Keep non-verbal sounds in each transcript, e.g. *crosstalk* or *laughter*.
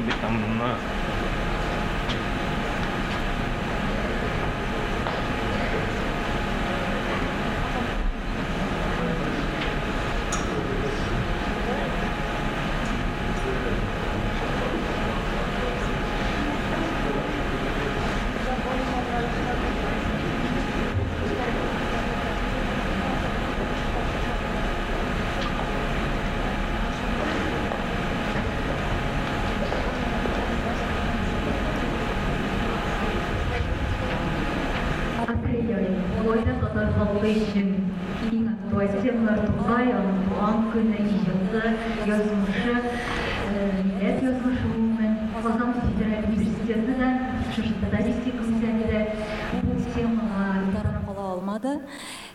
Haydi amma. Için ilk Dolayısıyla Tugay onun doğan günü, yıldı, yazmışı, e, millet yazmışı umumen Kazan Federal Üniversitesi'nden журналистика üzerinde bu темаға тарап ала алмады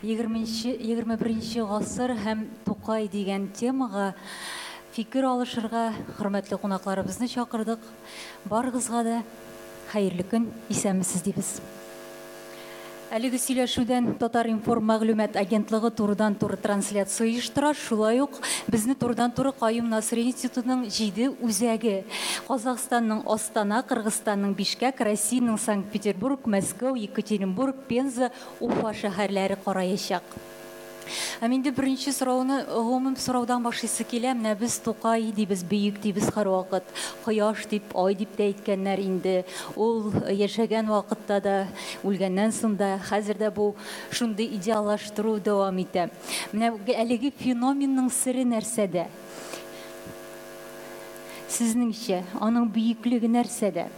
21 ғасыр һәм тоқай деген темаға фикер алышырға чакырдык барыгызга да исәнмесез дибез Әлеге сөйләшүдән Татар информ мәгълүмат агентлыгы турыдан туры трансляция оештыра. Шулай ук безне турыдан туры Каюм Насыр институтының җиде үзәге Казахстанның Астана, Кыргызстанның Бишкек, Россиянең Санкт-Петербург, Мәскәү, Екатеринбург, Пенза, Уфа шәһәрләре караячак. Һәм инде беренче сорауны гомум сораудан башлыйсы килә. Менә без Тукай дибез, бөек дибез һәрвакыт. Кояш дип, ай дип тә әйткәннәр инде. Ул яшәгән вакытта да, үлгәннән соң да, хәзер дә бу шундый идеаллаштыру дәвам итә. Менә әлеге феноменның сире нәрсәдә? Сезнеңчә, аның бөеклеге нәрсәдә?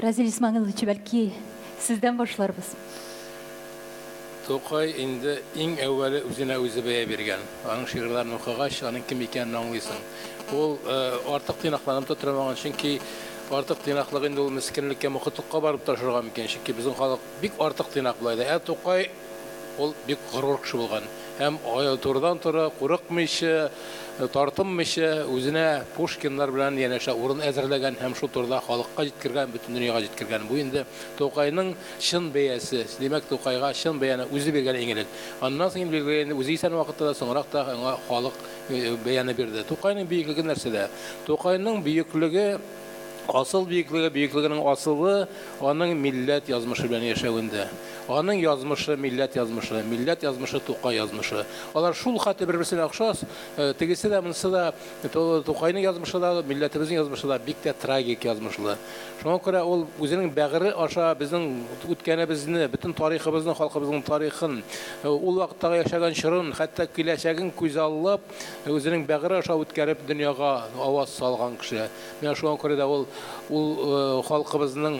Разил бәлки сездән башларбыз. Тукай инде иң әүвәле үзенә үзе бәя биргән. Аның шигырьләрен укыгач, аның кем икәнен аңлыйсың. Ул э, артык тыйнакланып та тормаган, чөнки артык тыйнаклык инде ул мискинлеккә, мөхитлыкка барып ташырга микән, чөнки безнең халык бик артык тыйнак булайды. Ә Тукай ул бик горур кеше булган. Һәм ая турыдан туры курыкмыйча, тартынмыйча үзенә Пушкиннар белән янәшә урын әзерләгән һәм шул турыда халыкка җиткергән, бөтен дөньяга җиткергән. Бу инде Тукайның чын бәясе. Димәк, Тукайга чын бәяне үзе биргән иң элек. Аннан соң биргән үзе исән вакытта да соңрак та аңа халык э, бәяне бирде. Тукайның бөеклеге нәрсәдә? Тукайның бөеклеге Асыл бөеклеге, бөеклегенең асылы аның милләт язмышы белән яшәвендә. Аның язмышы, милләт язмышы, милләт язмышы, Тукай язмышы. Алар шул хәтле бер-берсенә охшас. Э, Тегесе дә, монысы да, то- Тукайның язмышы да, милләтебезнең язмышы да бик тә трагик язмышлы. Шуңа күрә ул үзенең бәгыре аша безнең үткәнебезне, бөтен тарихыбызны, халкыбызның тарихын, э, ул вакыттагы яшәгән чорын, хәтта киләчәген күз аллап, э, үзенең бәгыре аша үткәреп дөньяга аваз салган кеше. Менә шуңа күрә дә ул ул э, халкыбызның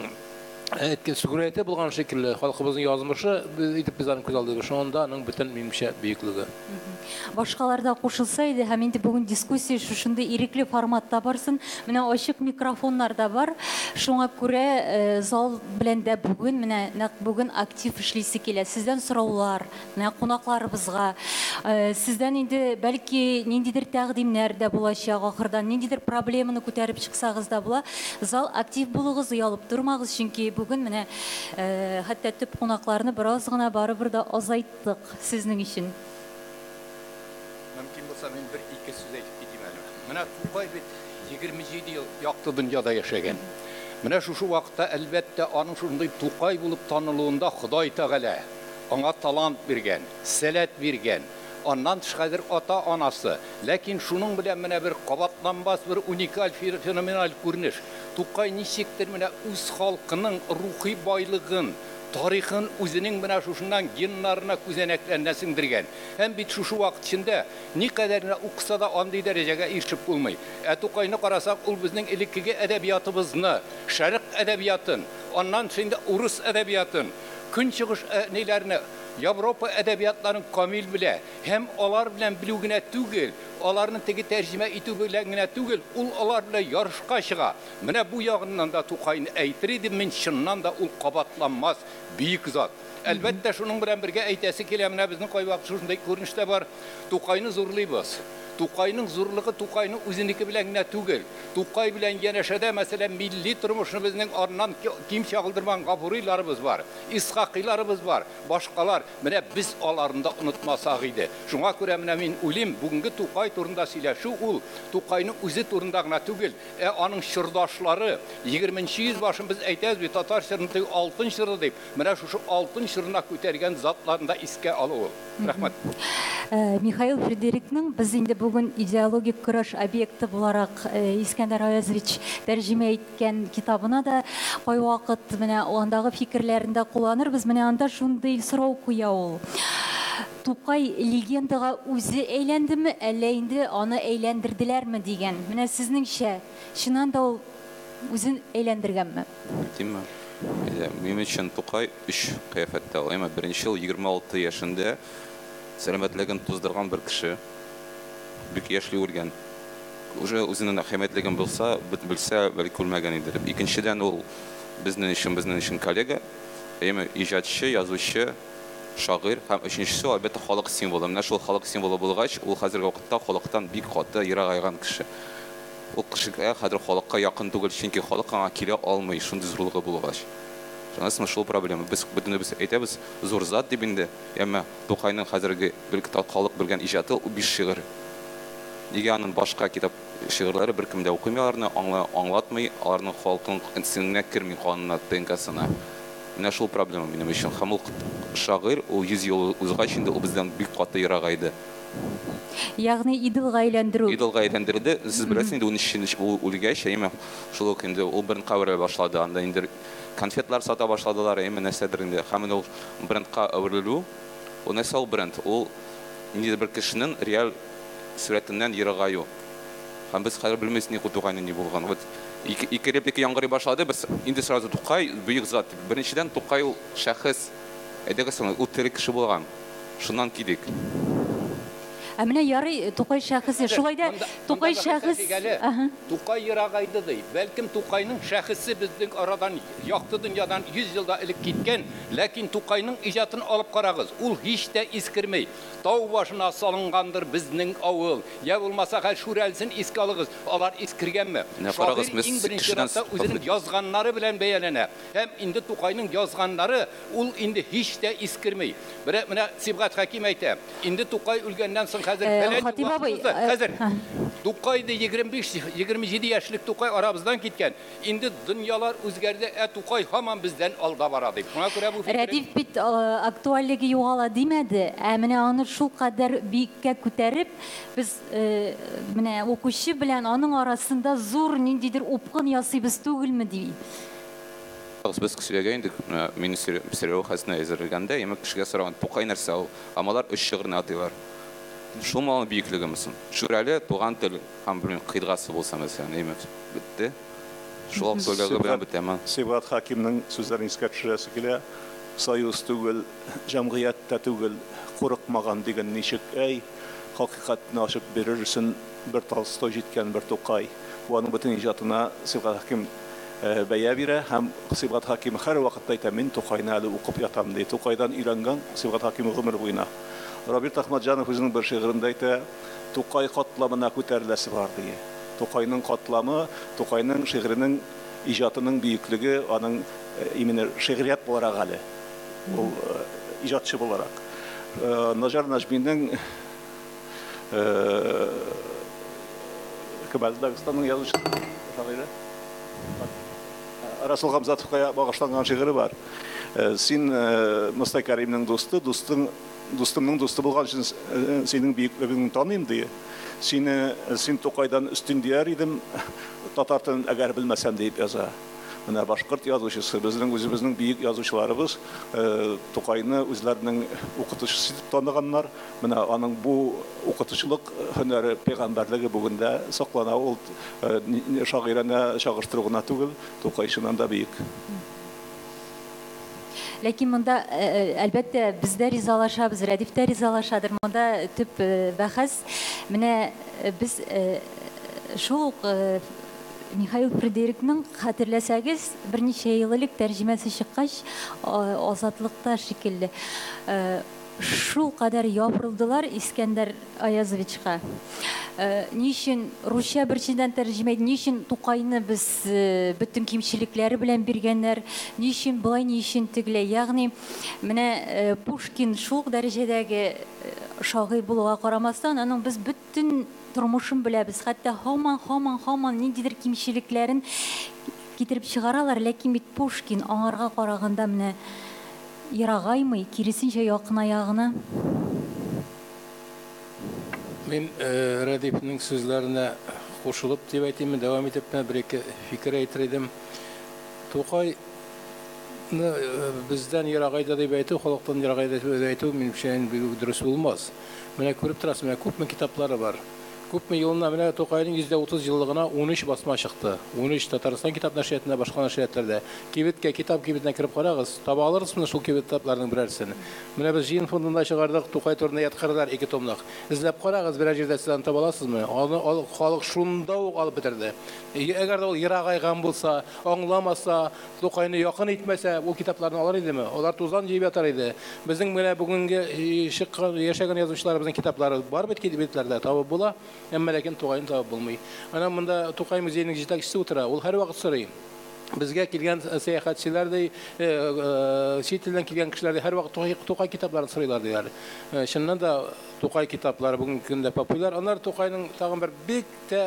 Әйткән сүгәрәте булган шикелле халкыбызның язмышы итеп без аны күз алдык. Шунда аның бөтен минемчә бөеклеге. Башкалар да кушылса иде һәм инде бүген дискуссия шушындай ирекле форматта барсын. Менә ачык микрофоннар да бар. Шуңа күрә э, зал белән дә бүген менә нәкъ бүген актив эшлисе килә. Сездән сораулар, менә кунакларыбызга, э, сездән инде бәлки ниндидер тәкъдимнәр дә булачак ахырдан, ниндидер проблеманы күтәреп чыксагыз да була. Зал актив булыгыз, уялып тормагыз, чөнки бүген менә хәтта төп кунакларны бераз гына барыбер да азайттык сезнең өчен. Мөмкин булса мин бер ике сүз әйтеп китим әле. Менә Тукай бит 27 ел якты дөньяда яшәгән. Менә шушы вакытта әлбәттә аның шундый Тукай булып танылуында Ходай Тәгалә аңа талант биргән, сәләт биргән. Аннан тышкадыр ата-анасы. Ләкин шуның белән менә бер кабатланмас бер уникаль фе- феноменаль күренеш. Тукай ничектер менә үз халкының рухи байлыгын, тарихын үзенең менә шушыннан геннарына күзәнәкләренә сеңдергән. Һәм бит шушы вакыт эчендә никадәр генә укыса да андый дәрәҗәгә ирешеп булмый. Ә Тукайны карасак, ул безнең элеккеге әдәбиятыбызны, шәрык әдәбиятын, аннан инде урыс әдәбиятын, көнчыгыш ә, ниләрне Avropa ədəbiyyatlarının kamil bilə, həm onlar bilən bilügünə tügül, onların tegi tərcümə itügülənginə tügül, ul onlarla yarışqa şığa. Mənə bu yağından da Tuqayın əytiridi, min şınnan da ul qabatlanmaz, büyük zat. Əlbəttə şunun bilən birgə eytəsi ki, həminə bizim qoyvaq şurundakı görünüşdə var, Tuqayını zorlayıbız. шушындай күренештә бар. Тукайны зурлыйбыз. Тукайның зурлыгы Тукайның үзенеке белән генә түгел. Тукай белән янәшәдә мәсәлән милли тормышыбызның арнан ким чагылдырган гафуриларыбыз бар, исхакиларыбыз бар, башкалар. Менә без аларында онытмасак иде. Шуңа күрә менә мин уйлыйм, бүгенге Тукай турында сөйләшү ул Тукайның үзе турында гына түгел, ә аның чордашлары 20-нче йөз башын без әйтәбез бит татар чорында алтын чоры дип. Менә шушы алтын чорына күтәргән затларны да искә алу ул. Рәхмәт. Э, Михаил Фредерикның біз инде бүген идеологик көрәш объекты буларак Искәндәр Аязович тәрҗемә иткән китабына да кай вакыт менә андагы фикерләрендә кулланырбыз. Менә анда шундый сорау куя ул. Тукай легендага үзе әйләндеме, әллә инде аны әйләндерделәрме дигән. Менә сезнеңчә, чыннан да ул үзен әйләндергәнме? Тимме? Минем өчен Тукай өч кыяфәттә ул. Әмма беренче ел 26 яшендә сәламәтлеген туздырган бер кеше. Бик яшьли үлгән. Уже үзенең әһәмиятлеген булса, белсә, бәлки үлмәгән иде. Икенчедән ул безнең өчен, безнең өчен коллега, әмма иҗатчы, язучы, шагыйрь һәм өченчесе әлбәттә халык символы. Менә шул халык символы булгач, ул хәзерге вакытта халыктан бик каты ерагайган кеше. Ул кешегә хәзер халыкка якын түгел, чөнки халык аңа килә алмый, шундый зурлыгы булгач. Шунысы шул проблема. Без бөтенебез әйтәбез, зур зат дип инде. Әмма Тукайның хәзерге китап халык белгән иҗаты ул биш шигырь. Нигә аның башка китап шигырьләре беркем дә укымый аларны, аңла, аңлатмый, аларның халкының инстинктына керми канына, ДНКсына. Менә шул проблема минем өчен. Һәм ул шагыйрь, ул 100 ел узгач инде ул бездән бик каты ерагайды. Ягъни идылга әйләндерү. Идолга әйләндерде. Сез беләсез инде 13 ул үлгәч, әйме шул ук инде ул бренд кавера башлады. Анда инде конфетлар сата башладылар, әйме нәрсәдер инде. Һәм ул брендка әверелү, ул нәрсә ул бренд? Ул инде бер кешенең реаль сурәтеннән ерагаю. Һәм без хәзер белмәйбез ни кутуганы ни булган. Вот ике реплика яңгырый башлады, без инде сразу Тукай бөек зат. Беренчедән Тукай ул шәхес. Әйдәгез, ул тере кеше булган. Шуннан кидек. Ә менә ярый Тукай шәхесе. Шулай да хәкыйкәле. Аһа. Тукай ерагайды ди. Бәлкем Тукайның шәхесе безнең арадан якты дөньядан 100 елда элек киткән, ләкин Тукайның иҗатын алып карагыз. Ул һич тә искермәй. Тау башына салынгандыр безнең авыл. Я. Алар искергәнме? Менә карагыз, Шагыйрь без иң беренче кешедән чиратта үзенең факлы- язганнары белән бәяләнә. Һәм инде Тукайның язганнары ул инде һич тә искермәй. Бере менә Сибгат Хаким әйтә. Инде Тукай үлгәннән соң фәлән Хатип абый, вакытыбызда- э, хәзер ха. Тукайды 25-27 яшьлек Тукай арабыздан киткән. Инде дөньялар үзгәрде, ә Тукай һаман бездән алда бара дип. Шуңа күрә бу Рәдиф бит актуальлеге югала димәде. Ә менә аны шул кадәр биеккә күтәреп, без менә укучы белән аның арасында зур ниндидер упкын ясыйбыз түгелме ди. Без кешегә инде мин сериал хәзенә әзерләгәндә, яңа кешегә сораган Тукай нәрсә ул? Амалар өч шигырьне атыйлар. Шул мал биеклеге мисен? Шүрәле туган тел һәм бер кыйдгасы булса мәсәлән, әйме битте. Шул актуальлеге белән бетәме? Сибат Хакимның сүзләрен искә төшерәсе килә. Союз түгел, җәмгыятьтә түгел, курыкмаган дигән ничек әй хакыйкатьне ачып бирерсен бер Толстой җиткән бер Тукай. Бу аның бөтен иҗатына Сибат Хаким э, бәя бирә һәм Сибат Хаким һәр вакытта әйтә мин Тукайны әле укып ятам ди. Тукайдан өйрәнгән Сибат Хаким гомер буена. Рабит Ахмаджанов үзенең бер шигырендә әйтә, Тукай катламына күтәреләсе бар ди. Тукайның катламы, Тукайның шигыренең иҗатының бийеклеге, аның именно әле. Ул э, иҗатчы буларак. Э, Наҗар Нәҗминең э Кемал Дагыстанның язучысы шагыйре. Расул Гамзатовка багышланган шигыре бар. Э, Син э, Мустай Кәримнең дусты, дустың дустымның дусты булган өчен э, синең бийеклегеңне таныйм ди. Сине син Тукайдан өстен дияр идем, *laughs* татар телен әгәр белмәсәм дип яза. Менә башкорт язучысы, безнең үзебезнең бийек язучыларыбыз э, Тукайны үзләренең укытучысы дип таныганнар. Менә аның бу укытучылык һөнәре пәйгамбәрлеге бүгендә саклана. Ул э, шагыйрәне чагыштыру гына түгел, Тукай чыннан да. Ләкин монда э, э, әлбәттә бездә ризалашабыз, Рәдиф тә ризалашадыр. Монда э, бәхәс менә без э, шул Михаил Фредерикның хәтерләсәгез, берничә ел элек тәрҗемәсе чыккач, азатлыкта шикелле. Шул кадәр ябырылдылар Искәндәр Аязовичка. Э, Ни өчен русча берчиннән тәрҗемә итә, ни өчен Тукайны без э, бөтен кимчелекләре белән биргәннәр, ни өчен болай, ни өчен тегеләй. Ягъни менә э, Пушкин шул дәрәҗәдәге шагыйрь булуга карамастан, аның без бөтен тормышын беләбез. Хәтта һаман, һаман, һаман ниндидер кимчелекләрен китереп чыгаралар, ләкин бит Пушкин аңарга караганда менә ерагаймый, киресенчә якыная гына. Мин э, Радипнең сүзләренә кушылып дип әйтәм, дәвам итеп мә бер ике фикер әйтер идем. Тукай бездән ерагайда дип әйтү, халыктан ерагайда дип әйтү минемчә бик дөрес булмас. Менә күреп торасыз, менә күпме китаплары бар. Күпме елына менә Тукайның 130 еллыгына 13 басма чыкты. 13 Татарстан китап нәшриятында, башка нәшриятләрдә. Кибеткә китап кибетенә кирип карагыз, таба алырсызмы шул китапларның берәрсен. Менә без җыен фондында чыгардык Тукай турында яткырлар ике томлык. Эзләп карагыз, берәр җирдә сездән таба аласызмы? Аны ал- халык шунда ук алып бетерде. Әгәр дә ул ерагайган булса, аңламаса, Тукайны якын итмәсә, ул китапларны алыр идеме? Алар тузан җыеп ятар иде. Безнең менә бүгенге чыккан яшәгән язучыларыбызның китаплары бар бит китапларда табып була, Әмма ләкин Тукайны табып булмый. Ана монда Тукай музейының җитәкчесе утыра, ул һәрвакыт сорый. Безгә дә, чит илдән килгән кешеләр дә һәрвакыт Тукай, Тукай китапларын сорыйлар диләр. Э, Чыннан да Тукай китаплары бүгенге көндә популяр. Аннар Тукайның тагын бер бик тә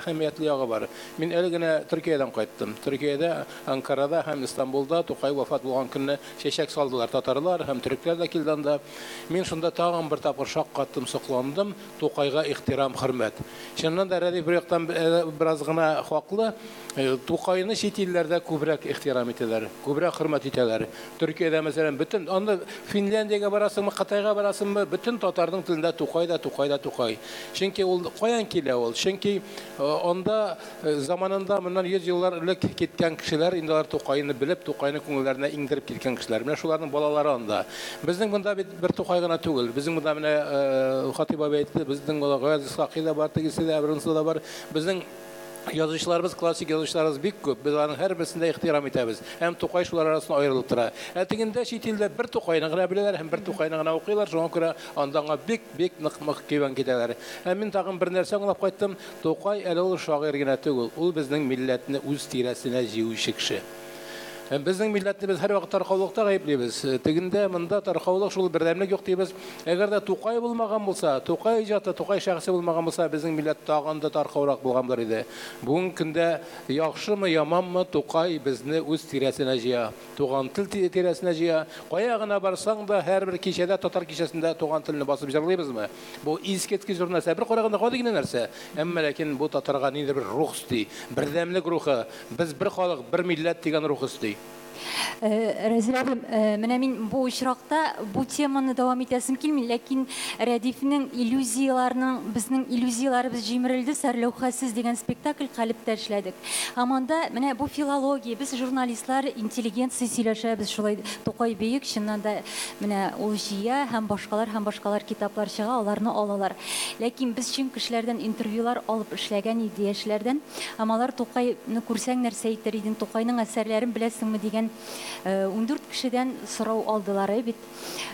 әһәмиятле ягы бар. Мин әле генә Төркиядән кайттым. Төркиядә, Анкарада һәм Истанбулда Тукай вафат булган көнне чәчәк салдылар татарлар һәм төрекләр дә килде анда. Мин шунда тагын бер тапкыр шаккаттым, сокландым. Тукайга ихтирам, хөрмәт. Чыннан да Рәдиф бер яктан бераз гына хаклы. Э, Тукайны чит илләрдә күбрәк ихтирам итәләр, күбрәк хөрмәт итәләр. Төркиядә мәсәлән бөтен анда Финляндиягә барасыңмы, Кытайга барасыңмы, бөтен татарның телендә Тукай да Тукай да Тукай. Чөнки ул каян килә ул? Чөнки э, анда э, заманында моннан 100 еллар элек киткән кешеләр инде алар Тукайны белеп, Тукайны күңелләренә иңдереп киткән кешеләр. Менә шуларның балалары анда. Безнең монда бит бер Тукай гына түгел. Безнең монда менә э, Хатип абый әйтте, безнең Газиз Сакый да бар, бар. Язучыларыбыз, классик язучыларыбыз бик күп. Без аның һәрберсендә ихтирам итәбез. Һәм Тукай шулар арасында аерылып тора. Ә тегендә чит илдә бер Тукайны гына беләләр һәм бер Тукайны гына укыйлар. Шуңа күрә андаңа бик бик нык-мык кибән китәләр. Һәм мин тагын бер нәрсә аңлап кайттым. Тукай әле ул шагыйрь генә түгел. Ул безнең милләтне үз тирәсенә җыючы кеше. Безнең милләтне без һәрвакыт таркаулыкта гаеплибез. Тегендә монда таркаулык шул бердәмлек юк дибез. Әгәр дә Тукай булмаган булса, Тукай иҗаты, Тукай шәхсе булмаган булса, безнең милләт тагын да таркаурак булган булыр иде. Бүген көндә яхшымы, яманмы Тукай безне үз тирәсенә җыя. Туган тел ти- тирәсенә җыя. Кая гына барсаң да һәрбер кичәдә татар кичәсендә туган телне басып җырлыйбызмы? Бу искиткеч зур нәрсә. Бер караганда гади генә нәрсә. Әмма ләкин бу татарга ниндидер бер рух өсти, бердәмлек рухы. Без бер халык, бер милләт дигән рух өсти. Э, Рәзил абым, э, менә мин бу очракта бу теманы дәвам итәсем килми, ләкин Рәдифнең иллюзияларының, безнең иллюзияларыбыз җимерелде, Сәрләүхәсез дигән спектакль калиптә эшләдек. Һәм анда менә бу филология, без журналистлар, интеллигенция сөйләшәбез, шулай Тукай бөек чыннан да менә ул җыя һәм башкалар һәм башкалар китаплар чыга, аларны алалар. Ләкин без чын кешеләрдән интервьюлар алып эшләгән иде яшьләрдән, һәм алар Тукайны күрсәң нәрсә әйтер идең, Тукайның әсәрләрен беләсеңме дигән 14 кешедән сорау алдылар э, бит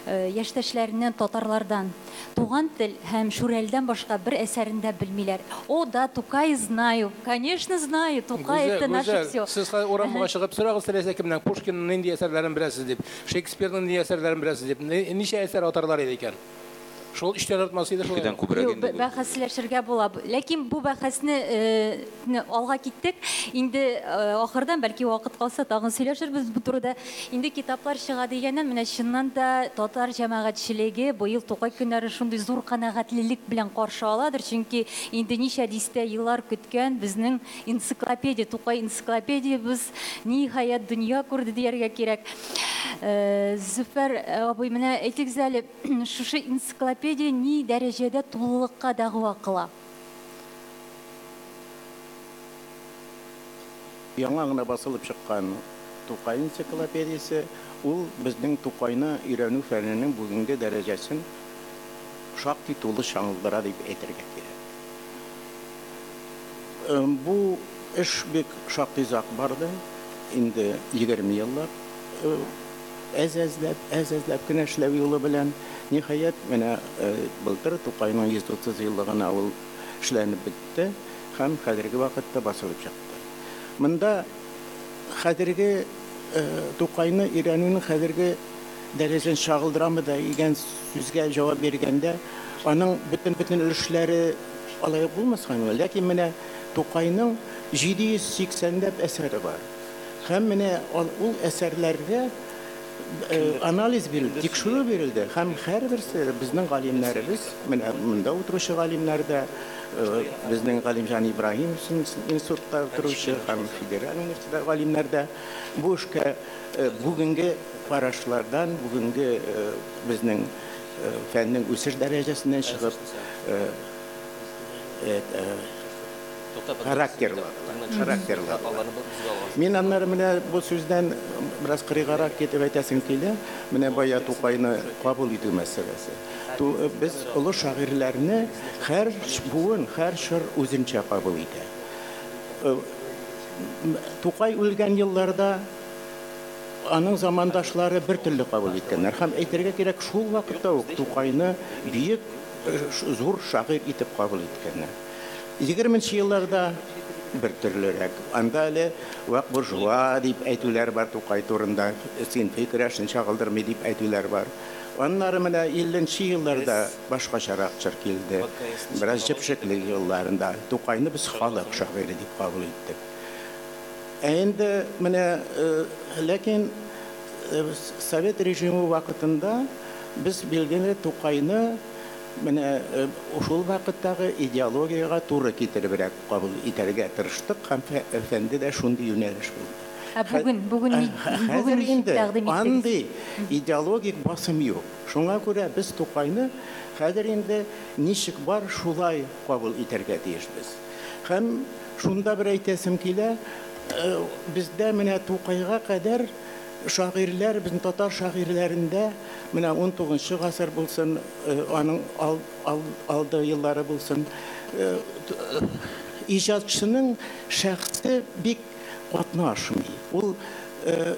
э, яшьтәшләреннән татарлардан. Туган тел һәм шүрәлдән башка бер әсәрендә белмиләр. О, да, Тукай знаю. Конечно, знаю. Тукай это наше все. Сез урамга чыгып сорагыз теләсә кемнән Пушкинның нинди әсәрләрен беләсез дип, Шекспирның нинди әсәрләрен беләсез дип, ни- ничә әсәр атарлар иде икән. Шул иштән артмас иде шул. Икедән күбрәк инде. бәхәсләшергә була. Ләкин бу бәхәсне э, алга киттек. Инде э, ахырдан бәлки вакыт калса тагын сөйләшербез бу турыда. Инде китаплар чыга дигәннән менә чыннан да татар җәмәгатьчелеге быел Тукай көннәре шундый зур канәгатьлелек белән каршы аладыр. Чөнки инде ничә дистә еллар көткән безнең энциклопедия, Тукай энциклопедиябыз ниһаять дөнья күрде дияргә кирәк. Э, Зөфәр абый менә әйтегез әле, *clears throat* шушы энциклопедия ни дәрәҗәдә тулылыкка дәгъва кыла? Яңа гына басылып чыккан Тукай энциклопедиясе ул безнең Тукайны өйрәнү фәненең бүгенге дәрәҗәсен шактый тулы чаңылдыра дип әйтергә кирәк. Э, Бу эш бик шактый зак барды. Инде 20 еллар э, әз-әзләп, әз-әзләп кенә эшләү юлы белән Ниһаять, менә э, былтыр Тукайның 130 еллыгына ул эшләнеп бетте һәм хәзерге вакытта басылып чыкты. Монда хәзерге э, Тукайны өйрәнүнең хәзерге дәрәҗәсен шагылдырамы да дигән сүзгә җавап биргәндә, аның бөтен бөтен өлешләре алай булмасын, ләкин менә Тукайның 780 әсәре бар. Һәм менә ул әсәрләргә анализ бирелде, тикшерү бирелде. Һәм һәрберсе безнең галимнәребез, менә монда утыручы галимнәр дә, э, безнең Галимҗан Ибраһим институтта утыручы һәм федераль университетта галимнәр дә бу эшкә э, бүгенге карашлардан, бүгенге э, безнең э, фәннең үсеш дәрәҗәсеннән чыгып, э, э, характерлы, характерлы. Мин аннары менә бу сүздән бераз кырыгарак китеп әйтәсем килә. Менә бая Тукайны кабул итү мәсьәләсе. Без олы шагыйрьләрне һәр буын, һәр шыр үзенчә кабул итә. Тукай үлгән елларда аның замандашлары бер төрле кабул иткәннәр. Һәм әйтергә кирәк, шул вакытта ук Тукайны биек э, зур шагыйрь итеп кабул иткәннәр. 20 елларда бер төрлерәк. Анда әле вак буржуа дип әйтүләр бар Тукай турында, синфи көрәшен чагылдырмый дип әйтүләр бар. Аннары менә 50 елларда башкачарак чыр килде. Бераз җепшекле елларында Тукайны шагыйре дип кабул иттек. Ә инде менә э, ләкин совет режимы вакытында без билгеле Тукайны менә э, шул вакыттагы идеологияга туры китеребрәк кабул итәргә тырыштык һәм фә- фәнде дә шундый юнәлеш булды. Бүген бүген бүген инде андый идеологик басым юк. Шуңа күрә без Тукайны хәзер инде ничек бар шулай кабул итәргә тиешбез. Һәм шунда бер әйтәсем килә, э, бездә менә Тукайга кадәр шагыйрьләр, безнең татар шагыйрьләрендә менә 19 гасыр булсын, э, аның ал, ал, алды еллары булсын, э, э, иҗатчының шәхсе бик катнашмый. Ул э,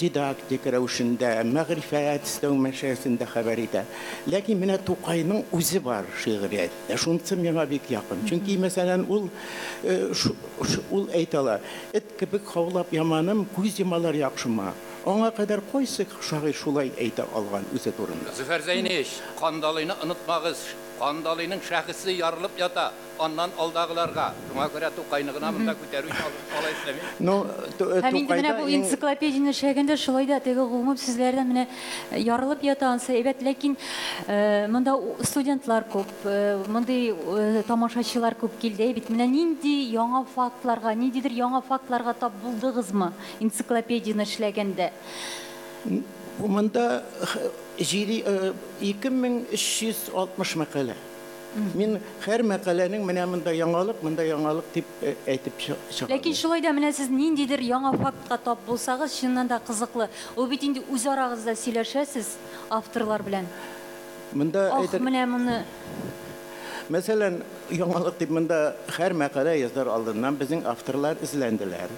дидактик рәвешендә, мәгърифәт истәү мәсьәләсендә хәбәр итә. Ләкин менә Тукайның үзе бар шигъриятта. Шунысы миңа бик якын. Чөнки мәсәлән ул э, ул әйтә ала, эт кебек хаулап яманым, күз йомалар яхшыма. Аңа кадәр кайсы шагыйрь шулай әйтә алган үзе турында. Зөфәр Зәйнеш, Кандалыйны онытмагыз. Кандалыйның шәхесе ярылып ята. Аннан алдагыларга. Шуңа күрә Тукайны гына монда күтәрү өчен алай эшләми. Ну, Һәм инде менә бу энциклопедияне эшләгәндә шулай да теге гомум сүзләрдән менә ярылып ята ансы әйбәт, ләкин э, монда у- студентлар күп, мондый э, тамашачылар күп килде бит. Менә нинди яңа фактларга, ниндидер яңа фактларга тап булдыгызмы энциклопедияне эшләгәндә? Монда х- җири э, 2360 мәкалә. Мин һәр мәкаләнең менә монда яңалык, монда яңалык дип э, әйтеп чы- чыгарам. Ләкин шулай да менә сез ниндидер яңа фактка тап булсагыз, чыннан да кызыклы. Ул бит инде үз арагызда сөйләшәсез авторлар белән. Монда Ах, менә моны мәсәлән, яңалык дип монда һәр мәкалә язар алдыннан безнең авторлар эзләнделәр.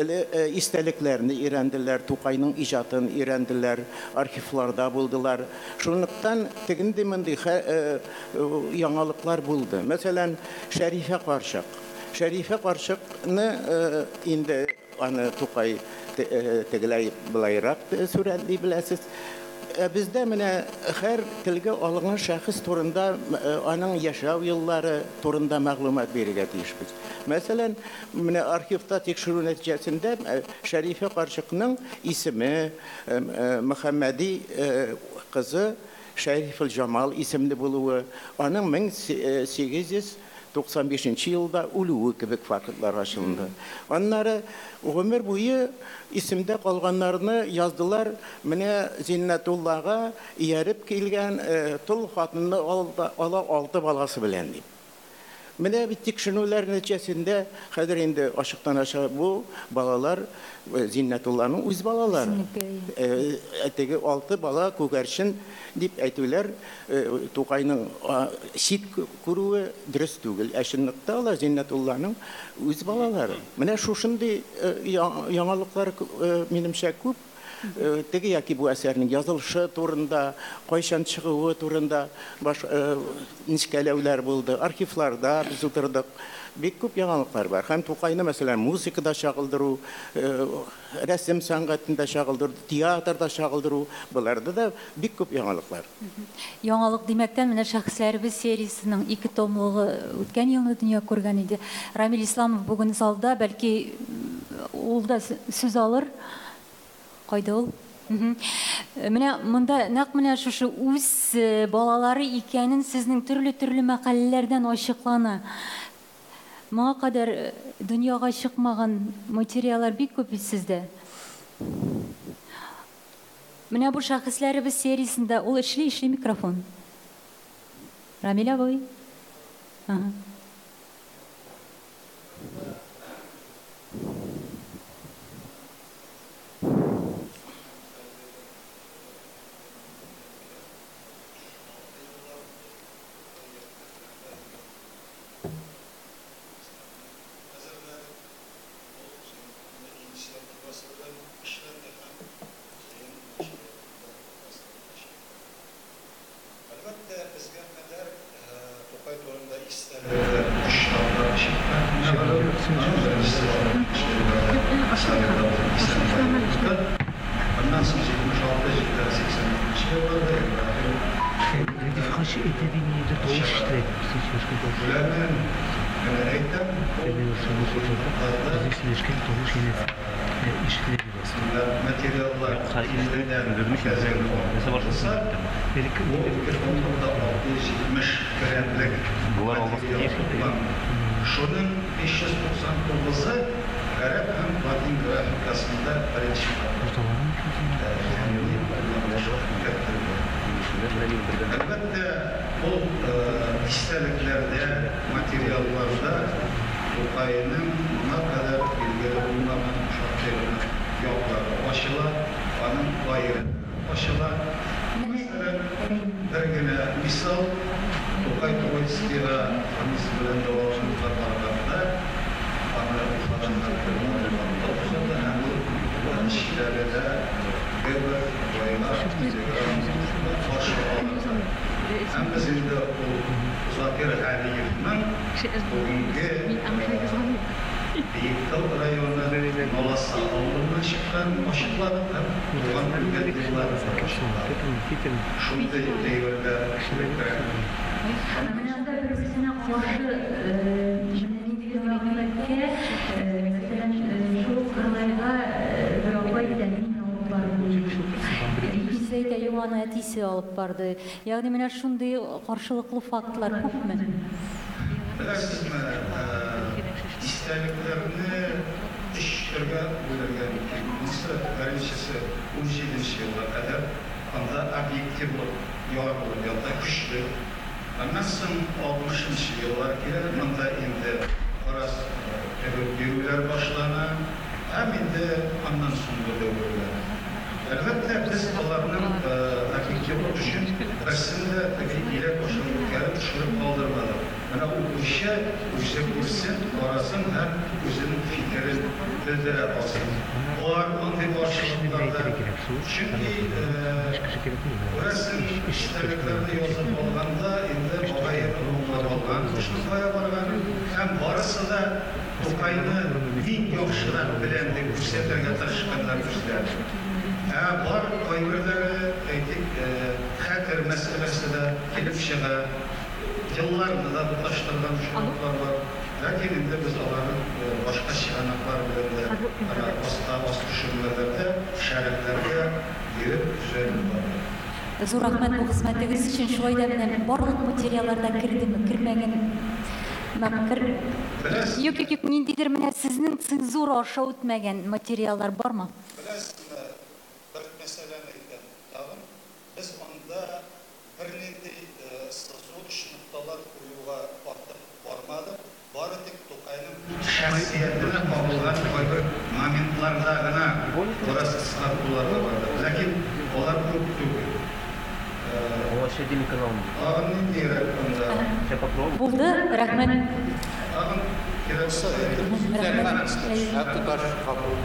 Әле э, истәлекләрне өйрәнделәр, Тукайның иҗатын өйрәнделәр, архивларда булдылар. Шунлыктан тегенде мондый хә- э, э, яңалыклар булды. Мәсәлән, Шәрифә карчык. Шәрифә карчыкны э, инде аны Тукай те- э, тегеләй былайрак э, сүрәтли беләсез. Ә Бездә менә һәр телгә алынган шәхес турында э, аның яшәү еллары турында мәгълүмат бирергә тиешбез. Мәсәлән, менә архивта тикшерү нәтиҗәсендә э, Шәрифә карчыкның исеме э, э, Мөхәммәди э, кызы Шәрифул Җамал исемле булуы, аның 1895 елда үлүе кебек фактлар ачылды. Аннары гомер буе исемдә калганнарны яздылар. Менә Зиннәтуллага ияреп килгән э, тол хатынны ала алты баласы белән дип. Менә бит тикшерүләр нәтиҗәсендә хәзер инде ачыктан ачык бу балалар э, Зиннәтулланың үз балалары. Э, Теге алты бала күгәрчен дип әйтүләр, э, Тукайның сит күрүе дөрес түгел. Ә чынлыкта алар Зиннәтулланың үз балалары. Менә шушындый яңалыклар минемчә күп Э, теге яки бу әсәрнең язылышы турында, кайчан чыгуы турында баш нечкәләүләр булды. Архивларда без утырдык. Бик күп яңалыклар бар. Һәм Тукайны мәсәлән музыкада чагылдыру, э, рәсем сәнгатендә чагылдыру, театрда чагылдыру, буларда да бик күп яңалыклар. Яңалык димәктән менә шәхесләребез сериясенең ике томлыгы үткән елны дөнья күргән иде. Рамил Исламов бүген залда, бәлки ул да сүз алыр. Кайда ул? Мгм. Менә монда нәкъ менә шушы үз э, балалары икәнен сезнең төрле-төрле мәкаләләрдән ачыклана. Моңа кадәр э, дөньяга чыкмаган материаллар бик күп бит сездә. Менә бу шәхесләребез сериясендә ул эшли, эшли микрофон. Рамил абый. Bunlar olması değil. Şunun 599'u Arap hem Latin grafikasında paylaşımlar. Ortalarım çok iyi. Yani, Elbette e, bu e, kişiseliklerde, materyallarda Ukrayna'nın buna kadar bilgili bulunmayan şartlarını yoklar. Aşıla, onun gayrı. Aşıla, mesela bir güne misal Tokay Tokoyski'ye Hamis bilen devamlı katarlarda bana Ukrayna'nın kırmanlarında uzadı. Hem bu ilişkilerde bir baylar, bir Əməsində o zakir Əliyevindən bugünkü Yıkkıl rayonları Molasa oğlunun şıklarını başıkları Doğan ülkelikler Şimdi devirde Şimdi karşı Икесе әйтә, юганы әтисе алып барды. Ягъни менә шундый каршылыклы фактлар күпме? Bilasizmi, isteliklerini üç türge bölüngen ki, Mısır birincisi 17. yıla kadar anda objektif yorulur ya da güçlü. Ondan sonra 60. yıllar gelir, bunda indi biraz evet, yürüler başlanan, hem indi ondan sonra Əlbəttə biz onların həqiqi o düşün əslində ilə qoşulduqları düşürüb qaldırmalı. Yəni o işə işə qursun, arasın həm özünün fikrini özlərə alsın. Onlar onun qarşılığında çünki e, resim işlerinde yolun olanda indi oraya onlar olgan Şuraya varganın hem orası da Tokay'ını en yakışılar bilen de güçlerle yatışkanlar bizler. Aytik xatir meselesi de kelip çığa yıllarında da bulaştırılan şunluklar var. Lakin indi biz onların e, başka şihanaklar bilen de ana asla aslı düşünmelerde, şeritlerde girip düzenli var. Зур рәхмәт бу хезмәтегез өчен. Шулай да менә барлык материалларда кирдеме, кирмәгән мәкер. Юк, юк, ниндидер менә сезнең цензура аша үтмәгән материаллар бармы? бір нендей сызу үш нұқталар қоюға артық бармадық. Бары тек Тоқайның шәхсиетіне қабылған қойбір моментларда ғана біраз қысқартулар барды. Ләкин олар көп түгел. Ол ще один канал. Ағын нендей онда? Я попробую. Булды, рәхмәт. Ағын керек болса, Рәхмәт. Tutar kabul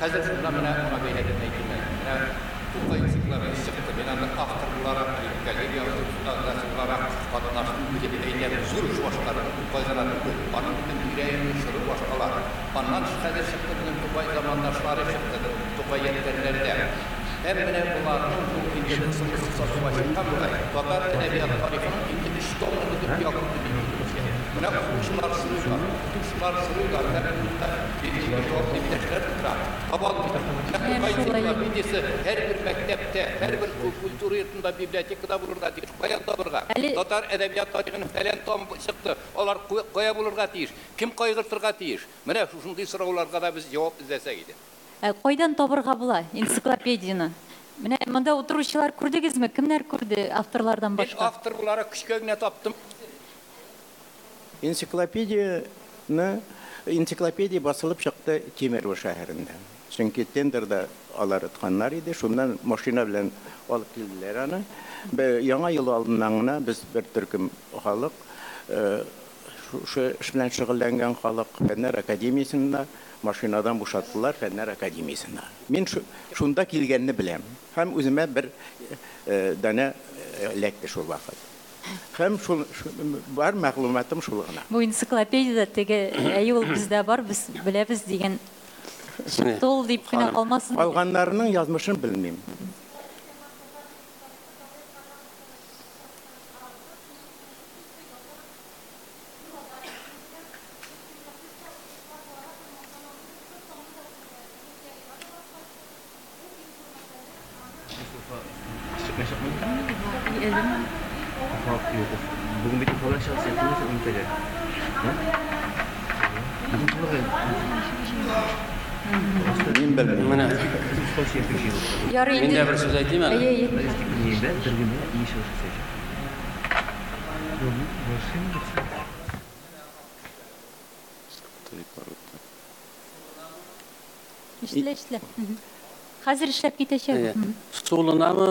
Қазір шында мына мына бейнеден айтайын. Мына Тукай Циклары шықты. Мен анда авторлар, галерея ұстазлар, қатынаштың кетпейтер зур жуаштары Тукай ғана Анын бүтін үрейін шыры башқалар. Аннан қазір шықты бүгін Тукай замандашлары шықты. Тукай еттерлерде. Hem de bunların bu ince kısmı kısası başlıktan dolayı Tatar Edebiyat tarihinin ince üç tonunu Buna kuşlar sırıyorlar, kuşlar bir yol demişler tutar. Kabal Bidesi her bir mektepte, her bir kültür yurtunda, bibliotekada bulurlar diyor. Koyan da bulurlar. Ali- Tatar tom. Onlar koya bulurlar diyor. Kim koygırtırga diyor. Mene şunday sorularga da biz cevap idi. Ә, Қайдан табырға була энциклопедияны? Менә монда утыручылар күрдегезме? Кемнәр күрде авторлардан Мен башка? автор күчкөгне таптым. Энциклопедияны энциклопедия басылып чыкты Кемерово шәһәрендә. Чөнки тендерда алар ытканнар иде, шуннан машина белән алып килделәр аны. Яңа ел алдыннан гына без бер төркем халык э, шушы эш белән шөгыльләнгән фәннәр машинадан бушаттылар фәннәр академиясендә. Мин шу- шунда килгәнне беләм. Һәм үземә бер э, э, эләкте шул вакыт. Һәм шул бар мәгълүматым шул гына. Бу энциклопедияда теге әйе ул бездә бар, без беләбез дигән ул дип кенә калмасын. Алганнарның язмышын белмим. Хәзер эшләп китәчәк. Иә. Мгм. Солынамы,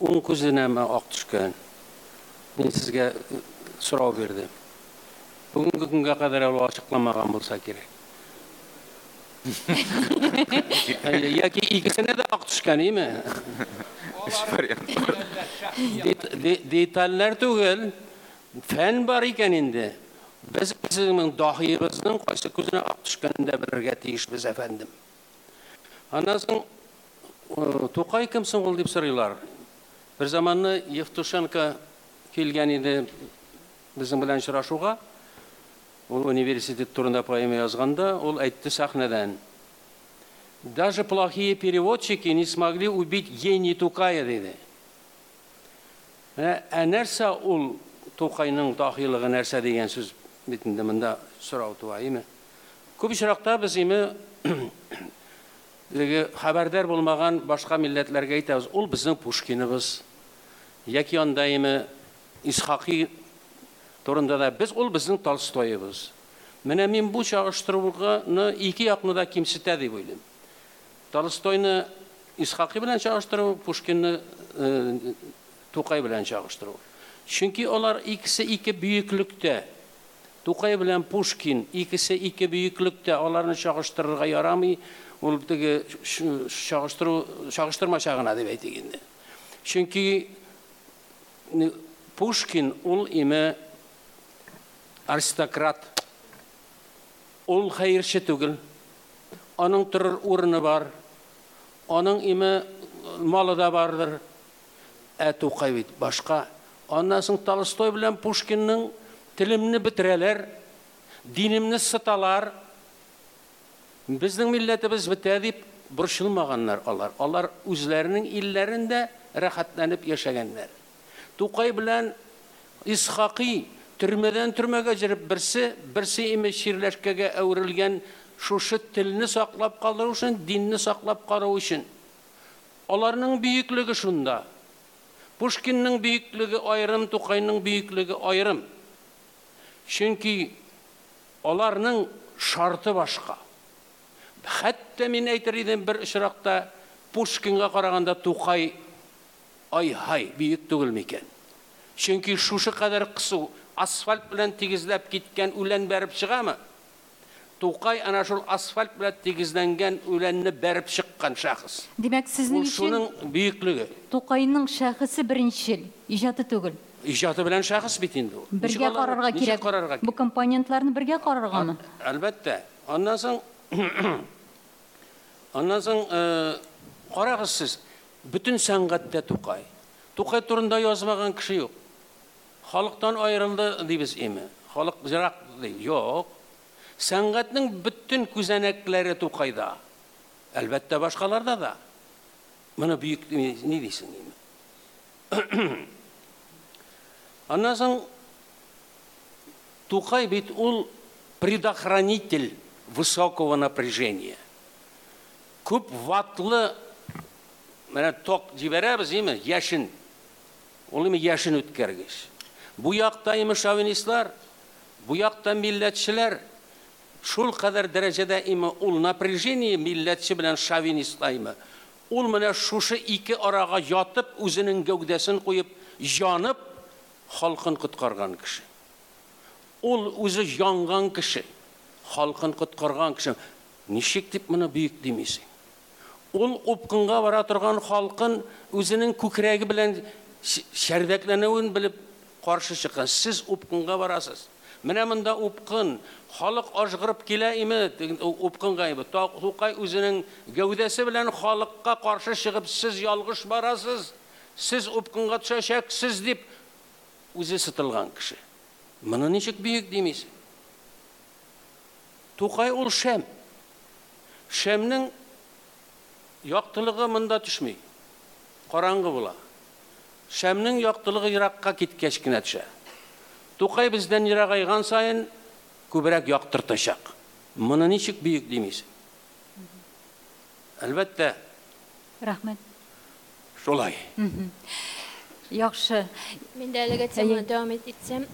уң күзенәме ак төшкән. Мин сезгә сорау бирдем. Бүгенге көнгә кадәр ул ачыкламаган булса кирәк. *laughs* Әле Яки икесенә дә ак төшкән, име? Үч вариант. Дет- де- Детальләр түгел, фән бар икән инде. Без безнең дахиебезнең кайсы күзенә ак кем соң ул дип сорыйлар. Бер заманны Евтушенко килгән иде безнең белән очрашуга. Ул университет турында поэма язганда, ул әйтте сәхнәдән. Даже плохие переводчики не смогли убить гений Тукая. Менә ә нәрсә ул Тукайның дахилыгы нәрсә дигән сүз бит инде монда сорау туа, име? Күп очракта без име теге хәбәрдар булмаган башка милләтләргә әйтәбез, ул безнең Пушкиныбыз. Яки анда име Исхакый турында да без ул безнең Толстойыбыз. Менә мин бу чагыштыруны ике якны да кимсетә дип уйлыйм. Толстойны Исхакый белән чагыштыру, Пушкинны э, Тукай белән чагыштыру. Чөнки алар икесе ике бөеклектә. Тукай белән Пушкин икесе ике бөеклектә, аларны чагыштырырга ярамый. Ул теге ш- чагыштыру чагыштырма чагына дип әйтик инде. Чөнки не- Пушкин ул име аристократ. Ул хәерче түгел. Аның торыр урыны бар. Аның име малы да бардыр. Ә Тукай бит башка. Аннан соң Толстой белән Пушкинның телемне бетерәләр, динимне сыталар. Безнең милләтебез бетә дип борчылмаганнар алар. Алар үзләренең илләрендә рәхәтләнеп яшәгәннәр. Тукай белән Исхакый төрмәдән төрмәгә җиреп берсе, берсе име ширләшкәгә әверелгән шушы телне саклап калдыру өчен, динне саклап карау өчен. Аларның бөеклеге шунда. Пушкинның бөеклеге аерым, Тукайның бөеклеге аерым. Чөнки аларның шарты башка. Хәтта мин әйтер идем бер очракта Пушкинга караганда Тукай ай-һай бөек түгел микән? Чөнки шушы кадәр кысу асфальт белән тигезләп киткән үлән бәреп чыгамы? Тукай ана шул асфальт белән тигезләнгән үләнне бәреп чыккан шәхес. Димәк, сезнең өчен шуның бөеклеге. Тукайның шәхесе беренчел, иҗаты түгел. Иҗаты белән шәхес бит инде ул. Бергә карарга кирәк. Бу компонентларны бергә караргамы? Әлбәттә. Аннан соң Аннан соң э, карагыз сез, бөтен сәнгатьтә Тукай. Тукай турында язмаган кеше юк. Халыктан аерылды дибез име? Халык җирак ди. Юк. Сәнгатьнең бөтен күзәнәкләре Тукайда. Әлбәттә башкаларда да. Бөек ни ни дисең име? *clears throat* Аннан соң Тукай бит предохранитель высокого напряжения. Күп ватлы менә ток җибәрәбез име? Яшен. Ул име яшен үткәргеч. Бу якта име шовинистлар, бу якта милләтчеләр шул кадәр дәрәҗәдә име ул напряжение милләтче белән шовинистта име. Ул менә шушы ике арага ятып, үзенең гәүдәсен куеп, янып, халкын коткарган кеше. Ул үзе янган кеше, халкын коткарган кеше. Ничек дип моны бөек димисең? Ул упкынга бара торган халкын үзенең күкрәге белән ш- шәрбәкләнүен белеп каршы чыккан. Сез упкынга барасыз. Менә монда упкын, халык ажгырып килә име, упкынга име. Тукай үзенең гәүдәсе белән халыкка каршы чыгып, сез ялгыш барасыз. Сез упкынга төшәчәксез дип үзе сытылган кеше. Моны ничек бөек димисең? Тукай ул шәм. Шәмнең яктылыгы монда төшми. Караңгы була. Шәмнең яктылыгы еракка киткәч кенә төшә. Тукай бездән ерагайган сайын күбрәк яктыртачак. Моны ничек бөек димисең? Әлбәттә, Рәхмәт. шулай. Яхшы. Мен дә әлеге теманы дәвам итсәм,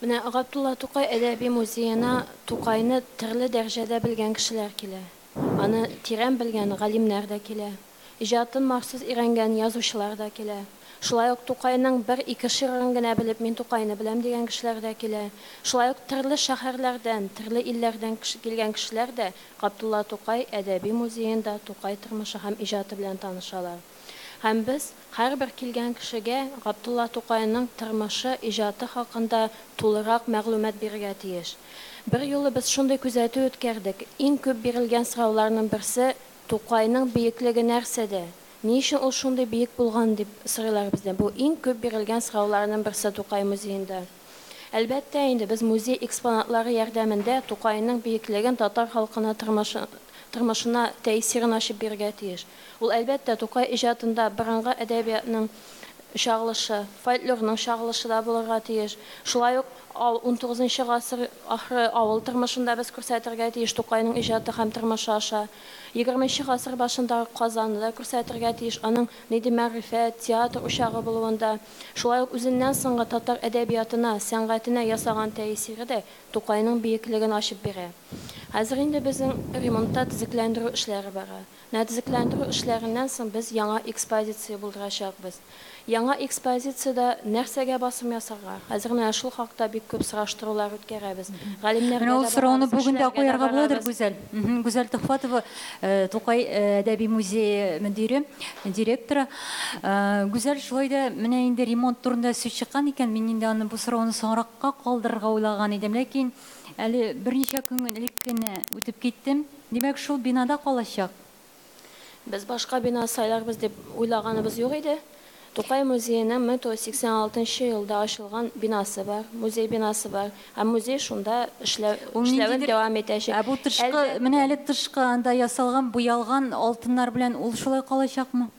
менә Габдулла Тукай әдәби музеена Тукайны төрле дәрәҗәдә белгән кешеләр килә. Аны тирән белгән галимнәр дә килә. Иҗатын махсус өйрәнгән язучылар да килә. Шулай ук Тукайның бер ике шигырен генә белеп мин Тукайны беләм дигән кешеләр дә килә. Шулай ук төрле шәһәрләрдән, төрле илләрдән килгән кешеләр дә Габдулла Тукай әдәби музеенда Тукай тормышы һәм иҗаты белән танышалар. Һәм без һәрбер килгән кешегә Габдулла Тукайның тормышы, иҗаты хакында тулырак мәгълүмат бирергә тиеш. Бер юлы без шундый күзәтү үткәрдек. Иң күп бирелгән сорауларның берсе Тукайның бөеклеге нәрсәдә? Ни өчен ул шундый бөек булган дип сорыйлар бездән. Бу иң күп бирелгән сорауларның берсе Тукай музеенда. Әлбәттә инде без музей экспонатлары ярдәмендә Тукайның бөеклеген татар тормышы тормышына тәэсирен ачып бирергә тиеш. Ул әлбәттә Тукай иҗатында борынгы әдәбиятның шагылышы, фольклорның шагылышы да булырга тиеш. Шулай ук ал 19 гасыр ахры авыл тормышында без күрсәтергә тиеш Тукайның иҗаты һәм тормышы аша. 20 гасыр башындагы Казанны да күрсәтергә тиеш. Аның ниди мәгърифәт, театр учагы булуында. Шулай ук үзеннән соңгы татар әдәбиятына, сәнгатенә ясаган тәэсире дә Тукайның бөеклеген ачып бирә. Хәзер инде безнең ремонтта төзекләндерү эшләре бара. Нә төзекләндерү эшләреннән соң без яңа экспозиция булдырачакбыз. Яңа экспозицияда нәрсәгә басым ясарга? Хәзер менә шул хакта бик күп сораштырулар үткәрәбез. Галимнәргә Менә ул сорауны бүген дә куярга буладыр. Гүзәл. Гүзәл Тухфатова, э, Тукай э, әдәби музее мөдире, директоры. Э, Гүзәл шулай да менә инде ремонт турында сүз чыккан икән, мин инде аны бу сорауны соңракка калдырырга уйлаган идем, ләкин әле берничә көн элек кенә үтеп киттем. Димәк, шул бинада калачак. Без башка бина сайларбыз дип уйлаганыбыз юк иде. Тукай музеенең 1986 елда ачылган бинасы бар, музей бинасы бар. Һәм музей шунда эшләвен дәвам итәчәк. Ә бу тышкы, менә әле тышкы анда ясалган, буялган алтыннар белән ул шулай калачакмы?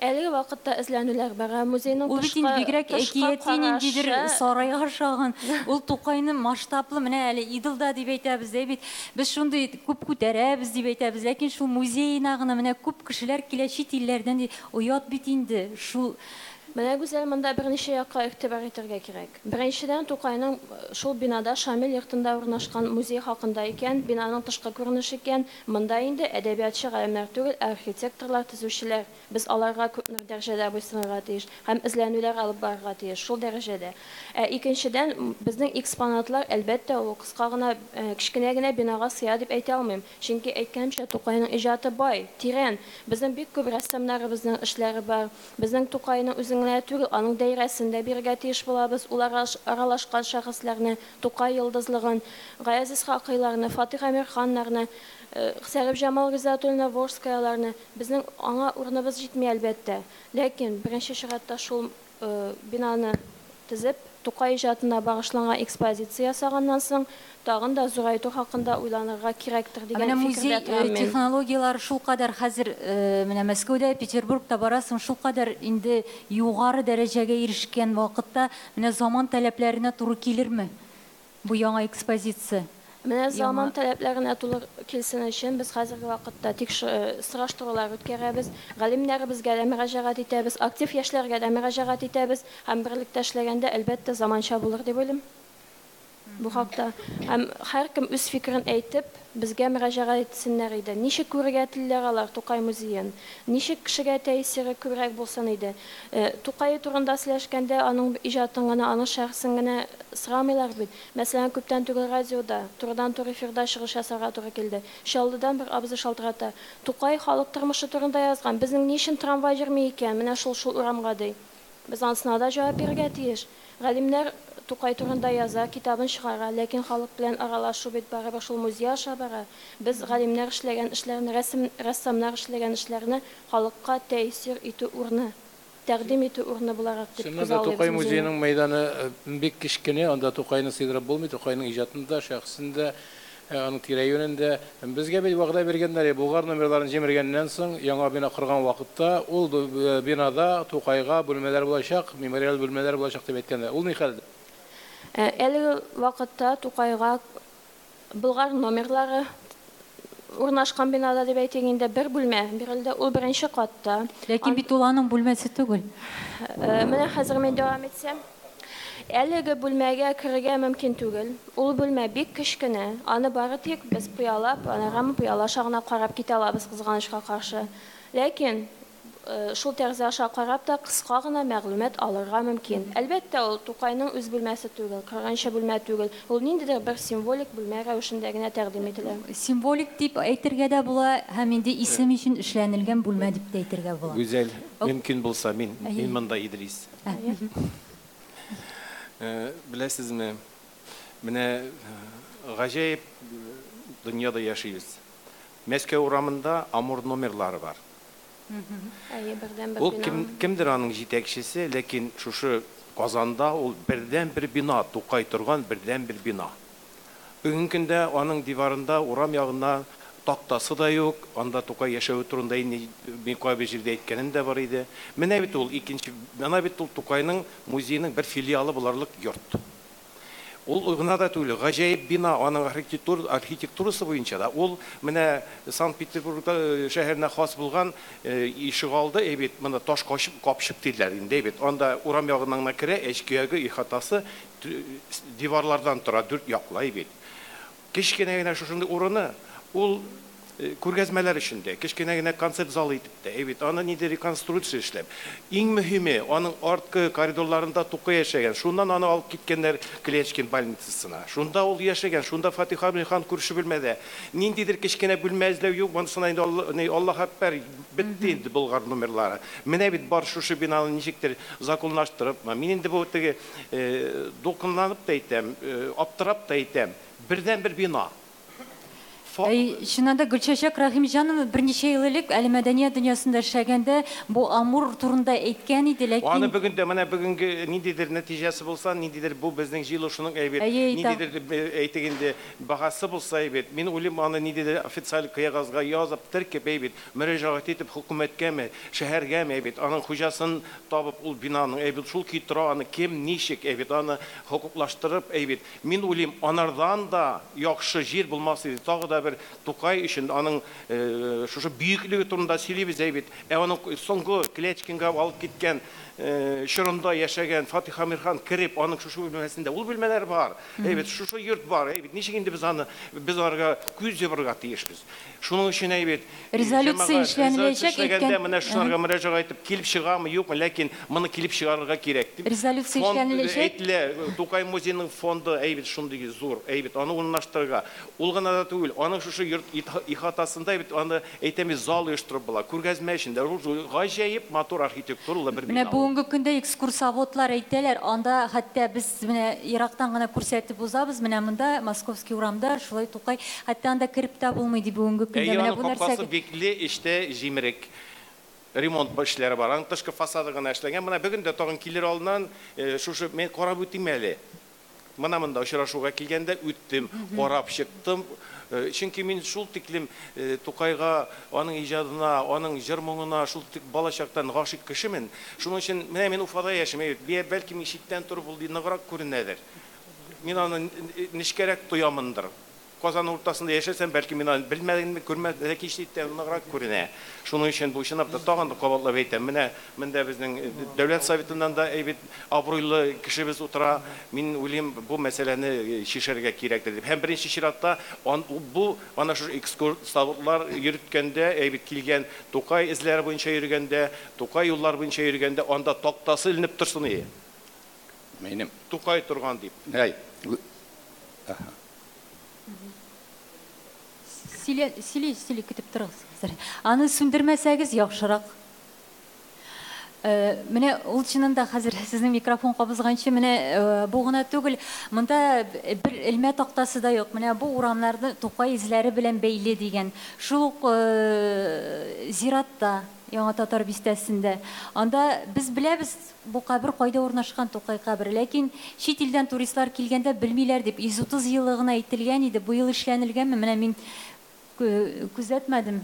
Әлеге вакытта эзләнүләр бара. Музейның Ул бит инде бигрәк әкияти ниндидер сарайга *laughs* охшаган. Ул Тукайны масштаблы менә әле Идылда дип әйтәбез дә бит. Без шундый күп күтәрәбез дип әйтәбез, ләкин шул музейна гына менә күп кешеләр килә чит илләрдән. Уят бит инде. Шул Менә гүзәл монда берничә якка игътибар итәргә кирәк. Беренчедән Тукайның шул бинада Шамил йортында урнашкан музей хакында икән, бинаның тышкы күренеше икән. Монда инде әдәбиятчы галимнәр түгел, архитекторлар, төзүчеләр. Без аларга күпме дәрәҗәдә буйсынырга тиеш һәм эзләнүләр алып барырга тиеш шул дәрәҗәдә. Ә икенчедән безнең экспонатлар әлбәттә ул кыска гына э, кечкенә генә бинага сыя дип әйтә алмыйм. Чөнки әйткәнчә Тукайның иҗаты бай, тирән. Безнең бик күп рәссамнарыбызның эшләре бар. Безнең Тукайның үзен генә түгел, аның даирәсендә бирергә тиеш булабыз. Улар араш- аралашкан шәхесләрне, Тукай йолдызлыгын, Гаязис Исхакыйларны, Фатих Әмирханнарны, э, Сәриб Җамал Гизатуллина Ворскаяларны безнең аңа урыныбыз җитми әлбәттә. Ләкин беренче чиратта шул э, бинаны тезеп, Тукай иҗатына багышланган экспозиция ясаганнан соң тагын да зурайту хакында уйланырга кирәктер дигән музей фикердә торам э, технологиялары шулкадәр хәзер э, менә Мәскәүдә, Петербургта барасың, шулкадәр инде югары дәрәҗәгә ирешкән вакытта менә заман таләпләренә туры килерме бу яңа экспозиция? Менә заман Яңа- таләпләренә тулы килсен өчен без хәзерге вакытта тикш э, сораштырулар үткәрәбез, галимнәребезгә дә мөрәҗәгать итәбез, актив яшьләргә дә мөрәҗәгать итәбез һәм берлектә эшләгәндә әлбәттә заманча булыр дип уйлыйм. Бу хакта һәм һәркем үз фикерен әйтеп, безгә мөрәҗәгать итсеннәр иде. Ничек күрергә телләр алар Тукай музеен? Ничек кешегә тәэсире күбрәк булсын иде? Э, Тукай турында сөйләшкәндә аның иҗатын гына, аның шәхсен генә сорамыйлар бит. Мәсәлән, күптән түгел радиода, турыдан тур эфирда чыгыш ясарга туры килде. Шалдыдан бер абзый шалтырата. Тукай халык тормышы турында язган. Безнең ни өчен трамвай йөрми икән? Менә шул шул урамга ди. Без анысына да җавап бирергә тиеш. Галимнәр Тукай турында яза, китабын чыгара, ләкин халык белән аралашу бит барыбер шул музей аша бара. Без галимнәр эшләгән эшләрне, рәсем рәссамнар эшләгән эшләрне халыкка тәэсир итү урны, тәкъдим итү урны буларак дип күзаллыйбыз Тукай музееның мәйданы э, бик кечкенә, анда Тукайны сыйдырып булмый, Тукайның иҗатында, шәхсендә, э, аның тирә-юнендә. Безгә бит вәгъдә биргәннәр, Булгар номерларын җимергәннән соң, яңа бина корган вакытта, ул э, бинада Тукайга бүлмәләр булачак, мемориаль бүлмәләр булачак дип әйткәннәр. Ул ни хәлдә? Ә, Әлеге вакытта Тукайга Болгар номерлары урнашкан бинада дип әйтик инде бер бүлмә бирелде. Ул беренче катта. Ләкин бит ул аның бүлмәсе түгел. Э, Менә хәзер мин дәвам итсәм, әлеге бүлмәгә керергә мөмкин түгел. Ул бүлмә бик кечкенә. Аны бары тик без пыялап, анагамы пыялаша гына карап китә алабыз кызганычка каршы. Ләкин э, шул тәрәзә аша карап та кыска гына мәгълүмат алырга мөмкин. Әлбәттә, ул Тукайның үз бүлмәсе түгел, кыргынчы бүлмә түгел. Ул ниндидер бер символик бүлмә рәвешендә генә тәкъдим ителә. Символик дип әйтергә дә була, һәм инде исем өчен эшләнелгән бүлмә дип тә әйтергә була. Гүзәл, мөмкин булса, мин, мин монда Идрис. Ә, Э, Беләсезме, менә э, гаҗәеп э, дөньяда яшибез. Мәскәү урамында Амур номерлары бар. Бина. кем, кемдер аның җитәкчесе, ләкин шушы Казанда ул бердән бер бина, Тукай торган бердән бер бина. Бүгенге көндә аның диварында урам ягына тактасы да юк, анда Тукай яшәү турында мин кайбер җирдә әйткәнем дә бар иде. Менә бит ул икенче, менә бит ул Тукайның музееның бер филиалы буларлык йорт. Ул гына да түгел, гаҗәеп бина аның архитектур архитектурасы буенча да. Ул менә Санкт-Петербургда э, шәһәренә хас булган э, ишек алды, әйбит, менә таш кашып капшып диләр инде, әйбит. Анда урам гына керә, эчкәге ихатасы диварлардан тора, дүрт яклы, әйбит. Кечкенә генә шушындый урыны ул э, күргәзмәләр эчендә, кечкенә генә концерт залы итеп тә, әйбит, аны нидә реконструкция эшләп. Иң мөһиме, аның арткы коридорларында Тукай яшәгән. Шуннан аны алып киткәннәр Клечкин больницасына. Шунда ул яшәгән, шунда Фатих Абдулхан күрше бүлмәдә. Ниндидер кечкенә бүлмә эзләү юк, монысына инде Аллаһ әкбәр бетте инде Болгар номерлары. Менә бит бар шушы бинаны ничектер законлаштырып, мин инде бу теге дулкынланып та әйтәм, аптырап та әйтәм. Бердән бер бина. Әй, чыннан да Гөлчәчәк Рахимҗанова берничә ел элек әле мәдәният дөньясында эшләгәндә бу Амур турында әйткән иде, Аны ләкин бүген дә менә бүгенге ниндидер нәтиҗәсе булса, ниндидер бу безнең җыелышының әйтәм. ниндидер әйтик инде баһасы булса әйбет. Мин уйлыйм аны ниндидер официаль кыягазга язып, теркеп әйбет, мөрәҗәгать итеп хөкүмәткәме, шәһәргәме әйбет, аның хуҗасын табып ул бинаның әйбет шул ки тора, аны кем ничек әйбет, аны хокуклаштырып әйбет. Мин уйлыйм анардан да яхшы җир булмас иде. Тагы да бер Тукай өчен аның э, шушы бөеклеге турында сөйлибез әйбет. Ә аның соңгы Клечкинга алып киткән э, шырында яшәгән Фатих Амирхан кирип, аның шушы бүлмәсендә, ул бүлмәләр бар. Әйбет, шушы йорт бар. Әйбет, ничек инде без аны без аларга күз ябырга тиешбез. Шуның өчен әйбет, Резолюция эшләнеләчәк икән. менә шуларга мөрәҗәгать итеп килеп чыгамы, юкмы, ләкин моны килеп чыгарырга кирәк дип. Резолюция эшләнеләчәк. Әйтелә, Тукай музейның фонды әйбет шундый зур, әйбет, аны урнаштырырга. Ул гына да түгел, аның шушы йорт иха- ихатасында әйбет, аны әйтәмиз зал оештырып була, күргәзмә эчендә. Гаҗәеп матур архитектуралы бер бина. Бүгенге көндә экскурсоводлар әйтәләр, анда хәтта без менә ерактан гына күрсәтеп узабыз, менә монда Московский урамда шулай Тукай, хәтта анда кирип тә булмый ди бүгенге көндә. Менә бу нәрсәгә бикле, эчтә җимерек. ремонт эшләре бар. Аның тышкы фасады гына эшләгән. Менә бүген дә тагын килер алдыннан э, шушы мен карап үтим әле. Менә монда очрашуга килгәндә үттем, карап чыктым. Э, Чөнки мин шул тиклем э, Тукайга, аның иҗадына, аның җыр моңына шул тик балачактан гашык кешемен. Шуның өчен менә мин Уфада. Бия бәлки мин читтән торып ул ныграк күренәдер. Мин аны нишкәрәк тоямындыр. Казан уртасында яшәсәм, бәлки мин аны белмәдемме, күрмәдем, ләкин читтән ныграк күренә. Шуның өчен бу чынлап та тагын да кабатлап әйтәм. Менә монда безнең дәүләт советыннан да әйбит абруйлы кешебез утыра. Мин уйлыйм, бу мәсьәләне шишәргә кирәк дип. Һәм беренче чиратта бу ана шу экскурсоводлар йөрткәндә, әйбит килгән Тукай эзләре буенча йөргәндә, Тукай юллар буенча йөргәндә, анда тактасы иленеп торсын ие. Минем. Тукай торган дип. Әй. Силе, силе, силе хәзер. Аны сүндермәсәгез яхшырак. Э, Менә ул чынында хәзер *laughs* сезнең микрофон кабызганчы менә э, бу гына түгел, монда бер элмә тактасы да юк. Менә бу урамнарны Тукай изләре белән бәйле дигән. Шул э, зиратта Яңа Татар бистәсендә. Анда без беләбез бу кабер кайда урнашкан Тукай кабере, ләкин чит илдән туристлар килгәндә белмиләр дип 130 елы гына әйтелгән иде. Бу ел эшләнелгәнме? Менә мин күзәтмәдем.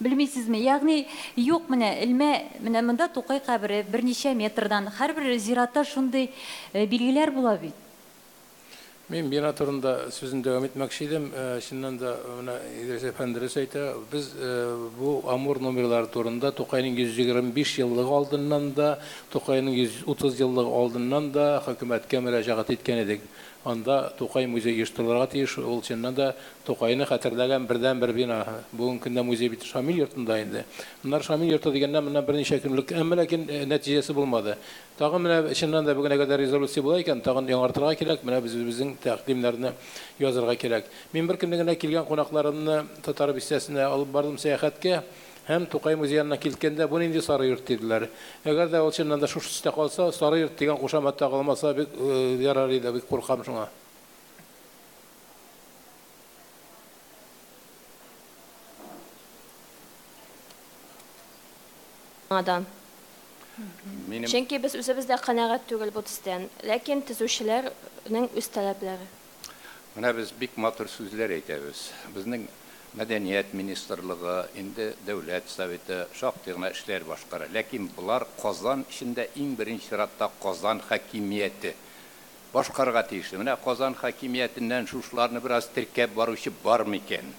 Белмисезме? Ягъни юк менә элмә, менә монда Тукай кабере берничә метрдан һәрбер зиратта шундый э, билгеләр була бит. Мен бина турында сүзін дәвам етмәкче идем. Э, Чыннан да мына Идрис дөрес әйтә. Без э, бу Амур номерлары турында Тукайның 125 еллыгы алдыннан да, Тукайның 130 еллыгы алдыннан да хөкүмәткә мөрәҗәгать иткән идек. Анда Тукай музей оештырылырга тиеш. Ул чыннан да Тукайны хәтерләгән бердән бер бина. Бүген көндә музей бит Шамил йортында инде. Моннар Шамил йорты дигәндә моннан берничә көнлек, әмма ләкин э, нәтиҗәсе булмады. Тагын менә чыннан да бүгенә кадәр резолюция була икән, тагын яңартырга кирәк, менә без безнең тәкъдимнәрне язырга кирәк. Мин бер көнне генә килгән кунакларымны Татар бистәсенә алып бардым сәяхәткә. Һәм Тукай музеена килгәндә бу нинди сары йорт диделәр. Әгәр дә ул чыннан да шушы төстә калса, сары йорт дигән кушамат тагылмаса, бик ярар иде, бик куркам шуңа. Адан. Минем Чөнки без үзебез дә канәгать түгел бу төстән, ләкин төзүчеләрнең үз таләпләре. Менә без бик матур сүзләр әйтәбез. Безнең мәдәният министрлыгы, инде дәүләт советы шактый гына эшләр башкара. Ләкин булар Казан эчендә иң беренче чиратта Казан хакимияте башкарга тиешле. Менә Казан хакимиятеннән шушларны бераз теркәп баручы бар микән?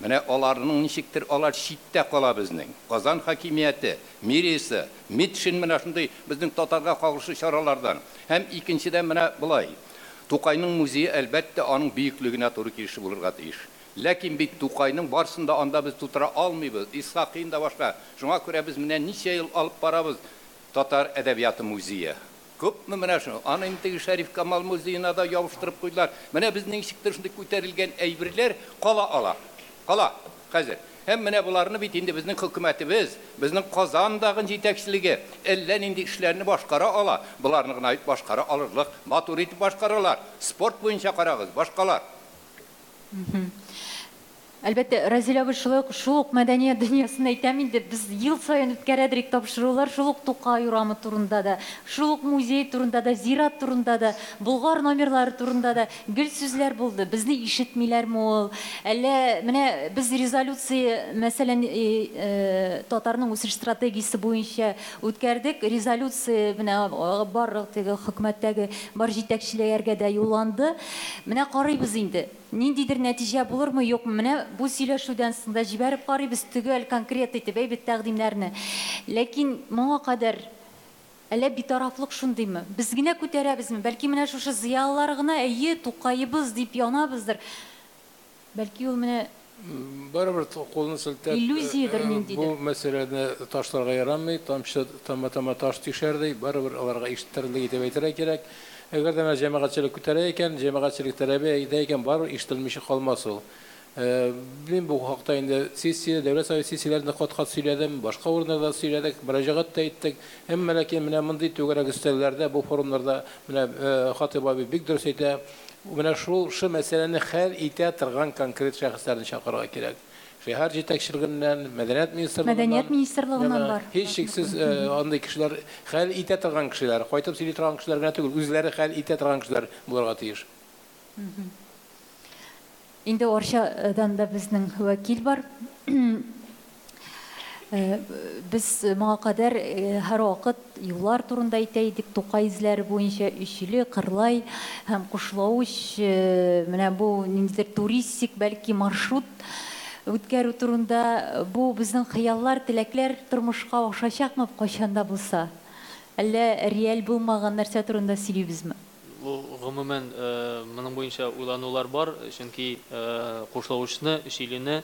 Менә аларның ничектер алар читтә кала безнең. Казан хакимияте, мэриясе, Митшин менә шундый безнең татарга кагылышлы чаралардан. Һәм икенчедән менә булай. Тукайның музее әлбәттә аның бөеклегенә туры килеши булырга тиеш. Ләкин бит Тукайның барсын да анда без тутыра алмыйбыз. Исхакин да башка. Шуңа күрә без менә ничә ел алып барабыз татар әдәбияты музее. Күпме менә шуны. Аны инде Шәриф Камал музеена да ябыштырып куйдылар. Менә безнең ишектер шундый күтәрелгән әйберләр кала ала. Кала. Хәзер. Һәм менә буларны бит инде безнең хөкүмәтебез, безнең Казандагы җитәкчелеге әллә нинди эшләрне башкара ала. Буларны гына башкара алырлык, матур итеп башкаралар. Спорт буенча карагыз, башкалар. Әлбәттә, Разил абый шулай ук шул ук мәдәният дөньясын әйтәм инде. Без ел саен үткәрәдек тапшырулар шул ук Тукай турында да, шул музей турында да, зират турында да, Болгар номерлары турында да гел сүзләр булды. Безне ишетмиләрме ул? Әллә менә без резолюция, мәсәлән, э, татарның үсеш стратегиясе буенча үткәрдек. Резолюция менә барлык теге хөкүмәттәге бар җитәкчеләргә дә юлланды. Менә карыйбыз инде. Ниндидер нәтиҗә булырмы, юкмы? Менә бу сөйләшүдән соң да җибәреп карыйбыз төгәл конкрет итеп әйбәт тәкъдимнәрне. Ләкин моңа кадәр Әллә битарафлык шундыймы? Без генә күтәрәбезме? Бәлки менә шушы зыялылар гына әйе тукайыбыз дип янабыздыр. Бәлки ул менә Барыбер қолын сілтеп Иллюзиядер э, ниндидер. Бұл мәселені ташларға ярамый, тамшы тама-тама таш тишәрдей, барыбер аларга ишетерлек итеп әйтергә кирәк. Менә җәмәгатьчелек күтәрә икән, җәмәгатьчелек тәрәбия итә икән, барыбер ишетелмичә калмас ул. Э, Мин бу хакта инде сессия, дәүләт совет сессияләрендә кат-кат сөйләдем, башка урыннарда сөйләдек, мөрәҗәгать тә иттек. Әмма ләкин менә мондый түгәрәк өстәлләрдә, бу форумнарда менә э, Хатыйб абый бик дөрес әйтә, менә шул шы мәсьәләне хәл итә Шәһәр җитәкчелегеннән, мәдәният министрлыгыннан, Мәдәният министрлыгыннан бар. Һич шиксез э, андый кешеләр хәл итә торган кешеләр, кайтып сөйли торган кешеләр генә түгел, үзләре хәл итә торган кешеләр булырга тиеш. Инде Оршадан да безнең вәкил бар. Без моңа кадәр һәр вакыт юллар турында әйтә идек, Тукай эзләре буенча Өчиле, Кырлай һәм Кушлавыч э, менә бу ниндидер туристик бәлки маршрут үткәрү турында бу безнең хыяллар, теләкләр тормышка ашачакмы кайчанда булса? Әллә реаль булмаган нәрсә турында сөйлибезме? Бу гомумән э, моның буенча уйланулар бар, чөнки э, Кушлавычны, Шилене,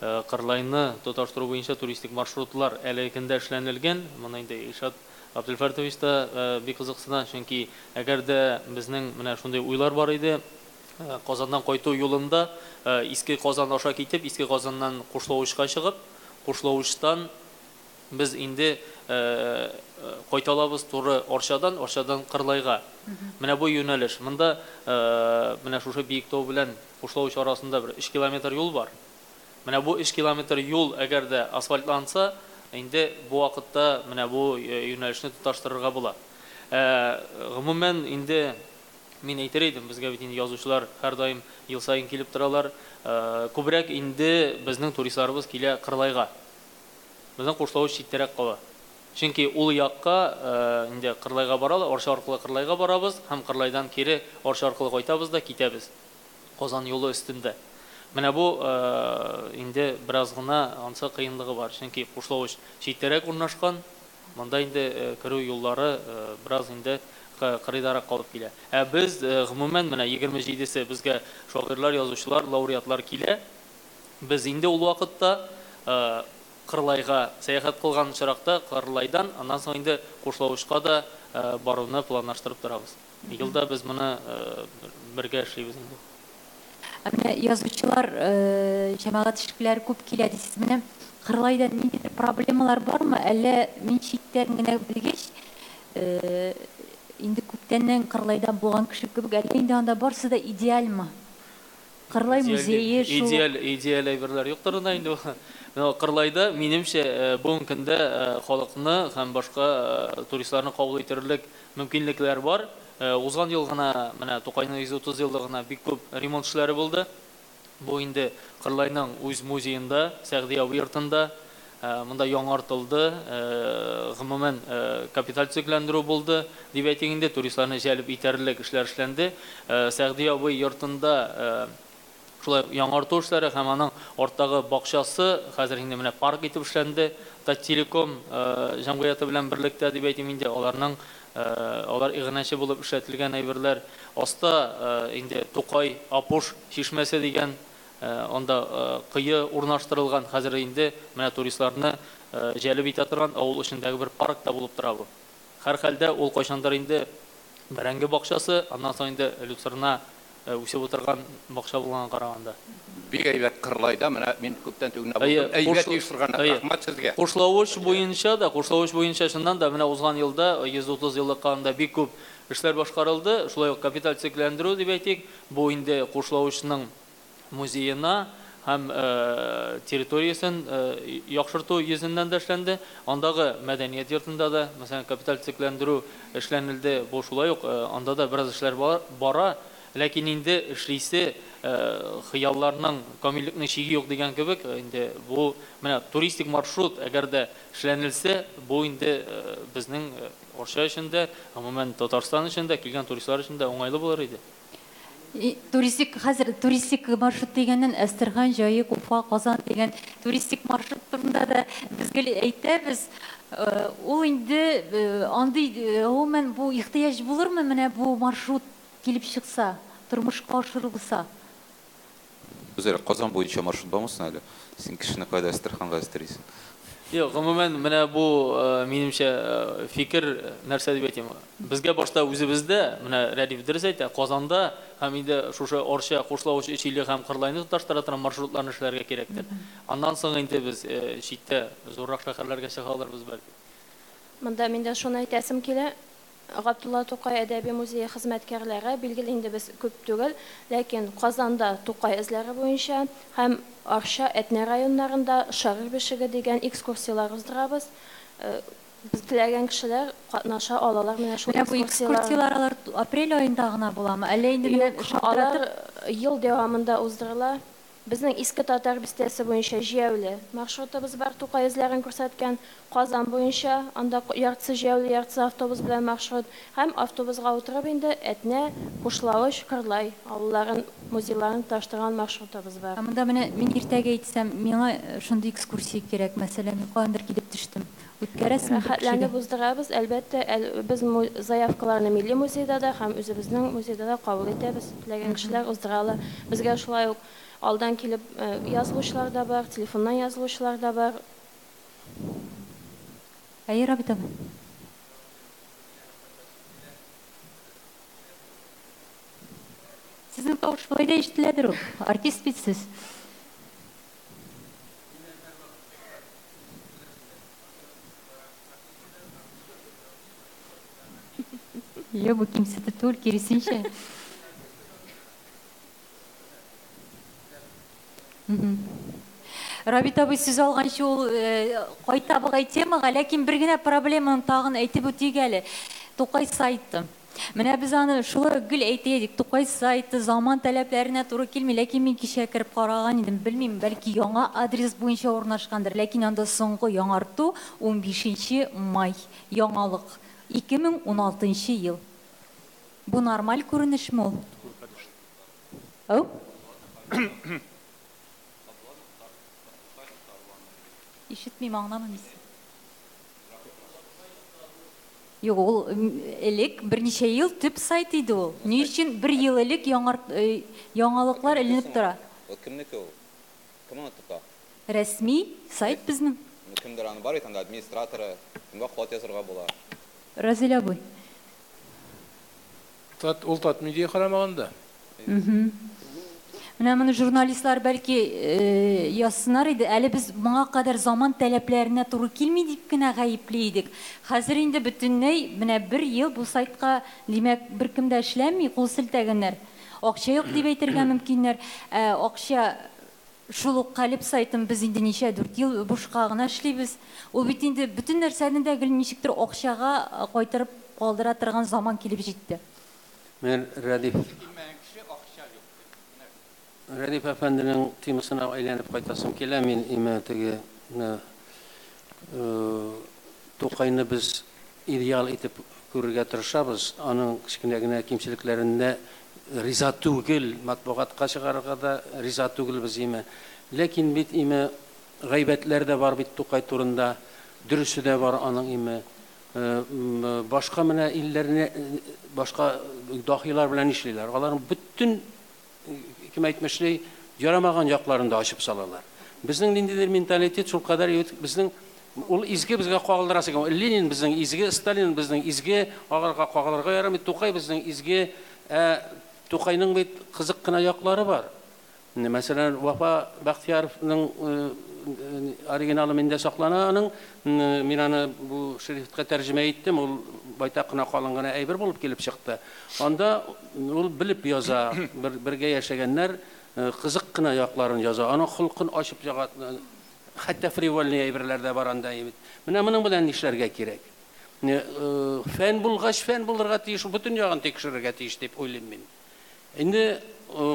э, Кырлайны тоташтыру буенча туристик маршрутлар әле көндә эшләнелгән. Моны инде Ишат Абдулфартович та э, бик кызыксына, чөнки әгәр дә безнең менә шундый уйлар бар иде, э, Казаннан кайту юлында э, иске Казан аша китеп, иске Казаннан Кушлавычка чыгып, Кушлавычтан без инде э, кайталабыз туры Оршадан, Оршадан Кырлайга. Менә бу юнәлеш. Монда э, менә шушы Биектау белән Кушлавыч арасында бер 3 километр юл бар. Менә бу 3 километр юл әгәр дә асфальтланса, инде бу вакытта менә бу э, юнәлешне тоташтырырга була. Э, Гомумән инде мин әйтер идем, безгә бит инде язучылар һәр даим ел сайын килеп торалар. Э, Күбрәк инде безнең туристларыбыз килә Кырлайга. Безнең Кушлавыч читтәрәк кала. Чөнки ул якка э, инде Кырлайга баралар, Орша аркылы Кырлайга барабыз һәм Кырлайдан кире Орша аркылы кайтабыз да китәбез. Казан юлы өстендә. Менә бу э, инде бераз гына ансы кыенлыгы бар. Чөнки Кушлавыч читтәрәк урнашкан. Монда инде э, керү юллары э, бераз инде кы- кырыйдарак калып килә. Ә без э, гомумән менә 27се безгә шагыйрьләр, язучылар, лауреатлар килә. Без инде ул вакытта э, Кырлайга сәяхәт кылган чиракта Кырлайдан, аннан соң инде Кушлавычка да э, баруны планлаштырып торабыз. Елда без моны бергә эшлибез инде. Менә язучылар, җәмәгать эшлекләре күп килә дисез. Менә Кырлайда ниндидер проблемалар бармы? Әллә мин читтән генә белгәч, инде күптәннән Кырлайда булган кеше кебек, әллә инде анда барысы да идеальмы? Кырлай музее шул. идеаль идеаль әйберләр юктыр да инде. *laughs* Менә Кырлайда минемчә э, бүгенге көндә э, халыкны һәм башка э, туристларны кабул итерлек мөмкинлекләр бар. Узган ел гына менә Тукайның 130 еллыгына бик күп ремонт эшләре булды. Бу инде Кырлайның үз музеенда, Сәгъди абый йортында э, монда яңартылды. Э, Гомумән э, капиталь төзекләндерү булды. Дип әйтик инде туристларны җәлеп итәрлек эшләр эшләнде. Э, Сәгъди абый йортында э, шулай яңарту эшләре һәм аның арттагы бакчасы хәзер инде менә парк итеп эшләнде. Таттелеком э, җәмгыяте белән берлектә дип әйтим инде аларның э, алар игънәче булып эшләтелгән әйберләр. Аста э, инде Тукай Апуш чишмәсе дигән э, анда э, кые урнаштырылган. Хәзер инде менә туристларны э, җәлеп итә торган авыл эчендәге бер парк та булып тора бу. Һәр хәлдә ул кайчандыр инде бәрәңге бакчасы, аннан соң инде люцерна э, үсеп утырган бакча булганга караганда. Бик әйбәт Кырлайда, менә мин күптән түгел Әйе, әйбәт сезгә. Кушлавыч буенча да, Кушлавыч буенча шуннан да менә узган елда 130 еллыкка анда бик күп эшләр башкарылды. Шулай ук капиталь цикләндерү дип әйтик, бу инде Кушлавычның музеена һәм э, территориясен э, яхшырту йөзеннән дә эшләнде. Андагы мәдәният йортында да, мәсәлән, капиталь цикләндерү эшләнелде. Бу шулай ук э, анда да бераз эшләр бар- бара. Ләкин инде эшлисе э, хыялларның камиллекне чиге юк дигән кебек, э, инде бу менә туристик маршрут әгәр дә эшләнелсә, бу инде э, безнең э, Орша өчен дә, гомумән Татарстан өчен дә, килгән туристлар өчен дә уңайлы булыр иде. Туристик хәзер туристик маршрут дигәннән әстерхан җаек уфа казан дигән туристик маршрут турында да ул инде э, андый э, гомумән бу ихтыяҗ булырмы менә бу маршрут килеп чыкса тормышка ашырылса Үзәр Казан буенча маршрут булмасын әле. Син кешене кайда Астраханга өстерисең? Менә бу э, минемчә э, фикер э, нәрсә дип әйтим. Безгә башта үзебездә, менә Рәдиф дөрес әйтә, Казанда һәм инде шушы Орча, Кушлавыч, Ичиле һәм Кырлайны тоташтыра торган маршрутларны эшләргә кирәктер. Аннан соң инде без читтә зуррак шәһәрләргә чыгаларбыз бәлки. Монда мин дә шуны әйтәсем килә. Габдулла Тукай әдәби музее хезмәткәрләре билгеле инде без күп түгел, ләкин Казанда Тукай эзләре буенча һәм Арча, Әтнә районнарында шагыйрь бешеге дигән экскурсиялар уздырабыз. Э, Без теләгән кешеләр катнаша алалар менә шул менә бу экскурсиялар алар апрель аенда гына буламы әллә инде менә Юк, шалтыратып алар ел дәвамында уздырыла. Безнең иске татар бистәсе буенча җәяүле маршрутыбыз бар Тукай эзләрен күрсәткән. Казан буенча анда яртысы җәяүле, яртысы автобус белән маршрут һәм автобусга утырып инде Әтнә, Кушлавыч, Кырлай авылларын, музейларын таштырган маршрутыбыз бар. Монда менә мин иртәгә әйтсәм, миңа э, шундый экскурсия кирәк. Мәсәлән, мин каяндыр килеп төштем. Үткәрәсең Рәхәтләнеп уздырабыз. Әлбәттә, әл- без заявкаларны милли музейда да һәм үзебезнең музейда да кабул итәбез. Теләгән кешеләр уздыралар. Безгә шулай ук алдан килеп э, язылучылар да бар, телефоннан язылучылар да бар. Әйе, Рабит абый. Сезнең тавыш былай да ишетеләдер ул. Артист бит сез. Юк, бу кимсетеп түгел, киресенчә. Мгм. Рабит абый сүз алганчы ул э, кайта бугай темага, ләкин бер генә проблеманы тагын әйтеп үтик әле. Тукай сайты. Менә без аны шулай гел әйтәйек. Тукай сайты заман таләпләренә туры килми, ләкин мин кичә кереп караган идем. Белмим, бәлки яңа адрес буенча урнашкандыр, ләкин анда соңгы яңарту 15 май. Яңалык 2016 ел. Бу нормаль күренешме ул? Ау? Ишетмим, аңламыйм. Юк, ул м, элек берничә ел төп сайт иде ул. Ни өчен бер ел элек э, яңалыклар эленеп тора? Ул кемнеке ул? Кем аны тота? Рәсми сайт безнең. Кемдер аны бар анда администраторы, кемгә хат язырга була. Разил абый. Тат ул тат медиа карамаганда. Мгм. Менә моны журналистлар бәлки язсыннар иде. Әле без моңа кадәр заман таләпләренә туры килми дип кенә гаепле идек. Хәзер инде бөтенләй менә бер ел бу сайтка димәк беркем дә эшләми, кул селтәгәннәр. Акча юк дип әйтергә мөмкиннәр. Ә, Акча шул ук калип сайтын без инде ничә 4 ел бушка гына эшлибез. Ул бит инде бөтен нәрсәне дә гел ничектер акчага кайтарып калдыра заман килеп җитте. Мен Рәдиф Рәдиф әфәнденең темасына әйләнеп кайтасым килә. Мин имә теге менә, э, Тукайны без идеал итеп күрергә тырышабыз. Аның кичкенә генә кимчелекләрендә риза түгел, матбугатка чыгарырга да риза түгел без имә. Ләкин бит имә гайбәтләр дә бар бит Тукай турында, дөресе дә бар аның м, Башка менә илләрне башка дахилар белән эшлиләр. Аларның бөтен kim aytmishlik yaramagan yoqlarini ochib solalar bizning nindidir mentalitet shu qadar bizning u izgi bizga қоғылдырасы екен bizning izgi stalin bizning izgi og'irga оларға қоғыларға ярамайды тоқай біздің изге ә, тоқайның бит қызық қына яқлары оригиналы миндә саклана, аның м, мин аны бу шрифтка тәрҗемә иттем, ул байтак кына калын гына әйбер булып килеп чыкты. Анда ул белеп яза, бер, бергә яшәгәннәр кызык кына якларын яза, аның холкын ачып ягат, хәтта фривольный әйберләр дә бар анда. Менә моның белән нишләргә кирәк? Фән булгач фән булырга тиеш, бөтен ягын тикшерергә тиеш дип уйлыйм мин. Инде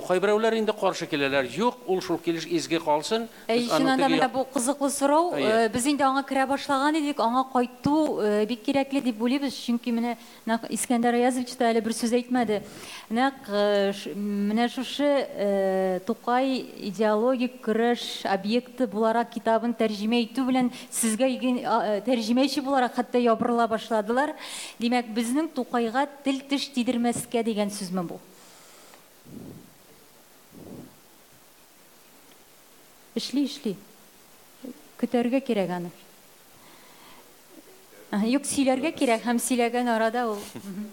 кайберәүләр инде каршы киләләр. Юк, ул шул килеш изге калсын. Әй, Без аның чыннан да теге менә як- бу кызыклы сорау. Әйе. Э, Без инде аңа керә башлаган идек, аңа кайту э, бик кирәкле дип уйлыйбыз, чөнки менә нәкъ Искәндәр Аязович та әле бер сүз әйтмәде. Нәкъ э, ш- менә шушы э, Тукай идеологик көрәш объекты буларак китабын тәрҗемә итү белән сезгә э, тәрҗемәче буларак хәтта ябырыла башладылар. Димәк, безнең Тукайга тел теш тидермәскә дигән сүзме бу? Эшли, эшли. Көтәргә кирәк аны. Аһа, Юк, сөйләргә кирәк һәм сөйләгән арада ул. Мгм.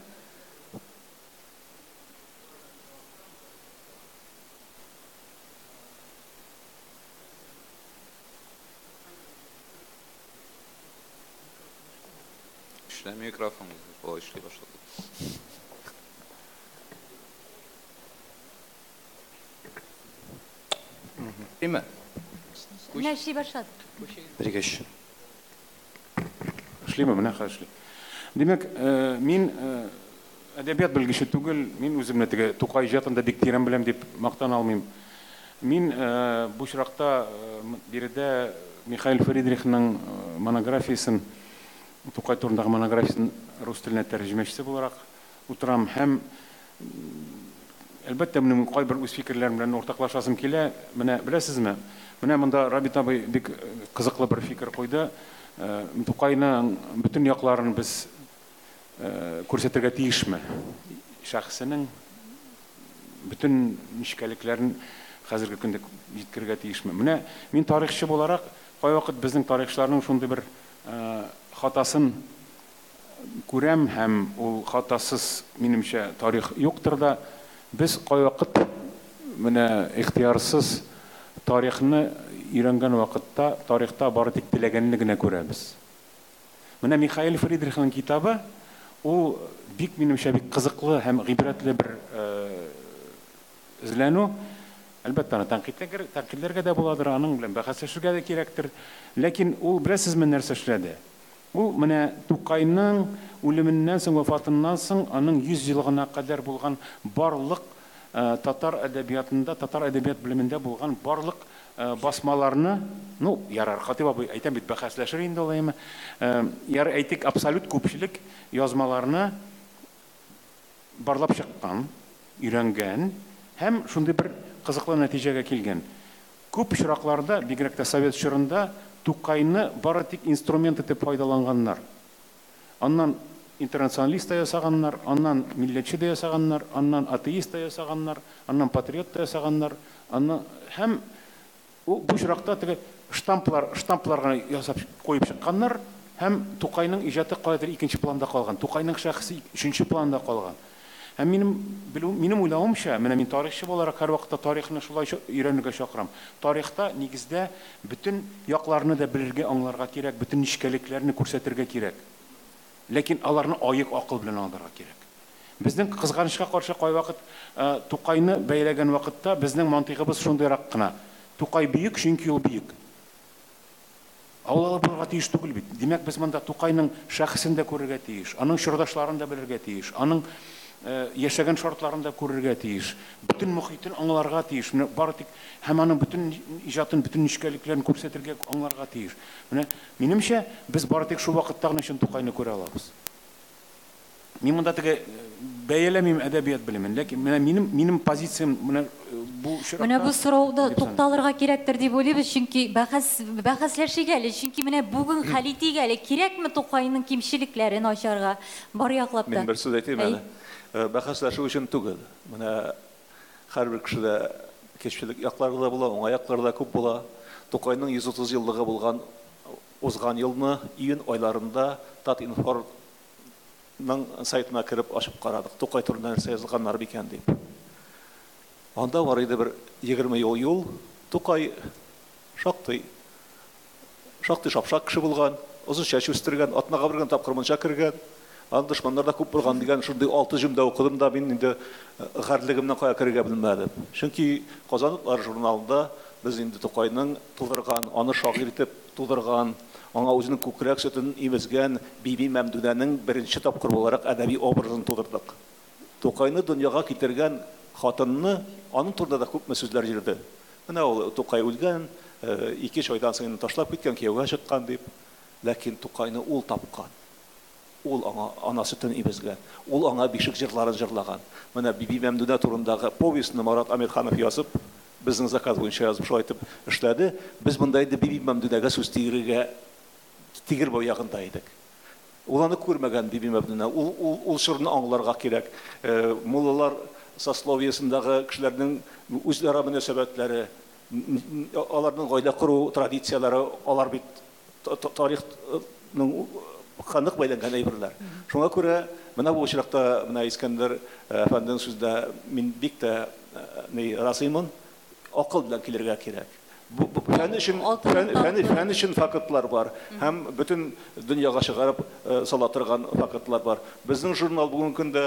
Эшләми микрофон, болай эшли башлады. Име? Башлады. Бригаш. Эшлиме, менә хәзер эшли. Димәк, э, мин э, әдәбият белгече түгел, мин үземне теге Тукай иҗатында бик тирән беләм дип мактан алмыйм. Мин э, э, м- биредә Михаил Фридрихның э, монографиясын Тукай турындагы монографиясын рус теленә тәрҗемәчесе буларак утырам һәм Әлбәттә, минем кайбер үз фикерләрем белән уртаклашасым килә. Менә беләсезме? Менә монда Рабит абый бик э, кызыклы бер фикер куйды. Э, Тукайның бөтен якларын без э, күрсәтергә тиешме? Шәхсенең бөтен нишкәлекләрен хәзерге көндә җиткерергә тиешме? Менә мин тарихчы буларак кайвакыт безнең тарихчыларның шундый бер э, хатасын күрәм һәм ул хатасыз минемчә тарих юктыр да без кайвакыт менә ихтыярсыз тарихны өйрәнгән вакытта тарихта бары тик теләгәнне генә күрәбез. Менә Михаил Фридрихның китабы ул бик минемчә бик кызыклы һәм гыйбрәтле бер эзләнү. Әлбәттә, аны тәнкыйтьләргә дә буладыр, аның белән бәхәсләшергә дә кирәктер. Ләкин ул беләсезме нәрсә эшләде? Ул менә Тукайның үлеменнән соң, вафатыннан соң, аның 100 елгына кадәр булган барлык татар әдәбиятында, татар әдәбият белемендә булган барлык э, басмаларны, ну, ярар, Хатип абый әйтәм бит бәхәсләшер инде ул әйме. Э, Яр әйтик, абсолют күпчелек язмаларны барлап чыккан, өйрәнгән һәм шундый бер кызыклы нәтиҗәгә килгән. Күп очракларда, бигрәк тә совет чорында Тукайны бары тик инструмент итеп файдаланганнар. Аннан интернационалист та ясаганнар, аннан милләтче дә ясаганнар, аннан атеист та ясаганнар, аннан патриот та ясаганнар, аннан һәм ул бу очракта теге штамплар, штампларга ясап коеп чыкканнар һәм Тукайның иҗаты кайдыр икенче планда калган. Тукайның шәхси өченче планда калган. Һәм минем белү, минем уйлавымча, менә мин тарихчы буларак һәр вакытта тарихны шулай өйрәнергә чакырам. Тарихта нигездә бөтен якларны да белергә, аңларга кирәк, бөтен нишкәлекләрне күрсәтергә кирәк. Ләкин аларны аек акыл белән аңларга кирәк. Безнең кызганычка каршы кайвакыт э, Тукайны бәйләгән вакытта безнең мантыйгыбыз шундыйрак кына. Тукай бөек, чөнки ул бөек. Аулалы булырга тиеш түгел бит. Димәк, без монда Тукайның шәхсен дә күрергә тиеш, аның чордашларын да белергә тиеш, аның яшәгән шартларын да күрергә тиеш, бөтен мөхитен аңларга тиеш. Менә бары тик һәм аның бөтен иҗатын, бөтен нишкәлекләрен күрсәтергә аңларга тиеш. Менә минемчә без бары тик шул вакытта гына өчен Тукайны күрә алабыз. Мин монда теге э, бәяләмим әдәбият белемен, ләкин менә минем минем позициям менә э, бу чиракта Менә бу саныйм. тукталырга кирәктер дип уйлыйбыз, чөнки бәхәс бәхәсләшик әле, чөнки менә бүген хәл әле, кирәкме Тукайның кимчелекләрен ачарга бар яклап та. Мин бер сүз әйтим Әй. әле. Бәхәсләшү өчен түгел. Менә һәрбер кешедә кешелек яклары да була, уңай яклары да күп була. Тукайның 130 еллыгы булган узган елны июнь айларында Татинформ ның сайтына кіріп ашып карадык. Тукай турында нәрсә язылганнар бикән дип. Анда бар иде бер 20 ел юл Тукай шактый шактый шапшак кеше булган, озын чәч үстергән, атнага бер генә тапкыр Аны дошманнар да күп булган дигән шундый алты җөмдә укыдым да мин инде гәрлегемнән кая керергә белмәдем. Чөнки Казанлыклар журналында без инде Тукайның тудырган, аны шагыйрь итеп тудырган, аңа үзенең күкрәк сөтен имезгән Биби Мәмдүнәнең беренче тапкыр буларак әдәби образын тудырдык. Тукайны дөньяга китергән хатынны аның турында да күпме сүзләр йөрде менә ул тукай үлгән э, ике өч айдан соң ташлап киткән кияүгә чыккан дип ләкин тукайны ул тапкан ул аңа ана сөтен имезгән ул аңа бишек җырларын җырлаган менә биби мәмдүнә турындагы повестьны марат әмирханов язып безнең заказ буенча язып шулай итеп эшләде без монда инде биби мәмдүнәгә сүз тигерергә тигер ягында идек ул аны күрмәгән биби ул ул шырны аңларга кирәк Э, муллалар сословиесындагы кешеләрнең үзара мөнәсәбәтләре н- н- аларның гаилә кору традициялары алар бит та- та- тарихның ханык бәйләнгән әйберләр шуңа күрә менә бу очракта менә искәндәр э, әфәнденең сүздә мин бик тә э, ни разыймын. Акыл белән килергә кирәк. Фән өчен фән өчен фактлар бар. Һәм бөтен дөньяга чыгарып э, сала торган фактлар бар. Безнең журнал бүгенге көндә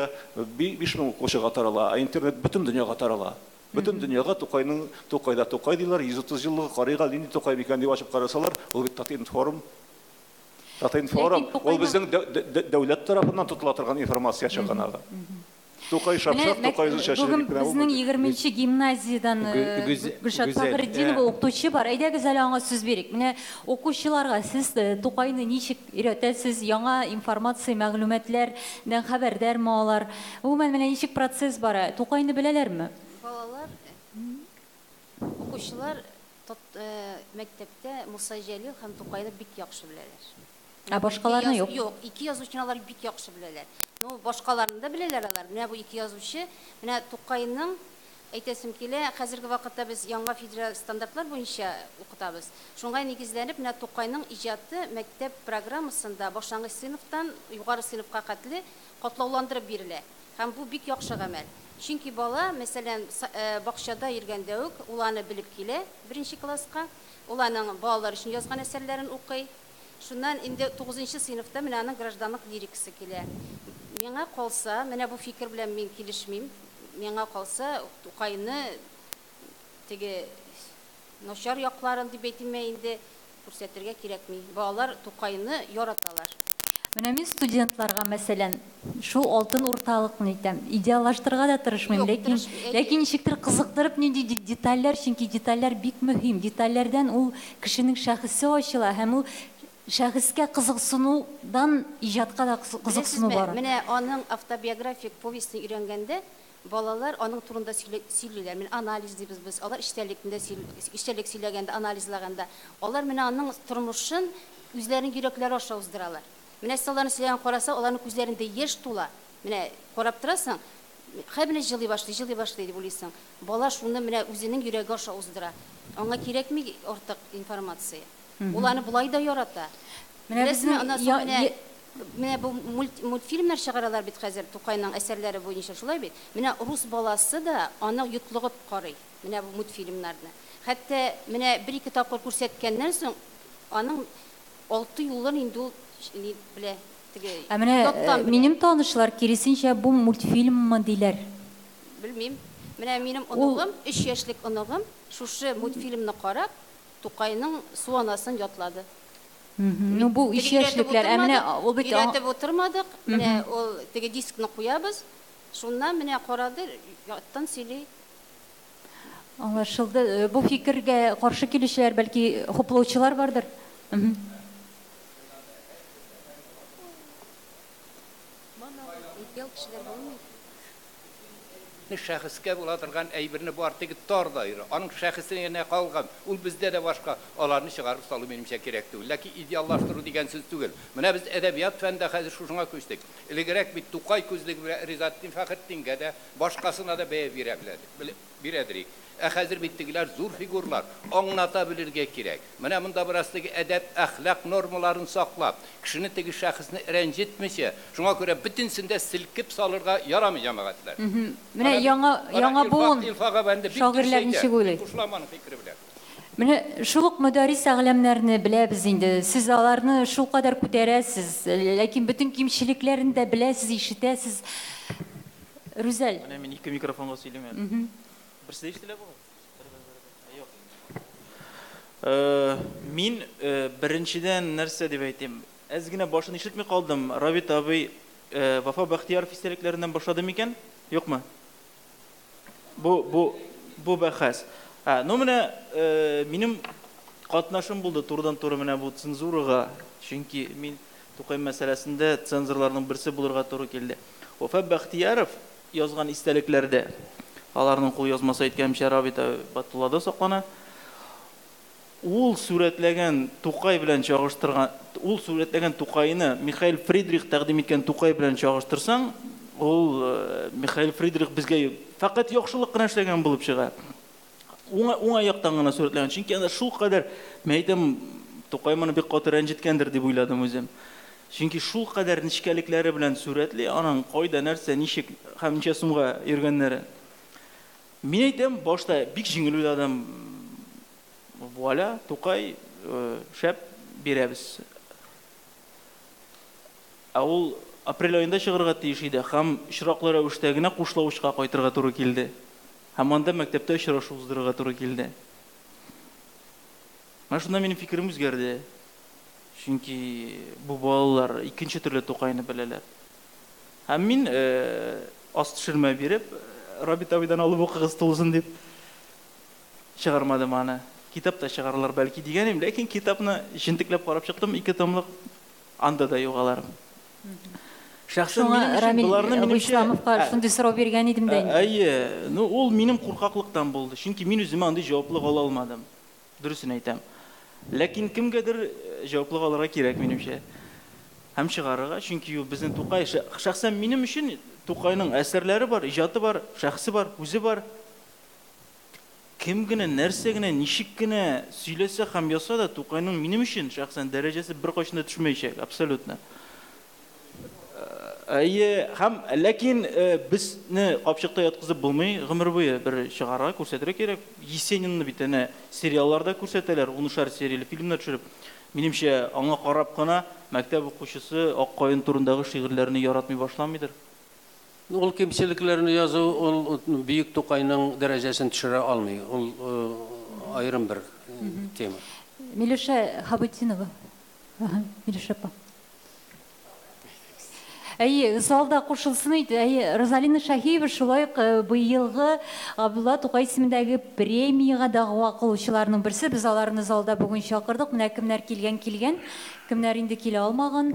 би- биш мең укучыга тарала ә интернет бөтен дөньяга тарала. Бөтен дөньяга тукайның тукайда тукай диләр 130 еллык карыйга нинди тукай микән дип ачып карасалар ул бит татин форум. Татин форум ул безнең дә- дә- дә- дәүләт тарафыннан тотыла торган информация шапшак Менә тукай мәк- шашыр бүген безнең 20 гимназиядан э, гүзәл, Фәхретдинова э. укытучы бар. Әйдәгез әле аңа сүз бирик. Менә укучыларга сез э, Тукайны ничек өйрәтәсез? Яңа информация, мәгълүматлардан хәбәрдармы алар? Гомумән менә ничек процесс бара? Тукайны беләләрме? Балалар, тот, э, мәктәптә Муса Җәлил һәм Тукайны бик яхшы беләләр. Ә яз- юк? Юк, ике язучыны алар бик яхшы беләләр. Ну, башкаларны да беләләр алар. Менә бу ике язучы, менә Тукайның әйтәсем килә, хәзерге вакытта без яңа федераль стандартлар буенча укытабыз. Шуңа нигезләнеп, менә Тукайның иҗаты мәктәп программасында башлангыч сыйныфтан югары сыйныфка хәтле катлауландырып бирелә. Һәм бу бик яхшы гамәл. Чөнки бала, мәсәлән, э, бакчада йөргәндә үк ул аны белеп килә, беренче класска. Ул аның балалар өчен язган әсәрләрен укый. Шуннан инде 9нчы сыйныфта менә аның гражданлык лирикасы килә. Миңа калса, менә бу фикер белән мин килешмим. Миңа калса, Тукайны теге начар якларын дип әйтмә инде күрсәтергә кирәкми. Балалар Тукайны яраталар. Менә мин студентларга мәсәлән шул алтын урталыкны әйтәм, идеаллаштырырга да тырышмыйм, ләкин ләкин ничектер кызыктырып нинди ди- детальләр, чөнки детальләр бик мөһим. Детальләрдән ул кешенең шәхесе ачыла һәм ул шәхескә кызыксынудан иҗатка да Беләсезме, бара. Менә аның автобиографик повестьны өйрәнгәндә балалар аның турында сөйлиләр. Мен анализ дибез без. Алар иштәлектендә сөйл- иштәлек сөйләгәндә, анализлаганда, алар менә аның тормышын үзләренең йөрәкләре аша уздыралар. Менә сез аларны сөйләгән караса, аларның күзләрендә яшь тула. Менә карап торасың, һәм менә җылый башлый, җылый башлый дип уйлыйсың. Бала шуны менә үзенең йөрәге аша уздыра. Аңа кирәкми артык информация. Аны булай да ярата. Менә Беләсезме, безнең аннан соң я- менә я- Менә бу мульт- мультфильмнар чыгаралар бит хәзер Тукайның әсәрләре буенча шулай бит. Менә рус баласы да аны йотлыгып карый. Менә бу мультфильмнарны. Хәтта менә бер-ике тапкыр күрсәткәннән соң аның алты юлын ул ни белә теге Ә менә э, минем танышлар киресенчә бу мультфильммы диләр. белмим. Менә минем оныгым, 3 яшьлек оныгым, шушы мультфильмны карап Тукайның суанасын ятлады. Мгм. Ну бу Теге иш өйрәтеп яшьлекләр. Ә менә утырмадык, ул бит өйрәтеп утырмадык. Менә ул теге дискны куябыз. Шуннан менә карады, яттан сөйли. Аңлашылды. Э, Бу фикергә каршы килүчеләр бәлки хуплаучылар бардыр. шәхескә була торган әйберне бар теге тар даирә. Аның шәхесенә калган. Ул бездә дә башка аларны чыгарып салу минемчә кирәк түгел. Ләкин идеаллаштыру дигән сүз түгел. Менә без әдәбият фәндә хәзер шушыңа күчтек. Элегрәк бит Тукай күзлеге белән Ризаттин Фәхретдингә дә башкасына да бәя бирә беләде. Бирәдерик. Ә хәзер бит тегеләр зур фигурлар. Аңлата белергә кирәк. Менә монда бераз теге әдәп, әхлак нормаларын саклап, кешене теге шәхесне рәнҗетмичә, шуңа күрә бөтенсендә селкеп салырга ярамый җәмәгатьләр. Мгм. Менә яңа яңа буын шагыйрьләр ничек уйлый? Кушламаның фикере белән. Менә шул ук мөдәррис әгъләмнәрне беләбез инде. Сез аларны шул кадәр күтәрәсез, ләкин бөтен кимчелекләрен дә беләсез, ишетәсез. Рүзәл. Менә мин ике микрофонга сөйлим Әле. Мгм. Берсе ишетелә бугай? Юк. Э, Мин э, беренчедән нәрсә дип әйтим? Әз генә башын ишетми калдым. Равит абый Вафа Бахтияров истәлекләреннән башлады микән? Юкмы? бу бу бу бәхәс ну менә минем катнашым булды турыдан туры менә бу цензурага чөнки мин тукай мәсьәләсендә цензорларның берсе булырга туры килде вафа бәхтияров язган истәлекләрдә аларның кул язмасы әйткәнчә рабита батуллада саклана. Ул сүрәтләгән тукай белән чагыштырган ул сүрәтләгән тукайны михаил фридрих тәкъдим иткән тукай белән чагыштырсаң ул э, михаил фридрих безгә фақат яхшылык кына эшләгән булып чыга. Уңай уңай яктан гына сүрәтләгән чөнки анда шулкадәр мен әйтәм тукай моны бик каты рәнҗеткәндер дип уйладым үзем. Чөнки шулкадәр нечкәлекләре белән сүрәтли аның кайда нәрсә ничек һәм ничә сумга йөргәннәре. Мин әйтәм башта бик җиңел уйладым вуаля тукай э, шәп бирәбез ә ул апрель айында чыгарга тиеш иде һәм очраклы рәвештә генә кушлавычка кайтырга туры килде һәм анда мәктәптә очрашу уздырырга туры килде менә шунда минем фикерем үзгәрде чөнки бу балалар икенче төрле тукайны беләләр һәм мин ас төшермә биреп рабит абыйдан алып укыгыз тулысын дип чыгармадым аны китап та чыгаралар бәлки дигән идем ләкин китапны җентекләп карап чыктым ике томлык анда да Рамил боларны минемчә Абыйсламовка Ә, сорау биргән идем дә. Ә, Әйе, ну ул минем куркаклыктан булды. Чөнки мин үземә андый җаваплык ала алмадым. Дөресен әйтәм. Ләкин кемгәдер э, җаваплык алырга кирәк минемчә. Һәм чыгарырга, чөнки ул безнең Тукай ша- шәхсән минем өчен Тукайның әсәрләре бар, иҗаты бар, шәхсе бар, үзе бар. Кем генә, нәрсә генә, ничек кенә сөйләсә һәм яса да Тукайның минем өчен шәхсән дәрәҗәсе бер кайчан да төшмәячәк, абсолютно. Әйе, һәм ләкин э, безне капчыкта яткызып булмый, гомер буе бер чыгарга күрсәтергә кирәк. Есенинны бит әнә сериалларда күрсәтәләр, унышар сериялы фильмнар төшереп. Минемчә, аңа карап кына мәктәп укучысы Ак каен турындагы шигырьләрне яратмый башламыйдыр. Язу ул бөек тукайның дәрәҗәсен төшерә алмый. Ул э, аерым бер э, тема. Милюша Хабутинова. Ага, Милюша апа. Әйе, залда кушылсын иде. Әйе, Розалина Шаһиева шулай быелгы Абдулла Тукай исемендәге премияга дәгъва кылучыларның берсе. Без аларны залда бүген чакырдык. Менә кемнәр килгән килгән, кемнәр инде килә алмаган.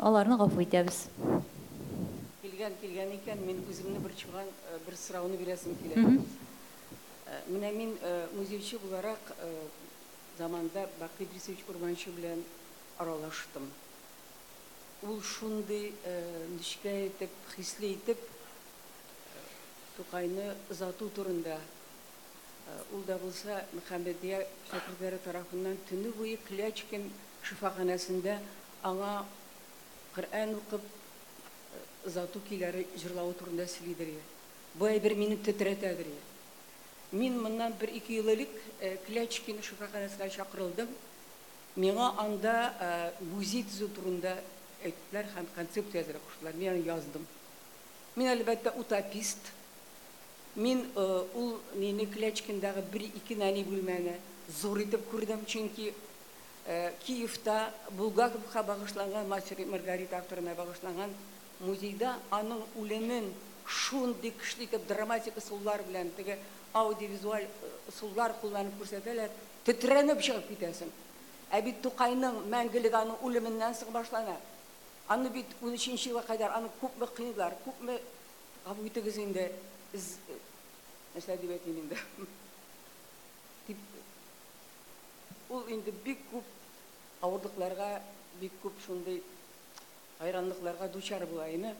Аларны гафу итәбез. Килгән килгән икән, мин үземне бер чыган э, бер сорауны бирәсем килә. Мгм. Э, мин э, музейчы буларак э, заманда Бакый Идрисович Урманчы белән аралаштым. Ул шундый нечкә итеп, хисле итеп Тукайны озату турында ул да булса Мөхәммәдия шәкертләре тарафыннан төне буе Клячкин шифаханәсендә аңа Коръән укып э, озату көйләре җырлавы турында сөйлидер. иде. Бу әйбер мине тетрәтәдер. Мин моннан бер ике ел элек э, Клячкин шифаханәсенә чакырылдым. Миңа анда э, музей төзү турында әйттеләр һәм концепция әзерләп куштылар. Мин яздым. Мин әлбәттә утопист. Мин э, ул мине Клячкиндагы бер ике нәни бүлмәне зур итеп күрдем, чөнки э, Киевта Булгаковка багышланган Маргарита авторына багышланган музейда аның үлемен шундый көчле итеп драматик ысуллар белән теге аудиовизуаль э, ысуллар кулланып күрсәтәләр, тетрәнеп чыгып китәсең. Ә бит Тукайның мәңгелек аның үлеменнән соң башлана. Аны бит 13 елга кадәр аны күпме кыйнлар, күпме гафу итегез инде бик хайранлыкларга дучар була ине.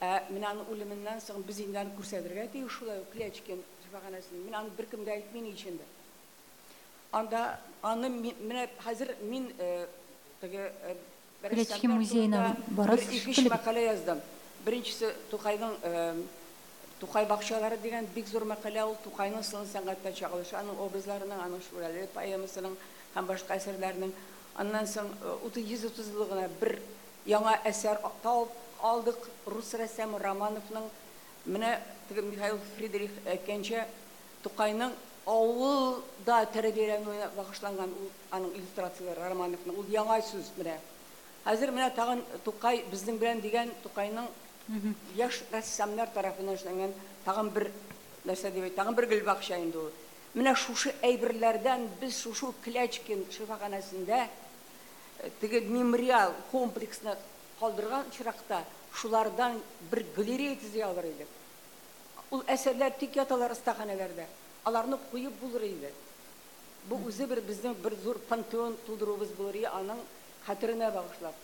Ә мен аны үлеменнән соң без инде аны күрсәтергә тиеш шулай ук Клячкин шифаханәсен. Мин аны беркем дә әйтмим ичендә. Анда аны менә хәзер мин э, теге э, Клячкин музеена барасыз, шикелле. мәкалә яздым. Беренчесе Тукайның э, Тукай бакчалары дигән бик зур мәкалә ул Тукайның сылын сәнгатьтә чагылышы, аның образларының, аның шүрәле поэмасының һәм башка әсәрләрнең. Аннан соң э, 30 гына бер яңа әсәр тауып алдык рус рәссамы Романовның менә теге Михаил Фридрих әйткәнчә Тукайның авылда тәрбияләнүенә багышланган ул аның иллюстрациялары Романовның ул яңа сүз менә. Хәзер менә тагын Тукай безнең белән дигән Тукайның яшь рәссамнар тарафыннан эшләнгән тагын бер нәрсә дип тагын бер гөл бакча инде ул. Менә шушы әйберләрдән біз шушы Клячкин шифаханәсендә теге мемориал комплексны калдырган чиракта шулардан бер галерея төзей алыр идек. Ул әсәрләр тик яталар стаханәләрдә. Аларны куеп булыр иде. Бу үзе бер безнең бер зур пантеон тудыруыбыз булыр иде, аның хәтеренә багышлап,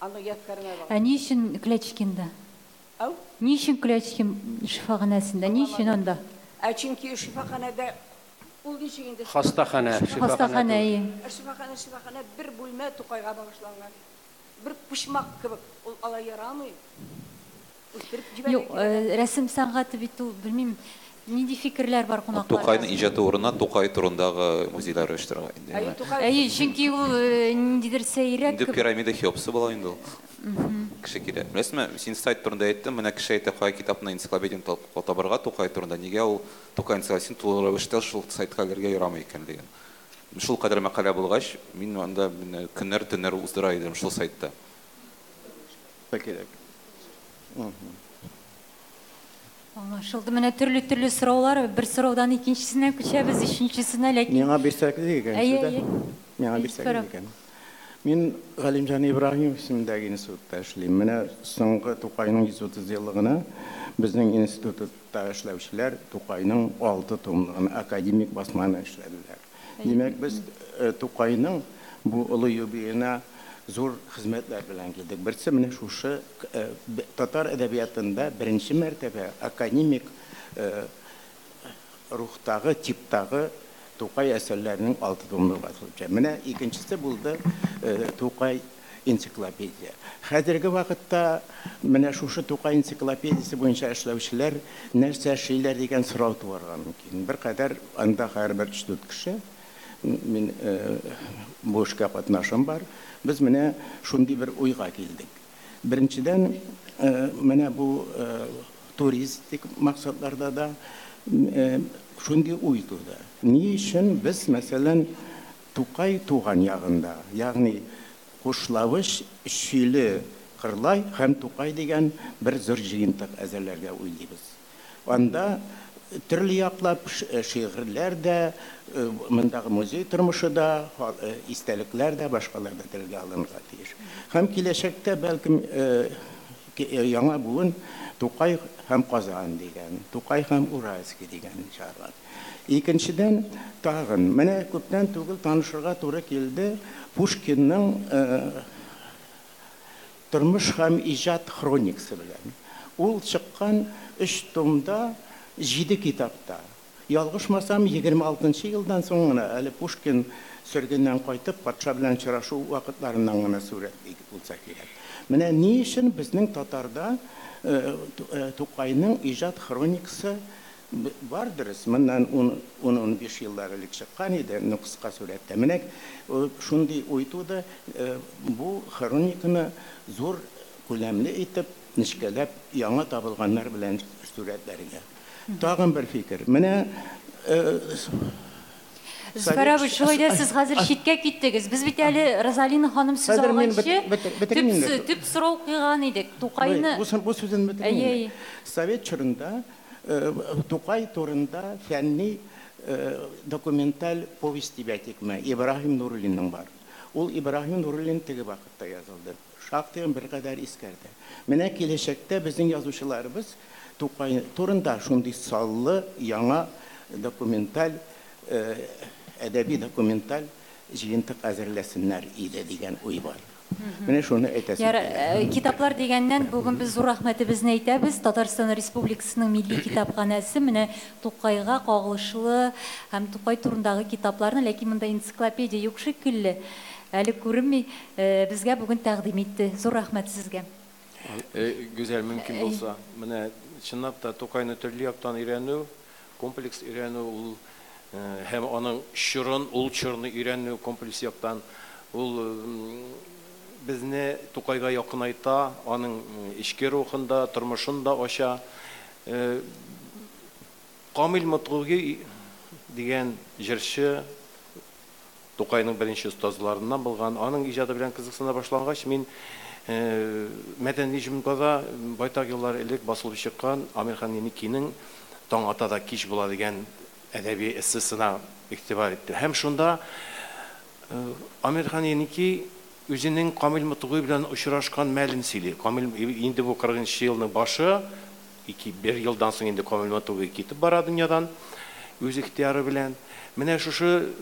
аның ядкарына Ә багышлап. ни өчен Клячкинда? Ау? Ни өчен Клячкин шифаханәсендә? Ни өчен анда? Ә чөнки шифаханәдә ул ничек инде? Хастахана, Хастахана, ие. Ә Шифахана, шифахана бер бүлмә Тукайга багышланган. Бер пушмак кебек, ул алай ярамый. Үстереп Юк, җибәрә. э, рәсем сәнгате бит ул, белмим, нинди фикерләр бар кунакларда? Тукайның иҗаты урынына Тукай турындагы музейлар оештырырга инде. Әйе, чөнки ул э, ниндидер сәйрәк Инде пирамида Хеопсы була инде ул. Кеше килә. Беләсезме, син сайт турында әйттең, менә кеше әйтә, кай китапны энциклопедияны та- табарга Тукай турында. Нигә ул Тукай энциклопедиясын тулы рәвештә шул сайтка кергә ярамый икән дигән. Шул кадәр мәкалә булгач, мин анда менә көннәр төннәр уздыра идем шул сайтта. Кирәк. Аңлашылды. Менә төрле-төрле сораулар, бер сораудан икенчесенә күчәбез, өченчесенә, ләкин Миңа бирсәк дигән Әйе, сүздә. әйе. Миңа Әйе, бирсәк сорап. дигән. Мин Галимҗан Ибраһимов исемендәге институтта эшлим. Менә соңгы Тукайның 130 еллыгына безнең институтта эшләүчеләр Тукайның 6 томлыгын академик басманы эшләделәр. Димәк, без э, Тукайның бу олы юбилеена зур хезмәтләр белән килдек. Берсе менә шушы татар әдәбиятында беренче мәртәбә академик рухтагы, типтагы Тукай әсәрләренең алты томлыгы басылып. Менә икенчесе булды Тукай энциклопедия. Хәзерге вакытта менә шушы Тукай энциклопедиясе буенча эшләүчеләр нәрсә эшлиләр дигән сорау туарга мөмкин. Беркадәр анда һәрбер 3-4 кеше мин бу эшкә катнашым бар. Без менә шундый килдек. Беренчедән э, менә бу э, туристик максатларда да шундый уй туды. Ни өчен без мәсәлән Тукай туган ягында, ягъни Кушлавыш, Шиле, Кырлай һәм Тукай дигән бер зур җыентык әзерләргә уйлыйбыз. Анда төрле яклап шигырьләр мондагы музей тормышы да, истәлекләр дә, башкалар да телгә алынырга тиеш. Һәм киләчәктә э, яңа буын Тукай һәм Казан дигән, Тукай һәм Уральский дигән чыгарган. Икенчедән тагын менә күптән түгел танышырга туры килде Пушкинның тормыш һәм иҗат хроникасы белән. Ул чыккан 3 томда 7 китапта. Ялгышмасам 26 елдан соң гына әле Пушкин сөргеннән кайтып патша белән очрашу вакытларыннан гына сурәтлик булса кирәк. Менә ни өчен безнең татарда э, э, Тукайның иҗат хроникасы бар дөрес. Моннан 10-15 еллар элек чыккан иде, ну кыска сурәттә. Менә э, шундый уй туды, бу хрониканы зур күләмле итеп, нечкәләп, яңа табылганнар белән сурәтләргә. Тагын бер фикер. Менә э, Зөфәр абый, шулай да сез хәзер читкә киттегез. Біз бит әле Розалина ханым сүз Хәзер мин алганчы бет- бет- бетерим төп инде. сө- төп сорау куйган идек. Тукайны Бу бу сүзен бетерим. Әйе, инде. әйе. Совет чорында э, Тукай турында фәнни э, документаль повесть дип әйтикме, Ибраһим Нуруллинның бар. Ул Ибраһим Нуруллин теге вакытта язылды. Шактый бер кадәр искәрде. Менә киләчәктә безнең язучыларыбыз Тукай турында шундый саллы яңа документаль э, әдәби документаль җыентык әзерләсеннәр иде дигән уй бар. Менә шуны килә. э, китаплар дигәннән бүген без зур рәхмәтебезне әйтәбез. Татарстан Республикасының милли китапханәсе менә Тукайга кагылышлы һәм Тукай турындагы китапларны, ләкин монда энциклопедия юк шикелле. Әле күренми, э, безгә бүген тәкъдим итте. Зур рәхмәт сезгә. Гүзәл мөмкин булса, менә чынлап та Тукайны төрле яктан комплекс өйрәнү ул һәм аның чорын, ул чорны өйрәнү комплекс яктан ул безне Тукайга якынайта, аның м, ичке рухында, тормышында ача. Э, Камил Матлуги дигән җырчы Тукайның беренче остазларыннан булган, аның иҗаты белән кызыксына башлагач, мин э, мәдәни җомгада байтак еллар элек басылып чыккан Амирхан Еникинең таң атада кич була дигән әдәби эссесына игътибар итте. Һәм шунда Амир хан Еники үзенең Камил Мутугый белән очрашкан мәлен сөйли. Камил инде бу 40 елның башы, 2-1 елдан соң инде Камил китеп бара шушы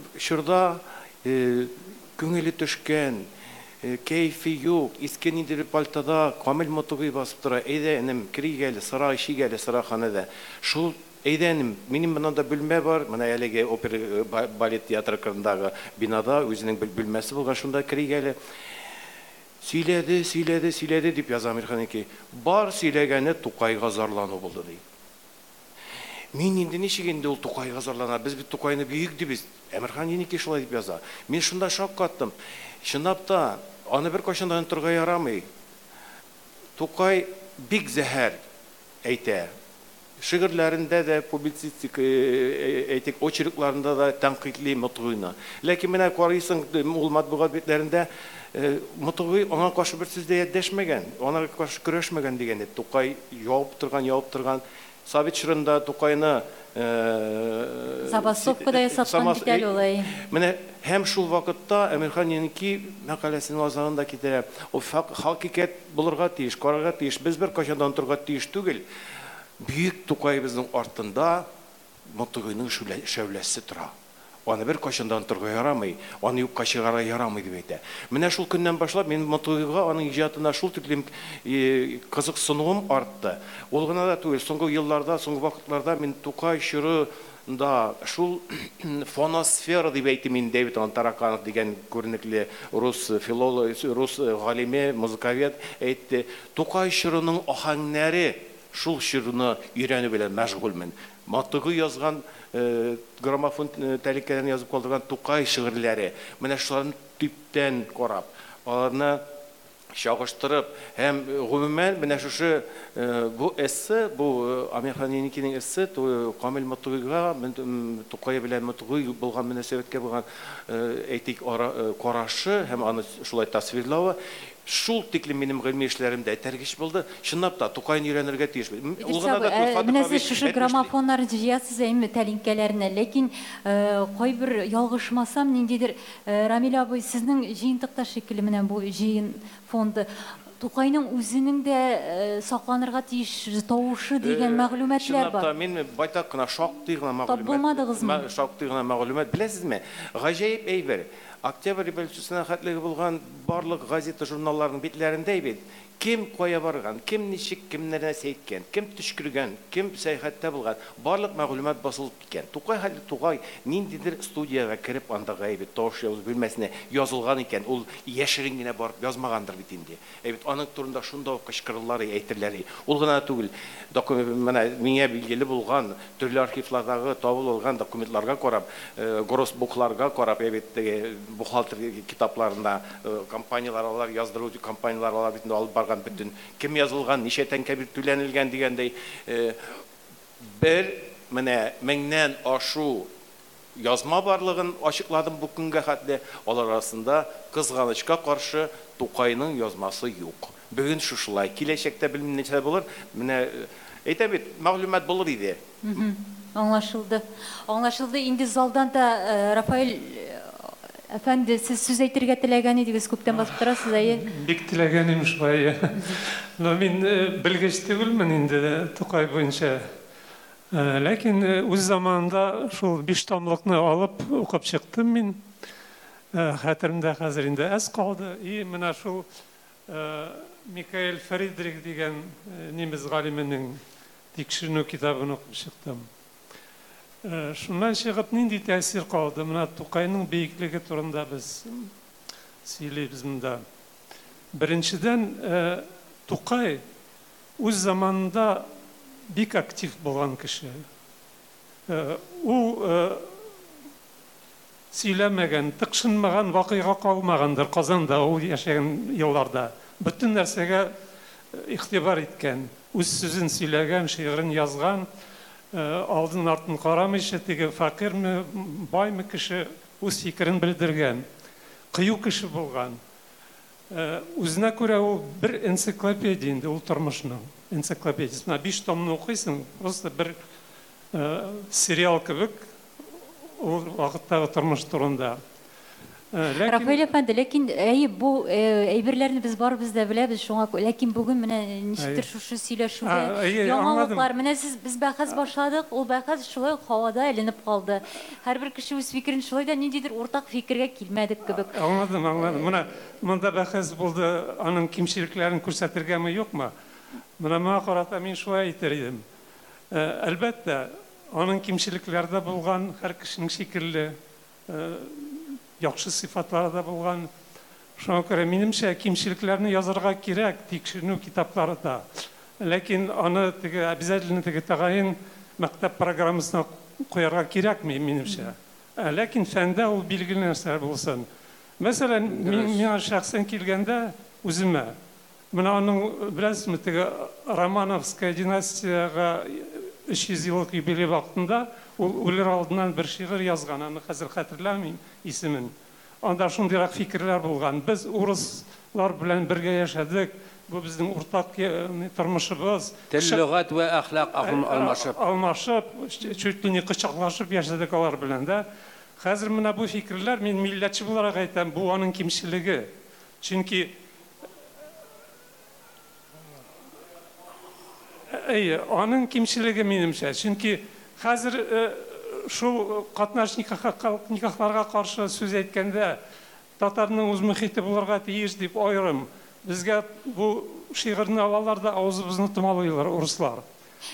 төшкән, иске ниндидер пальтода Камил Мутугый басып тора. Әйдә, энем, киригә әле, сыра ишигә әле, сыра ханада. Шул Әйдәнем, минем монда бүлмә бар, менә әлеге опера балет театры кырындагы бинада үзенең бүлмәсе булган, шунда киригә әле. Сөйләде, сөйләде, сөйләде дип яза Амирхан ки, бар сөйләгәне Тукайга зарлану булды ди. Мин инде ничек инде ул Тукайга зарлана? Без бит Тукайны бөек дибез. Амирхан Еники шулай дип яза. Мин шунда шок каттым. Чынлап та, аны бер кайчан да ярамый. Тукай бик зәһәр әйтә шигырьләрендә дә публицистик әйтик очеркларында да тәнкыйтьли Мутгыйны. Ләкин менә карыйсың ул матбугат битләрендә Мутгый аңа каршы бер сүз дә дәшмәгән, аңа каршы көрәшмәгән дигән ди. Тукай явып торган, явып торган. Совет чорында Тукайны Забастовкада ясаткан бит әле улай. Менә һәм шул вакытта Әмирхан Яники мәкаләсенең азагында китә. Ул хакыйкать булырга тиеш, карарга тиеш. Без торырга тиеш түгел Тукайыбыздың артында Мотыгыйның шәүләсе тора. Аны бер кайчандан торга ярамый, аны юкка чыгара ярамый дип әйтә. Менә шул көннән башлап мин Мотыгыйга аның иҗатына шул тиклем кызыксынуым артты. Ул гына да түгел, соңгы елларда, соңгы вакытларда мин Тукай чоры да шул *clears throat* фоносфера дип әйтим мин Дэвид Антараканов дигән күренекле рус филолог, рус галиме, музыковед әйтте. Тукай чорының ахаңнары шул ширны өйрәнү белән мәшгульмен. Матыгы язган граммофон тәликкәдән язып калдырган Тукай шигырьләре. Менә шуларны типтән карап, аларны чагыштырып һәм гомумән менә шушы бу эссе, бу Амирхан Еникинең эссе Камил Матугыйга, Тукай белән Матугый булган мөнәсәбәткә булган әйтик карашы һәм аны шулай тасвирлавы шул тиклем минем гыйльми эшләремдә тәргиш булды. Чынлап та Тукайны өйрәнергә тиеш. Ул гына да Фатыйма. Менә сез шушы граммофоннарны җыясыз әйме тәлинкәләренә, ләкин кайбер ялгышмасам ниндидер Рамил абый сезнең җыентыкта шикелле менә бу җыен фонды Тукайның үзенең дә сакланырга тиеш тавышы дигән мәгълүматлар бар. Чынлап мин байтак кына шактый гына мәгълүмат. Табылмадыгызмы? Шактый гына мәгълүмат. Беләсезме? Гаҗәеп әйбер. Октябрь революциясына хәтлеге булган барлык газета журналларның битләрендә бит кем кая барган, кем ничек кемнәргә сәйткән, кем төшкергән, кем сәяхәттә булган, барлык мәгълүмат басылып киткән. Тукай хәле Тугай ниндидер студияга кирип анда гайбит таш язу бүлмәсенә язылган икән. Ул яшерен генә барып язмагандыр бит инде. Әйбит аның турында шунда ук кычкырылар, әйтерләр. Ул гына түгел. Менә миңа билгеле булган төрле архивлардагы табылган документларга карап, гроссбукларга карап, әйбит бухгалтер китапларында компаниялар алар яздыру компаниялар алар бит алып барган бүтін кем язылган ничә тәңкә бир түләнелгән дигәндәй бер менә меңнән ашу язма барлыгын ачыкладым бу көнгә хәтле алар арасында кызганычка каршы тукайның язмасы юк бүген шушылай киләчәктә белмим ничә булыр менә әйтәм бит мәгълүмат булыр иде аңлашылды аңлашылды инде залдан да рафаэль Әфәнде, сез сүз әйтергә теләгән идегез, күптән басып торасыз, әйе? Бик теләгән имеш бая. Но мин белгеч түгелмен инде Тукай буенча. Ләкин үз заманында шул биш томлыкны алып укып чыктым мин. Хәтеремдә хәзер инде әз калды. И менә шул Микаэль Фридрих дигән немец галименең тикшеренү китабын укып чыктым. Шуннан чыгып нинди тәэсир калды? Менә Тукайның бейеклеге турында без сөйләйбез монда. Беренчедән, Тукай үз заманында бик актив булган кеше. Ул сөйләмәгән, тыкшынмаган вакыйга калмагандыр Казанда ул яшәгән елларда. Бөтен нәрсәгә игътибар иткән, үз сүзен сөйләгән, шигырен язган. Алдын артын карамыйча теге фәкыйрме баймы кеше үз фикерен белдергән кыю кеше булган үзенә күрә ул бер энциклопедия инде ул тормышның энциклопедиясы. Менә биш томны укыйсың просто бер э, сериал кебек ул вакыттагы тормыш турында Э, Рафаэль әфәнде, ләкин әй бу э, әйберләрне без барыбыз да беләбез, шуңа ләкин бүген менә ничектер Әйе. шушы сөйләшүдә әйе, яңалыклар, менә сез без бәхәс башладык, ул бәхәс шулай һавада эленеп калды. Һәрбер кеше үз фикерен шулай да ниндидер уртак фикергә килмәдек кебек. Аңладым, аңладым. Менә монда бәхәс булды, аның кимчелекләрен күрсәтергәме, юкмы? Менә моңа карата мин шулай әйтер идем. Э, Әлбәттә, аның кимчелекләре булган, һәр кешенең шикелле э, яхшы сыйфатлары да булган. Шуңа күрә минемчә кимчелекләрне язарга кирәк тикшеренү китапларында. Ләкин аны теге обязательно теге тәгаен мәктәп программасына куярга кирәкми минемчә. Ә, Ләкин фәндә ул билгеле нәрсә булсын. Мәсәлән, мин миңа шәхсән килгәндә үземә менә аның беләсезме теге Романовская династияга 300 еллык юбилей вакытында ул үлер алдыннан бер шигырь язган, аны исемен. Анда шундыйрак фикерләр булган. Без урыслар белән бергә яшәдек. Бу безнең уртак э, тормышыбыз. Тел, лөгать вә әхлак алм- алмашып. Алмашып, чуть ли не кычаклашып яшәдек алар белән дә. Хәзер менә бу фикерләр мин милләтче буларак әйтәм, бу аның кимчелеге. Чөнки Әйе, аның кимчелеге минемчә. Чөнки хәзер э, шул катнаш никахларга каршы сүз әйткәндә татарның үз мөхите булырга тиеш дип аерым. Безгә бу шигырьне алалар да авызыбызны томалыйлар урыслар.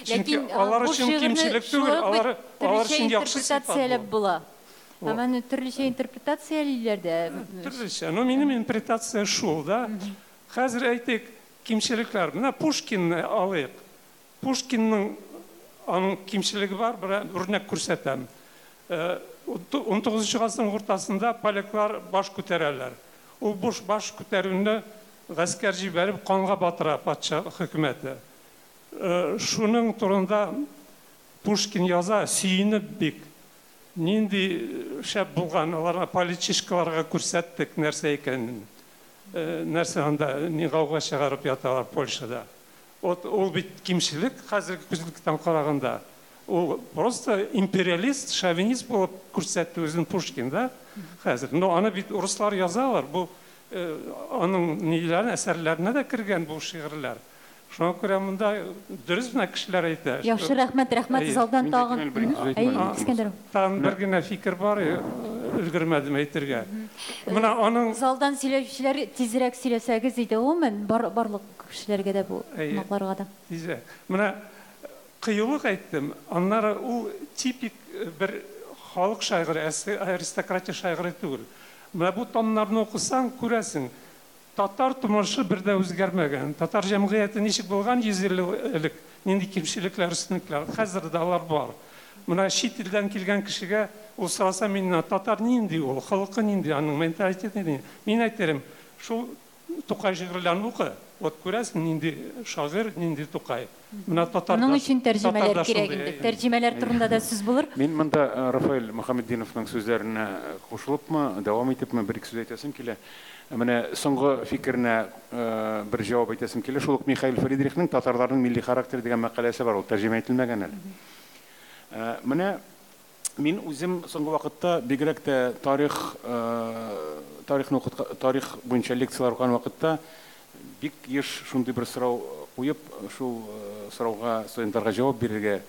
Чөнки Ләкин алар түгел, шулай ук алар алар сыйфат интерпретацияләп бу. була. О. Һәм аны төрлечә интерпретациялиләр дә. Төрлечә. Ну, минем интерпретация шул, да. Хәзер әйтик, кимчелекләр. Менә Пушкинны алыйк. Пушкинның аның кимчелеге бар, бер үрнәк күрсәтәм. Э, 19 гасырның уртасында поляклар баш күтәрәләр. Ул буш баш күтәрүне гаскәр җибәреп канга батыра патша хөкүмәте. Э, Шуның турында Пушкин яза, сөйініп бик. Нинди шәп булган, аларга политичкаларга күрсәттек нәрсә икәнен. Э, Нәрсә анда чыгарып яталар Польшада. Вот ул бит кимчелек хәзерге күзлектән караганда. Ул просто империалист, шовинист булып күрсәтте үзен Пушкин да хәзер. Но аны бит урыслар язалар. Бу э, аның ниләрен әсәрләренә дә кергән бу шигырьләр. Шуңа күрә монда дөрес менә кешеләр әйтә. Яхшы рәхмәт, рәхмәт залдан тагын. Искәндәров. Тагын бер генә фикер бар, өлгермәдем әйтергә. Менә аның Залдан сөйләүчеләр тизрәк сөйләсәгез иде гомумән бар барлык кешеләргә дә бу кунакларга да. Тизе. Менә кыюлык әйттем. Аннары ул типик э, бер халык әс- аристократия шагыйре түгел. Менә бу томнарны укысаң, күрәсең, татар тормышы бер дә үзгәрмәгән. Татар җәмгыяте ничек булган 100 ел элек, нинди кимчелекләр, өстенлекләр, хәзер дә алар бар. Менә чит илдән килгән кешегә ул сораса миннән татар нинди ул, халкы нинди, аның менталитеты нинди. Мин әйтерем, шул Тукай шигырьләрен укы. Вот күрәсең нинди шагыйрь, нинди Тукай. Менә татар. Өчен тәрҗемәләр кирәк инде. Тәрҗемәләр турында да сүз булыр. Мин монда э, Рафаэль Мөхәммәтдиновның сүзләренә кушылыпмы, дәвам итепме бер ике сүз әйтәсем килә. Менә соңгы фикеренә э, бер җавап әйтәсем килә. Шул Михаил Фридрихның татарларның милли характер дигән мәкаләсе бар, ул тәрҗемә ителмәгән әле. Э, Менә мин үзем соңгы вакытта бигрәк тә тарих э, тарихны тарих буенча лекциялар укыган вакытта бик еш шундый бер сорау куеп, шул э, сорауга студентларга җавап бирергә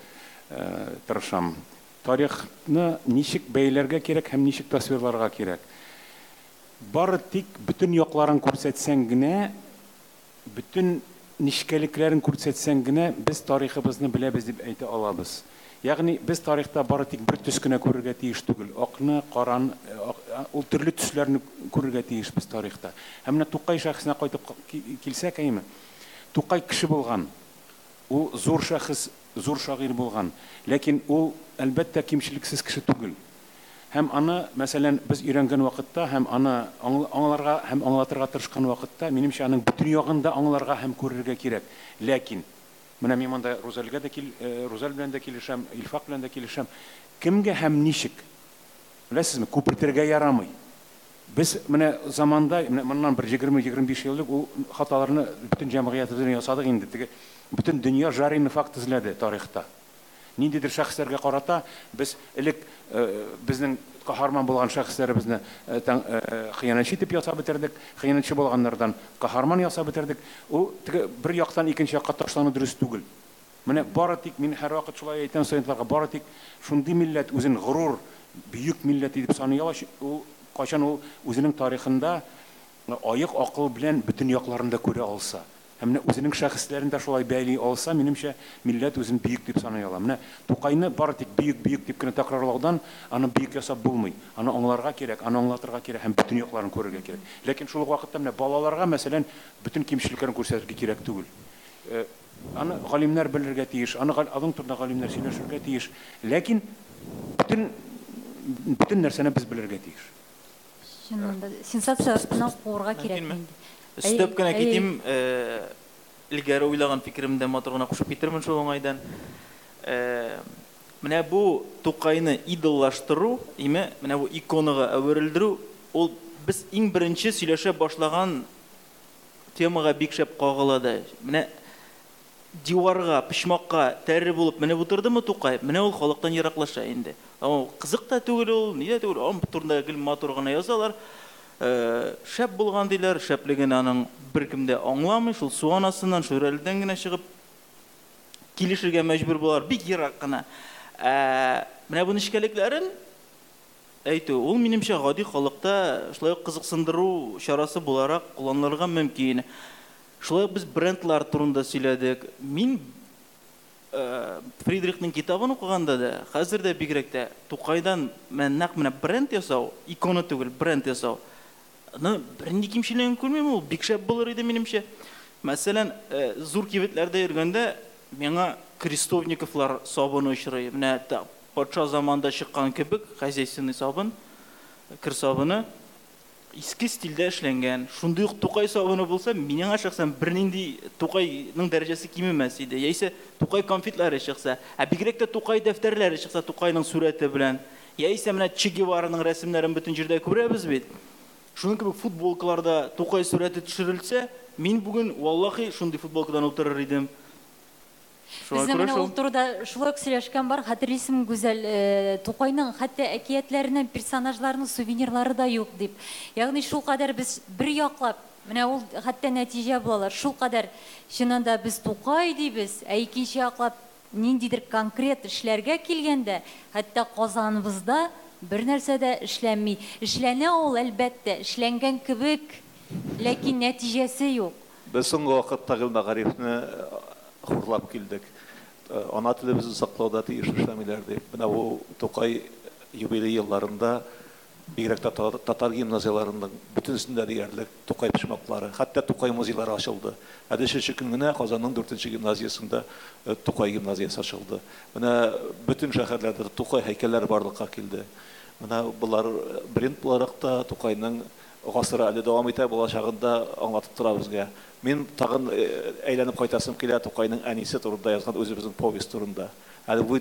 э, тырышам. Тарихны ничек бәйләргә кирәк һәм ничек тасвирларга кирәк? Бары тик бөтен якларын күрсәтсәң генә, бөтен нишкәлекләрен күрсәтсәң генә без тарихыбызны беләбез дип әйтә алабыз. Ягъни без тарихта бары тик бер төс кенә күрергә тиеш түгел. Акны, каран, э, ак- ул төрле төсләрне күрергә тиеш без тарихта. Һәм менә Тукай шәхсенә кайтып килсәк әйме? Тукай кеше булган. Ул зур шәхес, зур шагыйрь булган. Ләкин ул әлбәттә кимчелексез кеше түгел. Һәм аны, мәсәлән, без өйрәнгән вакытта һәм аны аңл- аңларга һәм аңлатырга тырышкан вакытта, минемчә аның бөтен ягын да аңларга һәм күрергә кирәк. Ләкин менә мин монда Розальгә дә кил, Розаль белән дә килешәм, Илфак белән дә килешәм. Кемгә һәм ничек? Беләсезме, күпертергә ярамый. Без менә заманда, менә моннан бер 20-25 еллык ул хаталарны бөтен җәмгыятебездән ясадык инде. Теге бөтен дөнья жарыйны факт эзләде тарихта. Ниндидер шәхесләргә карата без элек э, безнең каһарман булган шәхесләребезне э, тәң- э, хыянатчы итеп ясап бетердек хыянатчы булганнардан каһарман ясап бетердек. Ул теге бер яктан икенче якка ташлану дөрес түгел. Менә бары тик мин һәрвакыт шулай әйтәм студентларга бары тик шундый милләт үзен горур бөек милләт итеп саный ала ул кайчан ул үзенең тарихында аек акыл белән бөтен якларын да күрә алса. Һәм менә үзенең шәхесләрен дә шулай бәйли алса минемчә милләт үзен бөек дип саный ала менә тукайны бары тик бөек бөек дип кенә тәкрарлаудан аны бөек ясап булмый. Аны аңларга кирәк аны аңлатырга кирәк һәм бөтен якларын күрергә кирәк. Ләкин шул ук вакытта менә балаларга мәсәлән бөтен кимчелекләрен күрсәтергә кирәк түгел. Э, аны галимнәр белергә тиеш аны аның турында галимнәр сөйләшергә тиеш. Ләкин бөтен бөтен нәрсәне без белергә тиеш. Чынында сенсация астына куырга кирәк кенә Әй- китим, э, илгәре уйлаган фикеремдә матур гына кушып китермен шул уңайдан. Э, Менә бу Тукайны идоллаштыру, име, менә бу иконага әверелдерү, ул без иң беренче сөйләшә башлаган темага бик шәп кагыла да. Менә диварга, пычмакка тәре булып менеп утырдымы Тукай? Менә ул халыктан ераклаша инде. Ау кызык та түгел ул, дә түгел. Ам турында гел матур гына язалар. Э, шәп булган диләр, шәплеген аның беркем дә аңламый, шул суан астыннан, шул рәлдән генә чыгып килешергә мәҗбүр булар, бик ерак кына. Ә, менә бу нишкәлекләрен әйтү, ул минемчә гади халыкта шулай кызыксындыру чарасы буларак кулланылырга мөмкин. Шулай без брендлар турында сөйләдек. Мин э, Фридрихның китабын укыганда да, хәзер дә бигрәк тә Тукайдан мен нәкъ менә бренд ясау, икона түгел, бренд ясау. Аны бернинди кимчелеген күрмим, ул бик шәп булыр иде минемчә. Мәсәлән, э, зур кибетләрдә йөргәндә миңа крестовниковлар сабыны. Менә та- патша заманында чыккан кебек, хозяйственный сабын, кер сабыны иске стильдә эшләнгән. Шундый ук Тукай сабыны булса, миңа шәхсән бернинди Тукайның дәрәҗәсе кимемәс иде. Яисә Тукай конфетлары чыкса, ә бигрәк тә Тукай дәфтәрләре чыкса Тукайның сурәте белән, яисә менә Че Гевараның рәсемнәрен бөтен җирдә күрәбез бит. Шуның кебек футболкаларда Тукай сурәте төшерелсә, мин бүген валлаһи шундый футболкадан утырыр идем. Менә шул. ул турыда шулай сөйләшкән бар, хәтерлисем гүзәл, э, Тукайның хәтта әкиятләренең персонажларының сувенирлары да юк дип. Ягъни шул кадәр без бер яклап, менә ул хәтта нәтиҗә булалар. Шул кадәр чынында без Тукай дибез, ә икенче яклап ниндидер конкрет эшләргә килгәндә, хәтта Казаныбызда бер нәрсә дә эшләнми. Эшләнә ул әлбәттә, эшләнгән кебек, ләкин нәтиҗәсе юк. Без соңгы вакытта гел мәгарифне хурлап килдек. Э, Ана телебезне саклауда тиеш эшләмиләр дип. Менә бу Тукай юбилей елларында бигрәк тә та- татар гимназияларының бөтенсендә диярлек Тукай пишмаклары, хәтта Тукай музейлары ачылды. Әдә шушы көн генә Казанның 4нче гимназиясендә э, Тукай гимназиясе ачылды. Менә бөтен шәһәрләрдә Тукай һәйкәлләре барлыкка килде. Менә булар э, бренд буларак та Тукайның гасыры әле дәвам итә булачагында аңлатып тора безгә. Мин тагын э, әйләнеп кайтасым килә Тукайның әнисе турында язган үзебезнең повесть турында. Әле бу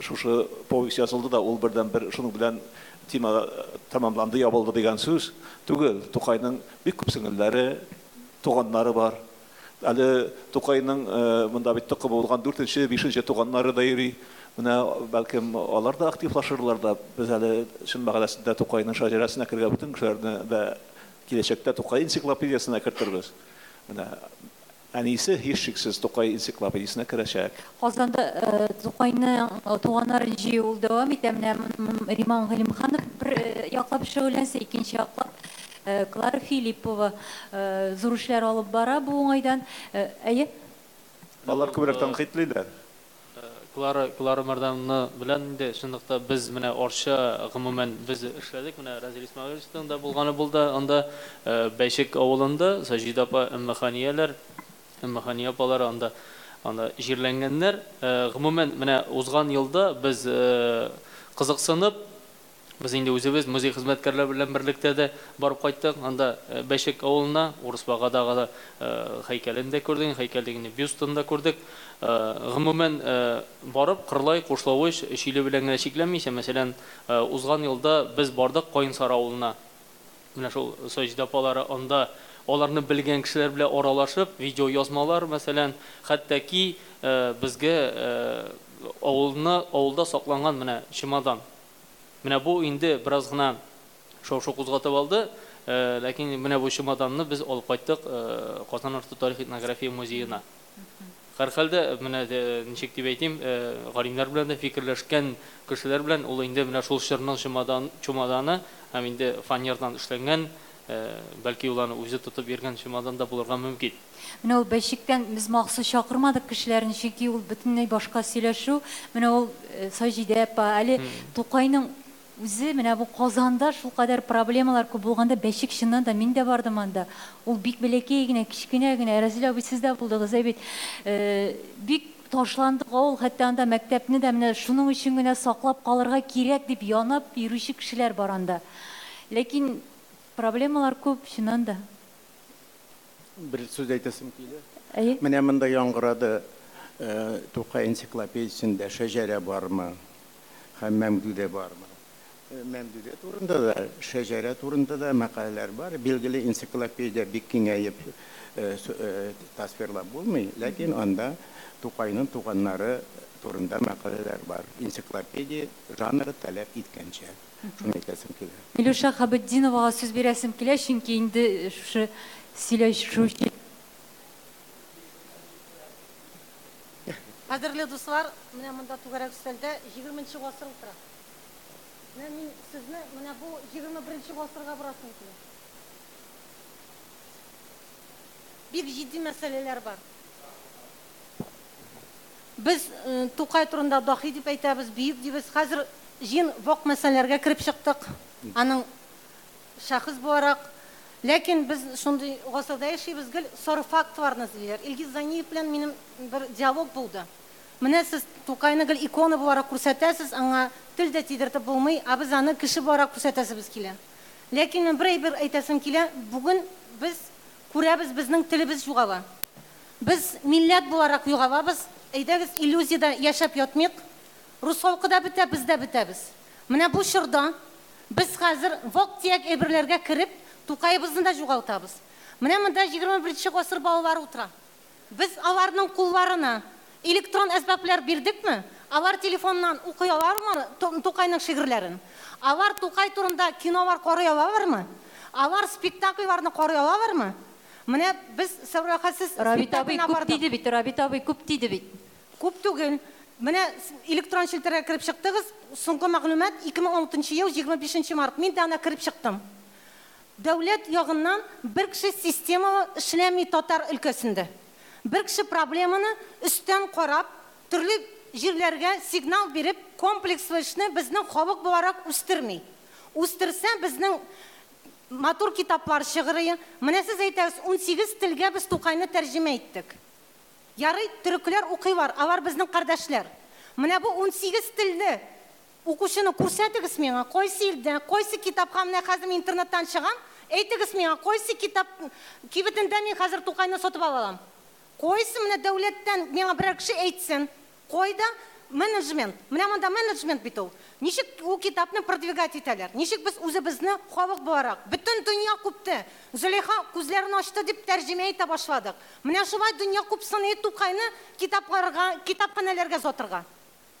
шушы повесть язылды да ул бердән бер шуның белән тема э, тәмамланды, ябылды дигән сүз түгел. Тукайның бик күп сеңелләре, туганнары бар. Әле Тукайның э, монда бит тукы булган 4нче, 5нче туганнары да йөри. Менә бәлкем алар да активлашырлар да. Без әле шун мәгъләсендә Тукайның шаҗарасына кергән бөтен кешеләрне дә киләчәктә Тукай энциклопедиясына кертергез. Менә әнисе һичшиксез Тукай энциклопедиясына э, Тукайның э, туганнарын җыю ул дәвам итә. Менә Риман Галимханов бер яклап шөгыльләнсә, икенче яклап Клара Филиппова зур эшләр алып бара бу уңайдан. Әйе, Алар күбрәк тәнкыйтьләр. Клара Клара Мардановна белән инде чынлыкта без менә Орча гомумән без эшләдек. Менә Разил Исмәгыйлевның да булганы булды. Анда Бәйшек авылында Саҗид апа Әммәханияләр, Әммәхания апалар анда анда җирләнгәннәр. Гомумән менә узган елда без кызыксынып Без инде үзебез музей хезмәткәрләр белән берлектә дә барып кайттык. Анда Бәшек авылына, Урысбагадагы да һәйкәлен дә күрдек, һәйкәллегенә бюстын. Э, Гомумән э, барып Кырлай, Кушлавыч, Шиле белән генә чикләнмичә, мәсәлән, узган елда без бардык Кайынсар авылына. Менә шул Саҗид апалары анда аларны белгән кешеләр белән аралашып, видео язмалар, мәсәлән, хәтта ки э, безгә авылны авылда сакланган менә чемодан менә бу инде бераз гына шау-шу кузгатып алды. Э, ләкин менә бу чемоданны без алып кайттык э, казан арты тарих этнография һәрхәлдә менә дә, ничек дип әйтим э, галимнәр белән дә фикерләшкән кешеләр белән ул инде менә шул чорның чемодан чемоданы һәм инде фанердан эшләнгән э, бәлки ул аны үзе тотып биргән чемодан да булырга мөмкин. Менә ул бәшиктән без махсус чакырмадык кешеләрне, чөнки ул бөтенләй башка сөйләшү. Менә ул э, Саҗидә апа, әле Тукайның үзе менә бу Казанда шулкадәр проблемалар күп булганда бәшик чыннан да мин дә бардым анда. Ул бик бәләкәй генә, кичкенә генә, Разил абый сез дә булдыгыз, ә бит. Э, бик ташландык ул, хәтта анда мәктәпне дә менә шуның өчен генә саклап калырга кирәк дип янып йөрүче кешеләр бар анда. Ләкин проблемалар күп чыннан да. Бер сүз әйтәсем килә. Әйе. Менә монда яңгырады э, Тукай энциклопедиясендә шәҗәрә бармы? Һәм Мәмдүдә бармы? Мәмдүдә турында да, шәҗәрә турында да мәкаләләр бар. Билгеле энциклопедия бик э, тасвирлап булмый, ләкин анда Тукайның туганнары турында мәкаләләр бар. Энциклопедия жанры таләп иткәнчә. Шуны әйтәсем килә. Илюша Хабетдиновага сүз бирәсем килә, чөнки инде шушы сөйләшүче Кадерле дуслар, менә монда түгәрәк өстәлдә 20 гасыр Менә мин сезне менә бу 21 гасырга бурасым килә. Бик җитди мәсьәләләр бар. Без э, Тукай турында дахи дип әйтәбез, бөек дибез. Хәзер җин вак мәсьәләләргә кирип чыктык. Аның шәхес буларак Ләкин без шундый гасырда яшибез, гел сары фактларны эзлиләр. Илгиз Заниев белән минем бер диалог булды. Менә сез Тукайны гел икона буларак күрсәтәсез, аңа тел дә тидертеп булмый, ә без аны кеше буларак күрсәтәсебез килә. Ләкин мен бер әйбер әйтәсем килә, бүген без күрәбез безнең телебез югала. Без милләт буларак югалабыз. Әйдәгез иллюзиядә яшәп ятмыйк. Рус халкы да бетә, без дә бетәбез. Менә бу чорда без хәзер вак-тияк әйберләргә кереп Тукайыбызны да югалтабыз. Менә монда 21 гасыр балалары утыра. Без аларның кулларына электрон әсбаплар бирдекме? Алар телефоннан укый алармы Ту- Тукайның шигырьләрен? Алар Тукай турында кинолар карый алалармы? Алар спектакльларны карый алалармы? Менә без сәүрәхәсез Рабит абый күп диде бит, Рабит абый күп диде бит. Күп түгел. С- электрон челтәргә кереп чыктыгыз. Соңгы мәгълүмат 2016 ел 25 март. Мин дә ана кереп чыктым. Дәүләт ягыннан бер кеше системалы эшләми татар өлкәсендә. Бер кеше проблеманы өстән карап, төрле җирләргә сигнал биреп, комплекслы эшне безнең халык буларак үстерми. Үстерсә безнең матур китаплар шигыры, менә сез әйтәсез, 18 телгә без Тукайны тәрҗемә иттек. Ярый, төрекләр укыйлар, алар безнең кардәшләр. Менә бу 18 телне укучыны күрсәтегез миңа, кайсы илдә, кайсы китапка менә хәзер мин интернеттан чыгам, әйтегез миңа, кайсы китап кибетендә мин хәзер Тукайны сатып алам. Кайсы менә дәүләттән миңа берәр кеше әйтсен, кайда менеджмент, менә монда менеджмент ул. Ничек ул китапны продвигать итәләр? Ничек без үзебезне халык буларак, бөтен дөнья күпте. Зөлейха күзләрен ачты дип тәрҗемә итә башладык. Менә шулай дөнья күп сыны Тукайны китапларга, китапханәләргә сатырга.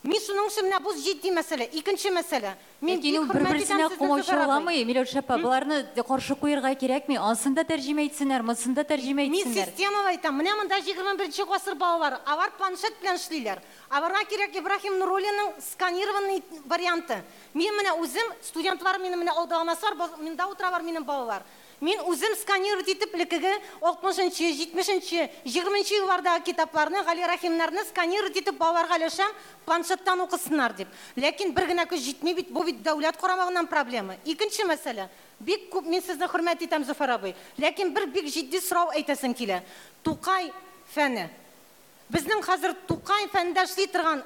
Бу җитди мәсьәлә, икенче мәсьәлә. Мин Ләкин ул бик хөрмәт бер-берсенә итәм сезне, Зөфәр абый. комачауламый, Миләүшә апа, буларны каршы куярга кирәкми. Асын да тәрҗемә итсеннәр, монысын да тәрҗемә Мин итсеннәр. системалы әйтәм. Менә монда 21 гасыр балалары, алар планшет белән эшлиләр. Аларга кирәк Ибраһим Нуруллинның сканированный варианты. Мин менә үзем студентлар минем менә алдагамасар, миндә утыралар минем балалар. Мин үзем сканировать итеп элекеге 60-нчы, 70-нчы, 20-нчы еллардагы китапларны, Гали Рахимнарны сканировать итеп балаларга өләшәм, планшеттан укысыннар дип. Ләкин бер генә көч җитми бит, бу бит дәүләт карамагыннан проблема. Икенче мәсьәлә. Бик күп мин сезне хөрмәт итәм Зөфәр абый. Ләкин бер бик җитди сорау әйтәсем килә. Тукай фәне. Безнең хәзер Тукай фәнендә эшли торган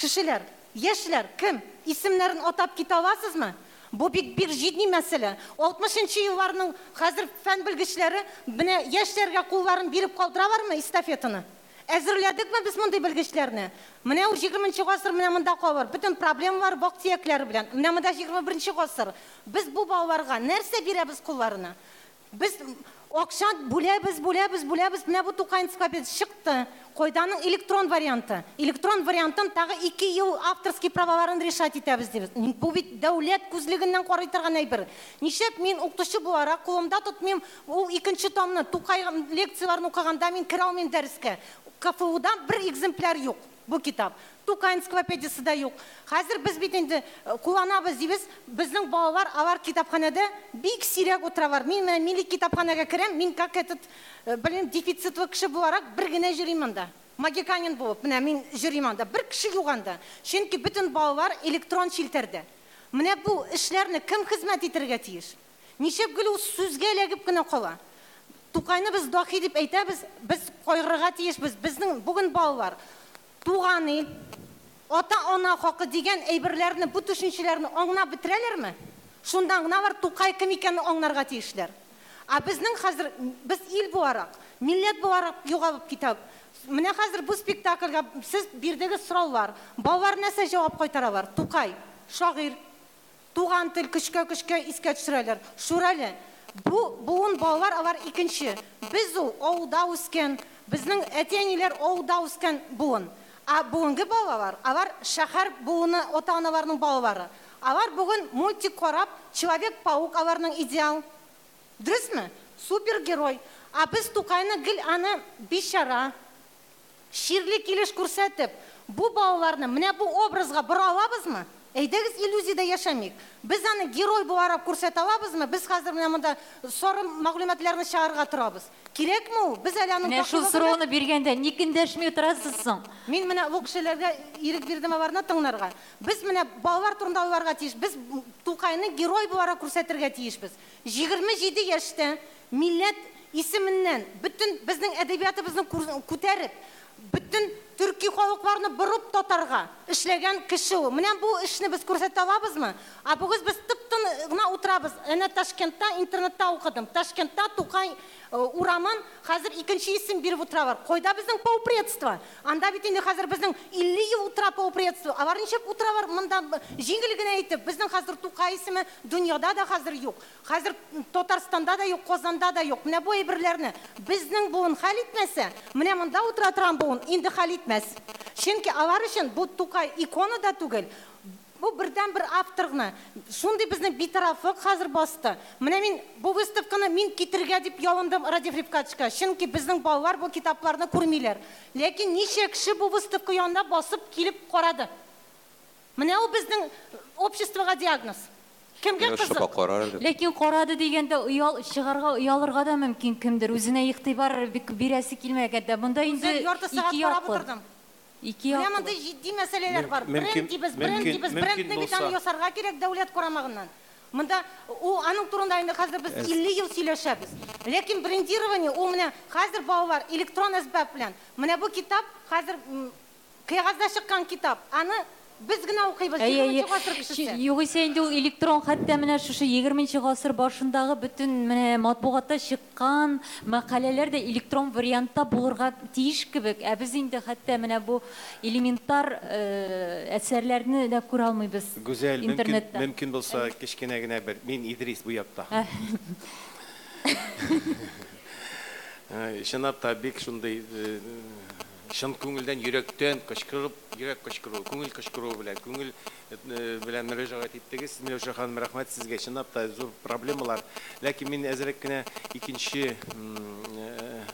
кешеләр, яшьләр кем? Исемнәрен атап китә аласызмы? Бу бик җитди мәсьәлә. 60-нчы елларның хәзер фән белгечләре менә яшьләргә кулларын биреп калдыралармы эстафетаны? Әзерләдекме без мондый белгечләрне? Менә ул 20 гасыр менә монда калыр. Бөтен проблемалар вак-тиякләре белән. Менә монда 21 гасыр. Без бу балаларга нәрсә бирәбез кулларына? Без Акча бүләбез, бүләбез, бүләбез. Менә бу Тукай энциклопедиясе чыкты. Койданың электрон варианты. Электрон вариантын тагы 2 ел авторский праволарын решать итәбез дибез. Бу бит дәүләт күзлегеннән карый торган әйбер. Ничек мин укытучы буларак кулымда тотмыйм ул икенче томны Тукай лекцияларын укыганда мин керә алмыйм дәрескә. КФУда бер экземпляр юк бу китап. Тукай энциклопедиясы да юк. Хәзер без бит инде кулланабыз дибез. Безнең балалар алар китапханәдә бик сирәк утыралар. Мин менә милли китапханәгә керәм, мин как этот, белән дефицитлы кеше буларак бер генә йөрим монда. Магиканин булып, менә мин йөрим анда. Бер кеше юк анда. Чөнки бөтен балалар электрон челтәрдә. Менә бу эшләрне кем хезмәт итәргә тиеш? Ничек гел ул сүзгә эләгеп кенә кала? Тукайны без дахи дип әйтәбез, без кайгырырга тиешбез. Безнең бүген балалар туган ил, ата-ана хакы дигән әйберләрне, бу төшенчәләрне аңлап бетерәләрме? Шунда гына бар Тукай кем икәнне аңларга тиешләр. А безнең хәзер без ил буларак, милләт буларак югалып китәбез. Менә хәзер бу спектакльгә сез бирдегез сораулар. Балалар нәрсә җавап кайтаралар? Тукай, шагыйрь, туган тел көчкә-көчкә искә төшерәләр. Шурәле. Бу буын балалар алар икенче. Без ул авылда үскән, безнең әти-әниләр авылда үскән буын. А бүгенге балалар, алар шәһәр буыны ата-аналарның балалары. Алар бүген мультик карап, Человек-паук аларның идеал. Дөресме? Супергерой. А без Тукайны гел аны бишара, ширле килеш күрсәтеп, бу балаларны менә бу образга бора алабызмы? Әйдәгез иллюзиядә яшәмик. Без аны герой буларак күрсәтә алабызмы? Без хәзер менә монда соры мәгълүматларны чыгарга торабыз. Кирәкме ул? Без әле аның Менә шул сорауны биргәндә ник эндәшми утырасыз соң? Мин менә бу кешеләргә ирек бирдем аларны тыңларга. Без менә балалар турында уйларга тиеш. Без Тукайны герой буларак күрсәтергә тиешбез. 27 яшьтә милләт исеменнән бөтен безнең әдәбиятыбызны күтәреп, бөтен төрки халыкларны борып татарга эшләгән кеше ул. Менә бу эшне без күрсәтә алабызмы? А бүген без тыптын гына утырабыз. Ташкентта интернетта укыдым. Ташкентта Тукай урамын хәзер икенче исем биреп утыралар. Койда безнең полпредство? Анда бит инде хәзер безнең 50 ел утыра полпредство. Алар ничек утыралар монда җиңел генә әйтеп, безнең хәзер да хәзер юк. Хәзер Татарстанда да юк, Казанда да юк. Менә бу әйберләрне безнең буын хәл итмәсә, менә монда утыра торган буын инде хәл итмәс. Чөнки алар өчен бу Тукай икона да түгел. Бу бердән бер автор гына. Шундый безнең битарафлык хәзер басты. Менә мин бу выставканы мин китергә дип ялындым радиофрикатчка. Чөнки безнең балалар бу китапларны күрмиләр. Ләкин ничә кеше бу выставка янында басып килеп карады. Менә ул безнең обществога диагноз. Кемгә кызык? Ләкин карады дигәндә уял чыгарга уялырга да мөмкин кемдер. Үзенә игътибар бирәсе килмәгәндә. Монда инде ярты карап яклы. утырдым. Ике монда җитди мәсьәләләр бар. Бренд мөмкин- бренд мөмкин брендны бит аны кирәк дәүләт карамагыннан. Монда ул аның турында инде хәзер без 50 ел сөйләшәбез. Ләкин брендирование ул менә хәзер балалар электрон әсбап белән. Менә бу китап м, кәгазьдә чыккан китап. Аны без генә укыйбыз. Әйе, 20 гасыр кешесе. Югыйсә инде ул электрон хәтта менә шушы 20 гасыр башындагы бөтен менә матбугатта чыккан мәкаләләр дә электрон вариантта булырга тиеш кебек. Ә без инде хәтта менә бу элементар э, әсәрләрне дә күрә алмыйбыз Гүзәл, интернетта. мөмкин булса кечкенә генә бер. Мин Идрис бу якта. Ә, Чынлап та бик шундый э, шын күңелдән йөрәктән кычкырып, йөрәк кычкыру, күңел кычкыру белән, күңел э, белән мөрәҗәгать иттегез. Миләүшә ханым, рәхмәт сезгә. Чынлап та зур проблемалар. Ләкин мин әзрәк кенә икенче м, э,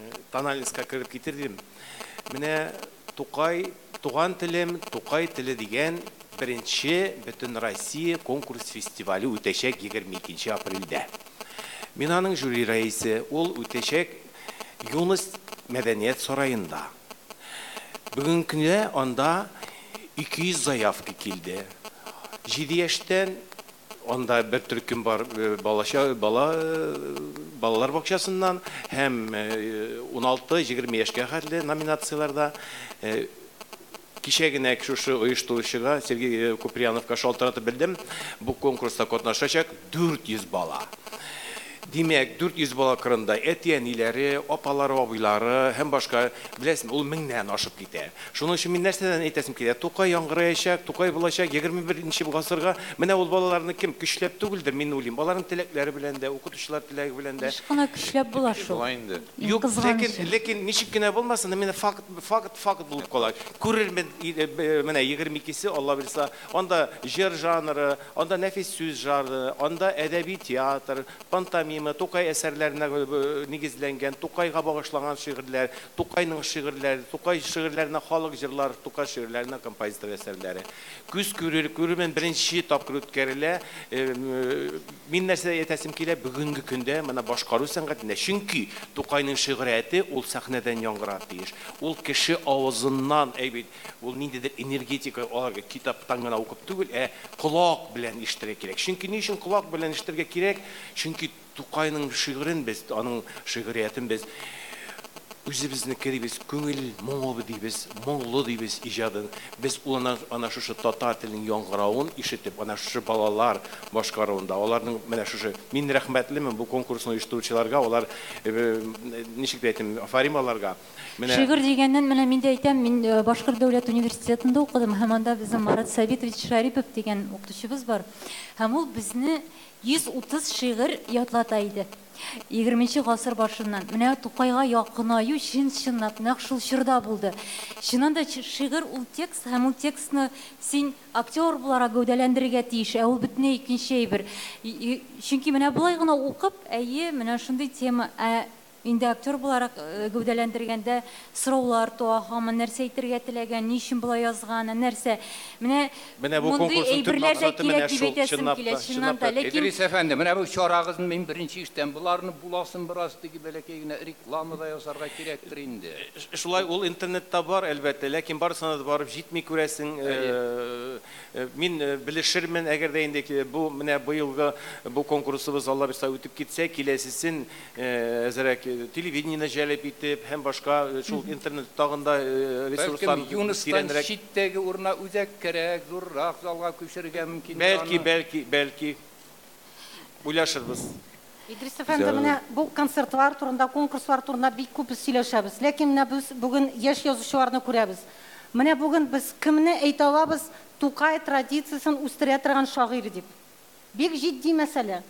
э, кереп китердем. Менә Тукай, туган телем, Тукай теле дигән беренче бөтен Россия конкурс фестивале үтәчәк 22 апрельдә. Мин аның жюри рәисе, ул үтәчәк Юнус мәдәният сарайында. Бүген көндә анда 200 заявка килде. 7 яшьтән анда бер төркем бар балаша бала балалар бакчасыннан һәм э, 16-20 яшькә хәтле номинацияларда Кичә генә шушы оештыручыга Сергей Куприяновка шалтыратып белдем. Бу конкурста катнашачак 400 бала. Димәк, 400 бала кырында әтиәниләре, апалары, абыйлары һәм башка, беләсезме, ул меңнән ашып китә. Шуның өчен мин нәрсәдән әйтәсем килә? Тукай яңгыраячак, Тукай булачак 21нче гасырга. Менә ул балаларны кем көчләп түгелдер, мин уйлыйм. Аларның теләкләре белән дә, укытучылар теләге белән дә. Еш кына көчләп була шул. Шулай инде. Юк, ләкин, ләкин ничек кенә булмасын, менә факт, факт, факт булып кала. Күрермен, менә 22-се, Алла bilsa, анда җыр жанры, анда нәфис сүз жанры, анда әдәби театр, пантомима, Тукай әсәрләренә э, нигезләнгән, Тукайга багышланган шигырьләр, Тукайның шигырьләре, Тукай шигырьләренә халык җырлар, Тукай шигырьләренә композитор әсәрләре. Күз күрер, күрермен беренче тапкыр үткәрелә. Э, Мин нәрсә әйтәсем килә бүгенге көндә менә башкару сәнгатендә. Чөнки Тукайның шигырияте ул сәхнәдән яңгырар тиеш. Ул кеше авызыннан әйбит, ул ниндидер энергетика аларга китаптан гына укып түгел, ә колак белән ишетергә кирәк. Чөнки ни өчен колак белән ишетергә кирәк? Чөнки Тукайның шигырен без, аның шигыриятен без үзебезнеке дибез, күңел моңы дибез, моңлы дибез иҗадын. Без ул ана шушы татар теленең яңгыравын ишетеп, ана шушы балалар башкаруында, аларның менә шушы мин рәхмәтлемен бу конкурсны оештыручыларга, алар ничек дә әйтим, афарималарга. Менә Шигырь дигәннән менә мин дә әйтәм, мин Башкорт дәүләт университетында укыдым. Һәм анда безнең Марат Сабитович Шарипов дигән укытучыбыз бар. Һәм ул безне 130 шигырь ятлата иде. 20 гасыр башыннан менә Тукайга якынаю чын чынлап нәкъ шул чорда булды. Чыннан да шигырь ул текст һәм ул текстны син актер буларак гәүдәләндерергә тиеш, ә ул бөтенләй икенче әйбер. Чөнки менә булай гына укып, әйе, менә шундый тема, ә инде актер буларак гәүдәләндергәндә сораулар туа, һаман нәрсә әйтергә теләгән, ни өчен булай язган, нәрсә. Менә менә бу конкурсның төп максаты менә шул чынлап та. Идрис әфәнде, менә бу чарагызны мин беренче иштән буларны буласын бераз теге бәләкәй генә реклама да ясарга кирәктер инде. Шулай ул интернетта бар әлбәттә, ләкин барысына да барып җитми күрәсең. Мин белешермен, әгәр дә инде бу менә быелгы бу конкурсыбыз Алла бирсә үтеп китсә, киләсесен әзрәк телевидениене җәлеп итеп һәм башка шул интернет тагында ресурслар Юныстан читтәге урына үзәк кирәк, зуррак залга күчерергә мөмкин. Бәлки, бәлки, бәлки. Уйлашырбыз. Идрис әфәнде, менә бу концертлар турында, конкурслар турында бик күп сөйләшәбез. Ләкин менә без бүген яшь язучыларны күрәбез. Менә бүген без кемне әйтә алабыз Тукай традициясын үстерә торган шагыйрь дип. Бик җитди мәсьәлә.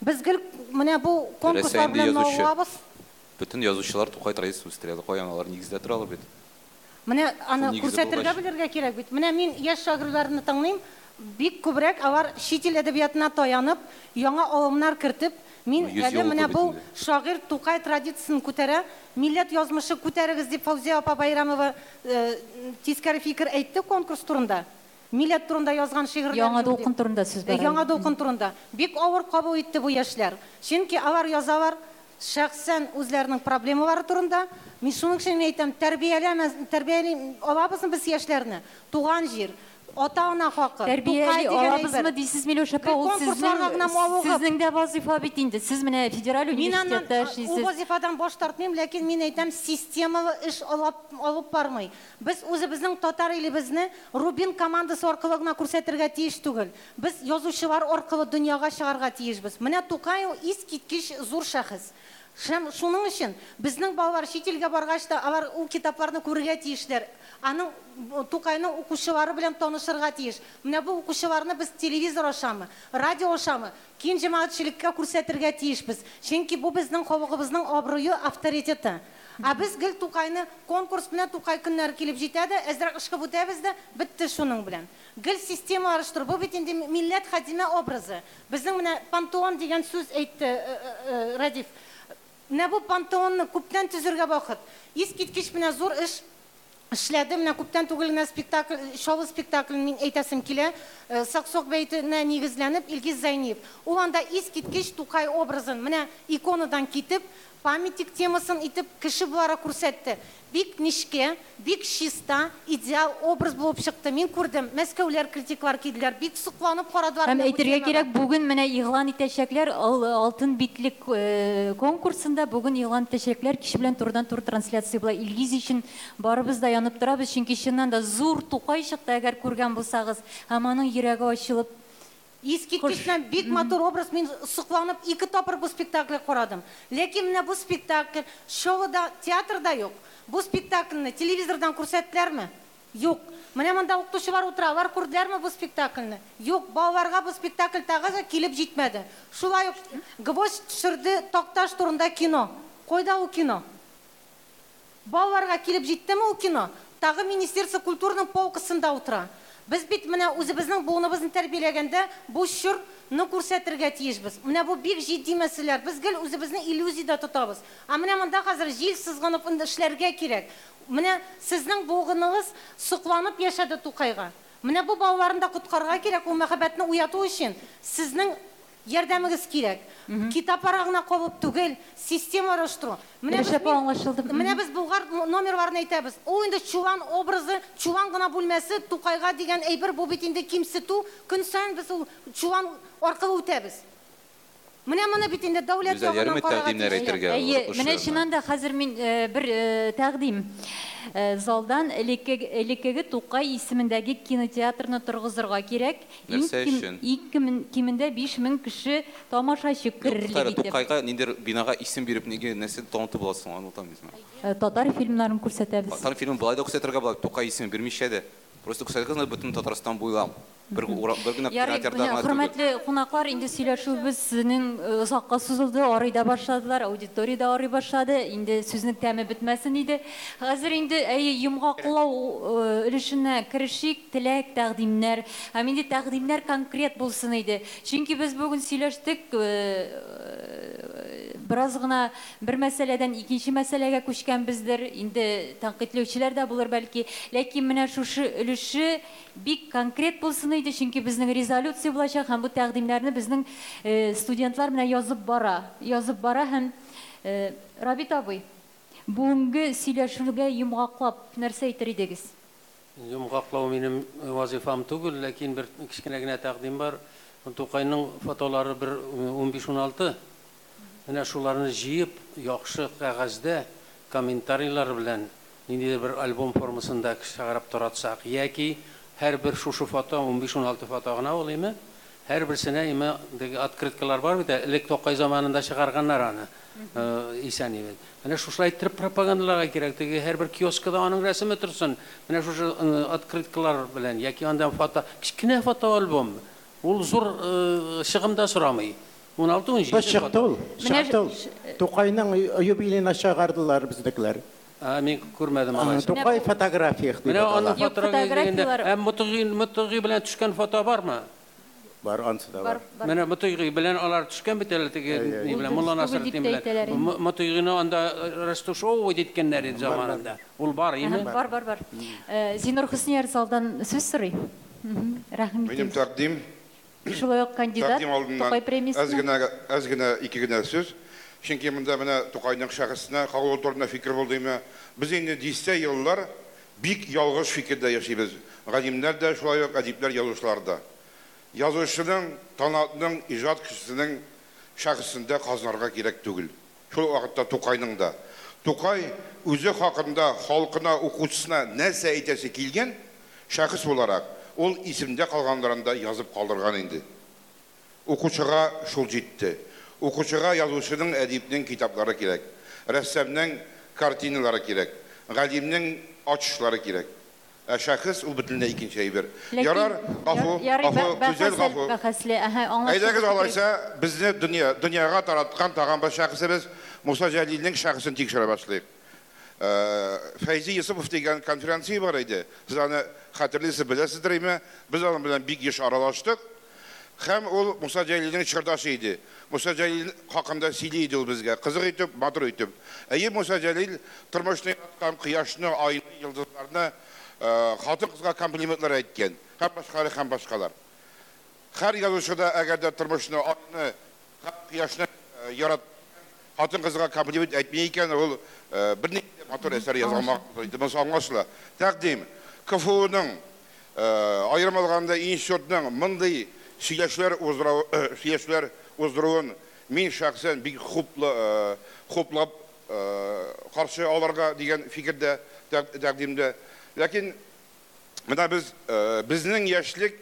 Без гел менә бу конкурслар белән. Бүтін язучылар Тукай традициясын үстерәләр, каян алар нигездә торалар бит. Менә аны күрсәтергә белергә кирәк бит. Менә мин яшь шагыйрьләрне тыңлыйм, бик күбрәк алар ил әдәбиятына таянып, яңа алымнар кертеп, мин әле менә бу шагыйрь Тукай традициясын күтәрә, милләт язмышы күтәрегез дип Фаузия апа Байрамова тискәре фикер әйтте конкурс турында. Милләт турында язган шигырьләр. Яңа дулкын турында сүз бар. Яңа дулкын турында. Бик авыр кабул итте бу яшьләр. Чөнки алар язалар, шәхсән үзләренең проблемалары турында. Мин шуның өчен әйтәм, тәрбияләмәс, тәрбияли алабызмы без яшьләрне? Туган җир, ата-ана хакы. Тәрбияли алабызмы дисез Миләүшә апа, ул сезнең сезнең дә вазифа бит инде. Сез менә федераль университетта эшлисез. Ул вазифадан баш тартмыйм, ләкин мин әйтәм, системалы эш алып алып бармый. Без үзебезнең татар илебезне Рубин командасы аркылы гына күрсәтергә тиеш түгел. Без язучылар аркылы дөньяга чыгарга тиешбез. Менә Тукай искиткеч зур шәхес. Шәм шуның өчен безнең балалар чит илгә баргач та алар ул китапларны күрергә тиешләр. Аның Тукайның укучылары белән танышырга тиеш. Менә бу укучыларны без телевизор ашамы, радио ашамы, киң җәмәгатьчелеккә күрсәтергә тиешбез. Чөнки бу безнең халыгыбызның абруе, авторитеты. А без гел Тукайны конкурс белән Тукай көннәре килеп җитә дә, әзрәк эшкә бүтәбез дә, бетте шуның белән. Гел система араштыр. Бу бит инде милләт хадиме образы. Безнең менә пантеон дигән сүз әйтте Радиф. Менә бу пантеонны күптән төзергә вакыт. Искиткеч менә зур эш эшләде. Менә күптән түгел генә спектакль, шоу спектаклен мин әйтәсем килә. Саксок бәйтенә нигезләнеп Илгиз Зайниев. Ул анда искиткеч Тукай образын менә иконадан китеп, памятник темасын итеп кеше булара күрсәтте. Бик нишкә, бик чиста, идеал образ булып чыкты. Мин күрдем, Мәскәүләр критиклар килделәр, бик сокланып карадылар. Һәм әйтергә кирәк, бүген менә игълан итәчәкләр алтын битлек конкурсында бүген игълан итәчәкләр кич белән турыдан тур трансляция була. Илгиз өчен барыбыз да янып торабыз, чөнки чыннан да зур Тукай чыкты, әгәр күргән булсагыз, һәм аның йөрәге ачылып Искиткечтен бик матур образ мен сокланып ике тапыр бу спектакль карадым. Ләкин менә бу спектакль шоуда, театрда юк. Бу спектакльне телевизордан күрсәттеләрме? Юк. Менә монда укытучылар утыралар, күрделәрме бу спектакльне? Юк, балаларга бу спектакль тагы килеп җитмәде. Шулай ук гвоздь төшерде Токташ турында кино. Койда ул кино? Балаларга килеп җиттеме ул кино? Тагы Министерство культурның полкасында утыра. Без бит менә үзебезнең буыныбызны тәрбияләгәндә бу чорны күрсәтергә тиешбез. Менә бу бик җитди мәсьәләләр. Без гел үзебезне иллюзиядә тотабыз. А менә монда хәзер җил сызганып инде эшләргә кирәк. Менә сезнең бугыныгыз сокланып яшәде Тукайга. Менә бу балаларны да коткарга кирәк, ул мәхәббәтне уяту ярдәмегез кирәк. Китапларга гына кабып түгел, система оештыру. Менә без аңлашылды. Менә без Болгар номерларын әйтәбез. Ул инде чулан образы, чулан гына бүлмәсе Тукайга дигән әйбер бу бит инде кимсетү. Көн саен без ул чулан аркылы үтәбез. Моны бит инде дәүләт Гүзәл, ярымы тәкъдимнәр әйтергә менә гына. шуннан да хәзер мин бер тәкъдим залдан элекке- элеккеге Тукай исемендәге кинотеатрны торгызырга кирәк. Иң ким- кимендә 5000 кеше тамашачы Кайра керерлек итеп. Тукайга ниндер бинага исем биреп неге нәрсә танытып онытамызмы? Э, Татар фильмнарын күрсәтәбез. Татар фильмын былай да күрсәтергә була, Тукай исемен бирмичә дә. Просто күрсәтергә бөтен Татарстан буйлап. Бер генә Ярый, кинотеатрда хөрмәтле кунаклар, инде сөйләшүебезнең э, озакка сузылды, арый да башладылар, аудиторияда арый башлады. Инде сүзнең тәме бетмәсен иде. Хәзер инде әйе йомгаклау өлешенә керешик, теләк, тәкъдимнәр. Һәм инде тәкъдимнәр конкрет булсын иде. Чөнки без бүген сөйләштек, э, бераз гына бер мәсьәләдән икенче мәсьәләгә күчкәнбездер. Инде тәнкыйтьләүчеләр дә булыр бәлки. Ләкин менә шушы өлеше бик конкрет булсын иде, чөнки безнең резолюция булачак һәм бу тәкъдимнәрне безнең э, студентлар менә язып бара. Язып бара һәм э, Рабит абый, бүгенге сөйләшүгә йомгаклап нәрсә әйтер идегез? Йомгаклау минем вазифам түгел, ләкин бер кичкенә генә тәкъдим бар. Тукайның фотолары бер 15-16. Менә шуларны җыеп, яхшы кәгазьдә комментарийлар белән ниндидер бер альбом формасында чыгарып таратсак, яки һәрбер шушы фото 15-16 фото гына ул име? Һәрберсенә име открыткалар бар бит, элек Тукай заманында чыгарганнар аны. Э, Исән имен. Менә шушылай итеп пропагандаларга кирәк. Теге һәрбер киоскада аның рәсеме торсын. Менә шушы э, открыткалар белән яки анда фото, кичкенә фото альбом. Ул зур э, чыгымда сорамый. 16 Без 17 чыкты ул, чыкты ул. Тукайның юбилейына чыгардылар безнекеләр. А мин күрмәдем А, алай. Тукай фотография Менә аның ихтыялар. фотографиялар. Һәм мутыгый мутыгый белән төшкән фото бармы? Бар, ансы да бар. Менә мутыгый белән алар төшкән бит әле теге ни белән Мулла әйтәләр белән. Мутыгыйны анда растушовывать иткәннәр иде Бар, бар. заманында. Ул бар име? Бар, бар, бар. Э, Зинур Хөснияр залдан сүз сорый. Рәхим Минем тәкъдим Ук кандидат алдыннан Тукай аз премиясына. генә аз генә ике генә сүз. Чөнки монда менә Тукайның шәхесенә, халык турында фикер булдымы? Без инде дистә еллар бик ялгыш фикердә яшибез. Галимнәр дә шулай ук әдипләр, язучылар да. Язучының, талантның, иҗат кешесенең шәхесендә казынарга кирәк түгел. Шул вакытта Тукайның да. Тукай үзе хакында халкына, укучысына нәрсә әйтәсе килгән шәхес буларак, ул исемдә калганнарында язып калдырган инде. Укучыга шул җитте. Укучыга язучының, әдипнең китаплары кирәк. Рәссамның картиналары кирәк. Галимнең ачышлары кирәк. Ә шәхес ул бөтенләй икенче әйбер. Ярар, гафу. бәхәсле. Әһә, аңлашылды. Әйдәгез алайса, безне дөнья, дөньяга тараткан тагын бер шәхесебез Муса Җәлилнең шәхесен тикшерә башлыйк. Э, Фәйзи Юсупов дигән конференция бар иде. Сез аны хәтерлисез, беләсездер име? Без аның белән бик еш аралаштык. Һәм ул Муса Җәлилнең чырдашы иде. Муса Җәлил хакында сөйли иде ул безгә. Кызык итеп, матур итеп. Әйе, Муса Җәлил тормышны яраткан кояшны, айны, йолдызларны э, хатын кызга комплиментлар әйткән. Һәм башкалар, һәм башкалар. Һәр язучыда әгәр дә тормышны, айны, кояшны э, ярат хатын кызга комплимент әйтмәй икән, ул э, берни матур әсәр язылмак иде. Моны аңлашыла. Тәкъдим КФУның айрым алганда институтның мондый сөйләшләр уздыру сөйләшләр уздыруын мин шәхсән бик э, хуплап э, каршы алырга дигән фикердә тәк- тәкъдимдә. Ләкин менә без э, безнең яшьлек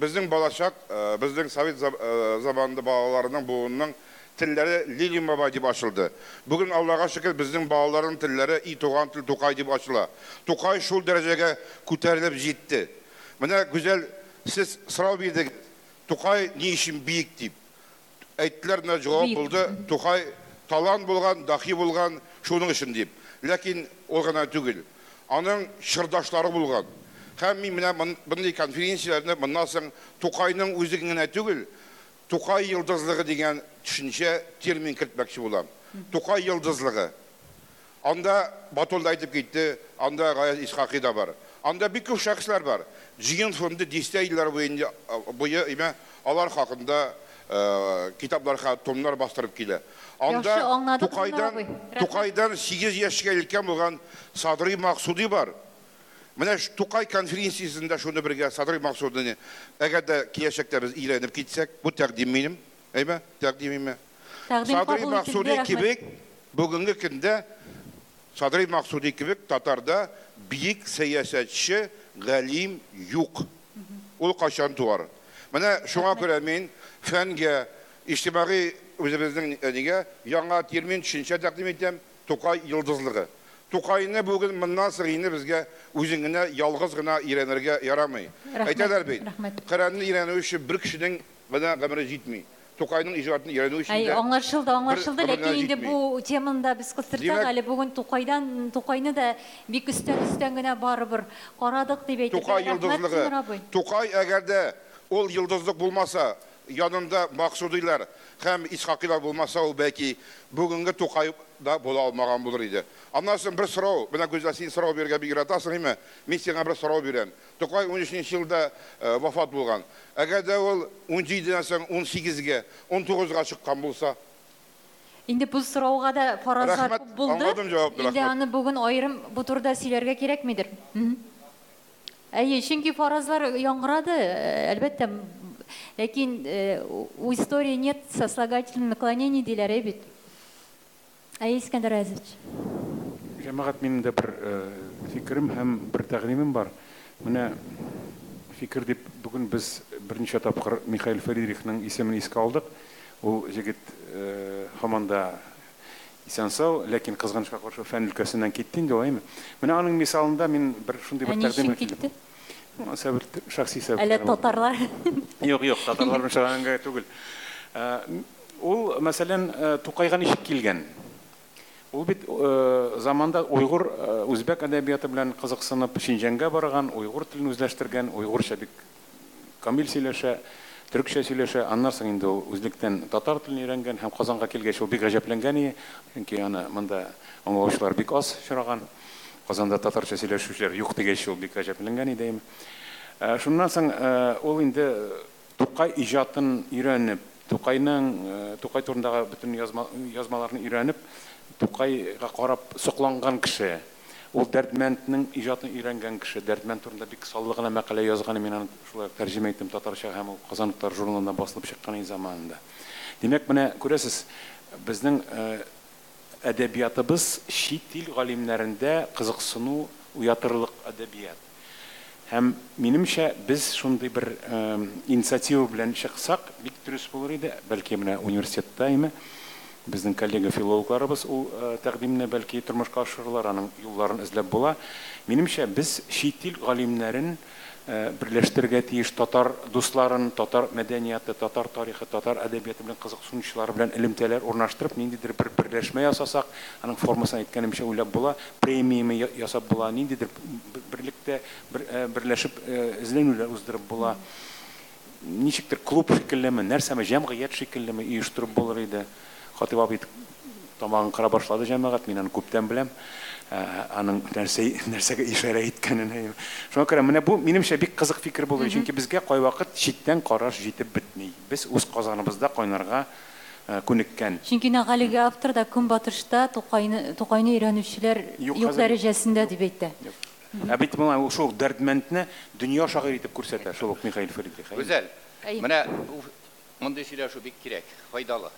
біздің балашақ біздің совет за- заманында балаларының буынның тілдері лилин баба деп ашылды бүгін аллаға шүкір біздің балалардың тілдері и туған тіл тоқай деп ашыла тоқай шул дәрежеге көтеріліп жетті міне güzel сіз сұрау бердіңіз тоқай не үшін биік деп әйттілер мына жауап болды тоқай талант болған дахи болған шуның үшін деп ләкин ол ғана түгел аның шырдашлары болған һәм мен мына мын- бұндай конференцияларда мындан соң тоқайның ғана түгел тоқай йылдызлығы деген түшінше термин кіртмекші боламын тоқай йылдызлығы анда батолда айтып кетті анда ғаяз исхақи да бар анда бик көп шәхесләр бар жиын фонды десте айлар бойында бойы еме алар хакында китаплар ха- томнар бастырып килә анда тукайдан. Рәхмәт. тукайдан 8 яшькә өлкән булган садри максуди бар менә тукай конференциясында шуны бергә садри максудыны әгәр дә киләчәктә без өйрәнеп китсәк бу тәкъдим минем әйме Тәкъдим Садри рәхмәт. кебек бүгінгі күнде Садри Максуди кебек татарда биік саясатшы ғалим юк. Ул қашан туар. Менә шуңа күрә мин фәнгә, иҗтимагый үзебезнең неге яңа термин төшенчә тәкъдим итәм. Тукай йылдызлыгы. Тукайны бүген моннан инде безгә үзең генә ялгыз гына өйрәнергә ярамый. Әйтәләр бит. Коръәнне өйрәнү өчен бер кешенең менә гомере җитми. Тукайның иҗатын өйрәнү өчен Әй, дә аңлашылды, аңлашылды, бер ләкин гомерне инде җитми. бу теманы да без кыстырсак Димәк- әле бүген Тукайдан Тукайны да бик өстән өстән генә барыбер карадык Тукай рәхмәт, Тимер йылдызлыгы. Тукай әгәр дә ул йылдызлык булмаса, янында Максудилар һәм Исхакилар булмаса, ул бәлки бүгенге Тукай да була алмаган булыр иде. Аннан соң бер сорау, менә күздә син сорау бирергә бик яратасың, име? Мин сиңа бер сорау бирәм. Тукай 13 елда э, вафат булган. Әгәр дә ул 17-дән соң 18-гә, 19-га чыккан булса, Инде бу сорауга да фаразлар Рәхмәт, күп булды. аңладым җавапны, Инде рәхмәт. аны бүген аерым бу турыда сөйләргә кирәкмидер. Әйе, чөнки фаразлар яңгырады, әлбәттә. Ләкин э, у истории нет сослагательных наклонений диләр бит. Әйе, Искәндәр Әзевич. Җәмәгать минем дә бер э, фикерем һәм бер тәкъдимем бар. Менә фикер дип бүген без берничә тапкыр Михаил Фридрихның исемен искә алдык. Ул җегет э, һаман да исән сау, ләкин кызганычка каршы фән өлкәсеннән китте инде алаймы. Менә аның мисалында мин бер шундый Ә бер ни Сәбер шәхси сәбәп. Әле татарлар. Юк, юк, татарлар белән шагангә түгел. Ә, Ул, мәсәлән, ә, Тукайга ничек килгән? Ул бит ә, заманда уйгыр, ә, үзбәк әдәбияты белән кызыксынып Шинҗанга барган, уйгыр телен үзләштергән, уйгырча бик камил сөйләшә, төркчә сөйләшә, аннан соң инде ул үзлектән татар телен өйрәнгән һәм Казанга килгәч ул бик гаҗәпләнгән иде, чөнки аны монда аңлаучылар бик аз очраган. Казанда татарча сөйләшүчеләр юк дигәч ул бик гаҗәпләнгән иде. Ә, Шуннан соң ул инде Тукай иҗатын өйрәнеп, Тукайның Тукай турындагы бөтен язма, язмаларны өйрәнеп, Тукайга карап сокланган кеше. Ул Дәрдмәнднең иҗатын өйрәнгән кеше. Дәрдмәнд турында бик саллы гына мәкалә язган, мин аны шулай тәрҗемә иттем татарча һәм ул Казанлыклар журналында басылып чыккан заманында. Димәк, менә күрәсез, ә, әдәбиятыбыз чит ил галимнәрендә кызыксыну уятырлык әдәбият. Һәм минемчә без шундый бер э, инициатива белән чыксак, бик дөрес булыр иде. Бәлки менә университетта име безнең коллега филологларыбыз ул э, тәкъдимне бәлки тормышка ашырырлар, аның юлларын эзләп була. Минемчә без чит ил галимнәрен э, берләштерергә тиеш татар дусларын, татар мәдәнияты, татар тарихы, татар әдәбияты белән кызыксынучылар белән элемтәләр урнаштырып, ниндидер бер берләшмә ясасак, аның формасын әйткәнемчә уйлап була, премияны я- ясап була, ниндидер бер- э, берләшеп э, эзләнүләр уздырып була. Ничектер клуб шикеллеме, нәрсәме, җәмгыять шикеллеме оештырып булыр иде. Хатип абый тамагын кыра башлады җәмәгать, мин аны күптән. Ә, Аның нәрсә нәрсәгә ишарә иткәнен. Шуңа күрә менә бу минемчә бик кызык фикер булыр, чөнки безгә кайвакыт читтән караш җитеп бетми. Без үз казаныбызда кайнарга э, күнеккән. Чөнки нәгалиге автор да Көнбатышта Тукайны Тукайны өйрәнүчеләр Юк, дәрәҗәсендә дип әйтте. Ә бит ул шул Дәрдмәндне дөнья шагыйрь итеп күрсәтә, шул ук Михаил Фридрих. Гүзәл. Менә мондый сөйләшү бик кирәк, файдалы.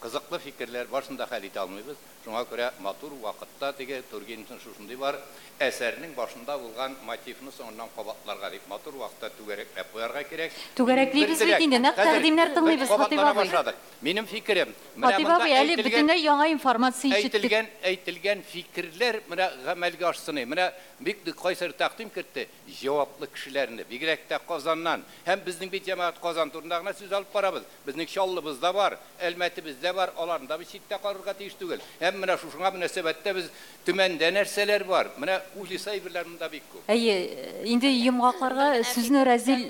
қызыклы фикерлер башында хәл итә алмыйбыз шуңа күрә матур вакытта теге тургеневтың шушындый бар әсәрнең башында булган мотивны соңыннан кабатларга дип матур вакытта түгәрәкләп куярга кирәк Түгәрәклибез Бер бит теләк. инде, нәкъ Хәзер тәкъдимнәр без тыңлыйбыз, кабатлана Хатип абый. башладык. минем фикерем менә Хатип монда абый, әле әйтелгән- бөтенләй яңа информация ишеттек. әйтелгән әйтелгән фикерләр менә гамәлгә ашсыны менә бик ди- кайсыр тәкъдим кертте җаваплы кешеләрне бигрәк тә казаннан һәм безнең бит җәмәгать казан турында гына сүз алып барабыз безнең чаллыбыз да бар әлмәтебез дә бар аларны да без читтә карарга тиеш түгел Һәм менә шушыңа мөнәсәбәттә без төмәндә нәрсәләр бар менә уйлыйса әйберләр монда бик күп Әйе, инде йомгакларга сүзне Разил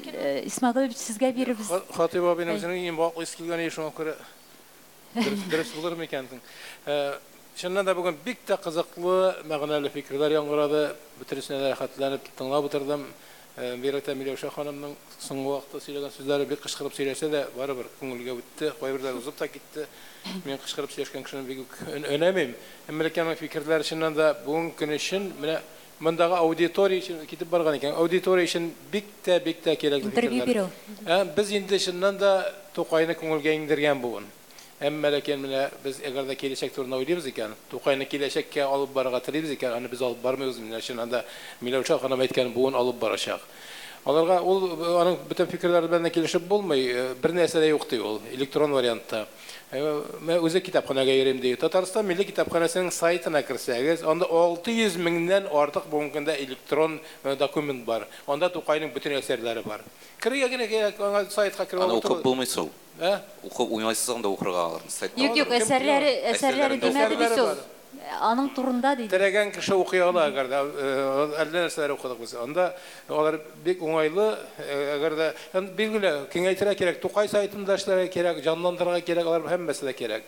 Исмәгыйлев сезгә бирербез. Хатип абыйның үзенең баклы килгән шуңа күрә дөрес булыр микән? Чыннан да бүген бик тә кызыклы мәгънәле фикерләр яңгырады. Бөтенесенә дә хәтләнеп тыңлап утырдым. Бирәтә Миләүшә ханымның соңгы вакытта сөйләгән сүзләре бик кычкырып сөйләсә дә, барыбер күңелгә үтте. Узып та китте. Мин кычкырып сөйләшкән кешене бик үк өн- өнәмим. Әмма ләкин аның фикерләре чыннан да бүген көн өчен менә мондагы аудитория өчен китеп барган икән. Аудитория өчен бик тә бик тә кирәкле Интервью бирү. Ә, Без инде чыннан да Тукайны күңелгә иңдергән бүген. Әмма ләкин менә без әгәр дә киләчәк турында уйлыйбыз икән, Тукайны киләчәккә алып барырга телибез икән, аны без алып бармыйбыз. Менә чыннан да Миләүшә ханым әйткән бүген алып барачак. Аларга ул аның бөтен фикерләре белән килешеп булмый. Э, Бер нәрсә дә юк ди ул электрон вариантта. Мен үзе китапханәгә йөрим ди. Татарстан милли китапханәсенең сайтына керсәгез, анда 600 меңнән артык бүгенге көндә электрон документ бар. Анда Тукайның бөтен әсәрләре бар. Аңа сайтка кереп Аны алып укып булмыйсы ул. Ә? Укып уйнайсыз анда укырга алырсыз. сайтта Юк, юк, алырсыз. әсәрләре, әсәрләре Әсәрләре Аның турында диде. Теләгән кеше укый ала, әгәр дә э, әллә нәрсәләр укыдык без. Анда алар бик уңайлы, э, әгәр дә һәм билгеле киңәйтергә кирәк, Тукай сайтында эшләргә кирәк, җанландырырга кирәк, алар һәммәсе дә кирәк.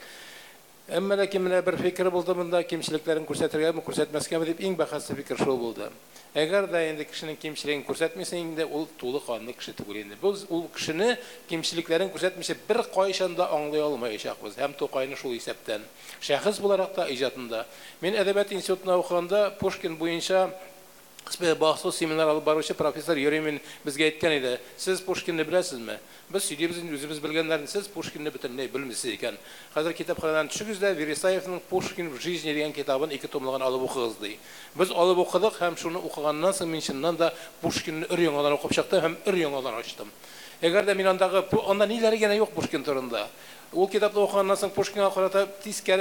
Әмма ләкин менә бер фикер булды монда, кимчелекләрен күрсәтергәме, күрсәтмәскәме дип иң бәхәсле фикер шул булды. Әгәр дә инде кешенең кимчелеген күрсәтмисә, инде ул тулы канлы кеше түгел инде. Без ул кешене кимчелекләрен күрсәтмичә бер кайчан да аңлый алмаячакбыз. Һәм Тукайны шул исәптән. Шәхес буларак та иҗатында. Мин әдәбият институтына укыганда Пушкин Кысбе бахсыз семинар алып баручы профессор Юремин безгә әйткән иде. Сез Пушкинны беләсезме? biz studiyamizni o'zimiz bilganlarni siz pushkinni butunlay bilmaysiz ekan hozir kitobxonadan tushingizda veresayevning pushkin в жизни degan kitobini ikki tomligini olib o'qig'izdik biz olib o'qidik ham shuni o'qigandan so'ng men chindan pushkinni ir yong'oqdan o'qib chiqdim ham ir yong'oqdan ochdim agarda men undagi unda nilari yana yo'q pushkin turinda Ул китапны укыганнан соң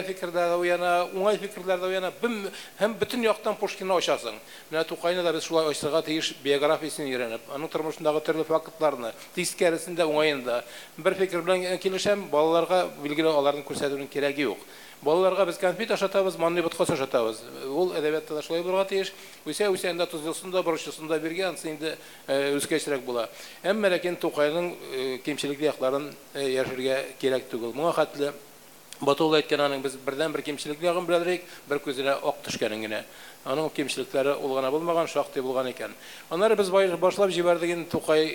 фикерләр дә уяна, уңай фикерләр дә уяна, бим- һәм бөтен яктан Пушкинны ачасың. Менә Тукайны да без шулай ачырга тиеш биографиясын өйрәнеп, аның тормышындагы төрле фактларны, тискәресендә уңаенда бер фикер белән килешәм, балаларга билгеле аларның күрсәтүнең кирәге юк. Балаларга без конфет ашатабыз, манный боткас ашатабыз. Ул әдәбиятта да шулай булырга тиеш. Үсә үсәндә тузлысында, борчысында биргән, инде э, үзгәчрәк була. Әмма ләкин Тукайның э, кимчелекле якларын э, яшәргә кирәк түгел. Моңа хәтле Батул әйткән аның без бердән бер кимчелекле ягын беләләрик, бер күзенә ак төшкәнен генә. Аның кимчелекләре ул гына булмаган, шактый булган икән. Аннары без башлап җибәрдек инде Тукай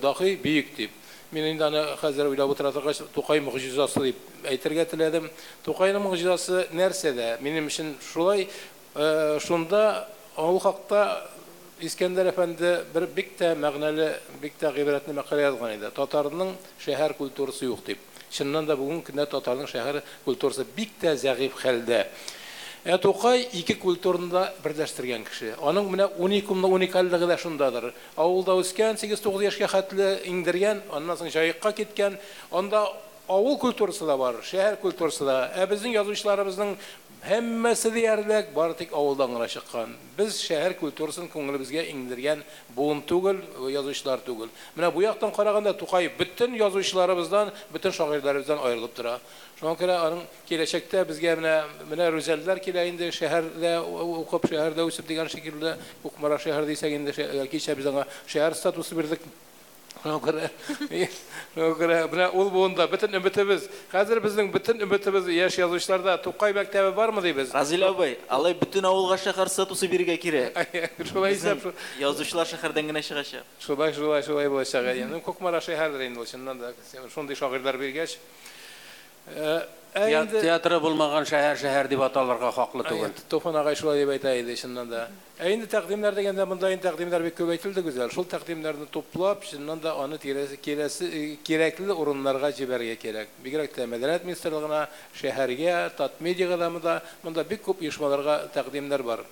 дахи биек дип. Мин инде аны хәзер уйлап утыра торгач Тукай мөгъҗизасы дип әйтергә теләдем. Тукайның мөгъҗизасы нәрсәдә? Минем өчен шулай э, шунда ул хакта Искәндәр әфәнде бер бик тә мәгънәле, бик тә гыйбрәтле мәкалә язган иде. Татарның шәһәр культурасы юк дип. Чыннан да бүген көндә татарның шәһәр культурасы бик тә зәгыйфь хәлдә. Ә Тукай ике культураны да берләштергән кеше. Аның менә 12 мны уникальлыгы да шундадыр. Авылда үскән, 8-9 яшькә хәтле иңдергән, аннан соң җаекка киткән. Анда авыл культурасы да бар, шәһәр культурасы да. Ә безнең язучыларыбызның һәммәсе диярлек бары тик авылдан гына чыккан. Без шәһәр культурасын күңелебезгә иңдергән буын түгел, язучылар түгел. Менә бу яктан караганда Тукай бөтен тора. Шуңа күрә аның киләчәктә безгә менә менә рүзәлләр килә инде шәһәрдә укып шәһәрдә үсеп дигән шикелле Укмара шәһәр дисәк инде шә- кичә без аңа шәһәр статусы бирдек. Шуңа күрә шуңа күрә менә ул буында бөтен өметебез, хәзер безнең бөтен өметебез яшь язучыларда Тукай мәктәбе бармы дибез? Разил абай, алай бөтен авылга шәһәр статусы бирергә кирәк. Шулай исәп, Безнең Язучылар шәһәрдән генә чыгачак. Шулай, шулай, Әйінді- театры булмаган шәһәр шәһәр дип аталырга хаклы түгел. Туфан агай шулай дип әйтә иде чыннан да. Ә инде тәкъдимнәр дигәндә монда инде тәкъдимнәр бик күбәйтелде гүзәл. Шул тәкъдимнәрне туплап, чыннан да аны кирәсе кирәкле урыннарга җибәргә кирәк. Бигрәк тә мәдәният министрлыгына, шәһәргә, Татмедиага да монда бик күп оешмаларга тәкъдимнәр бар.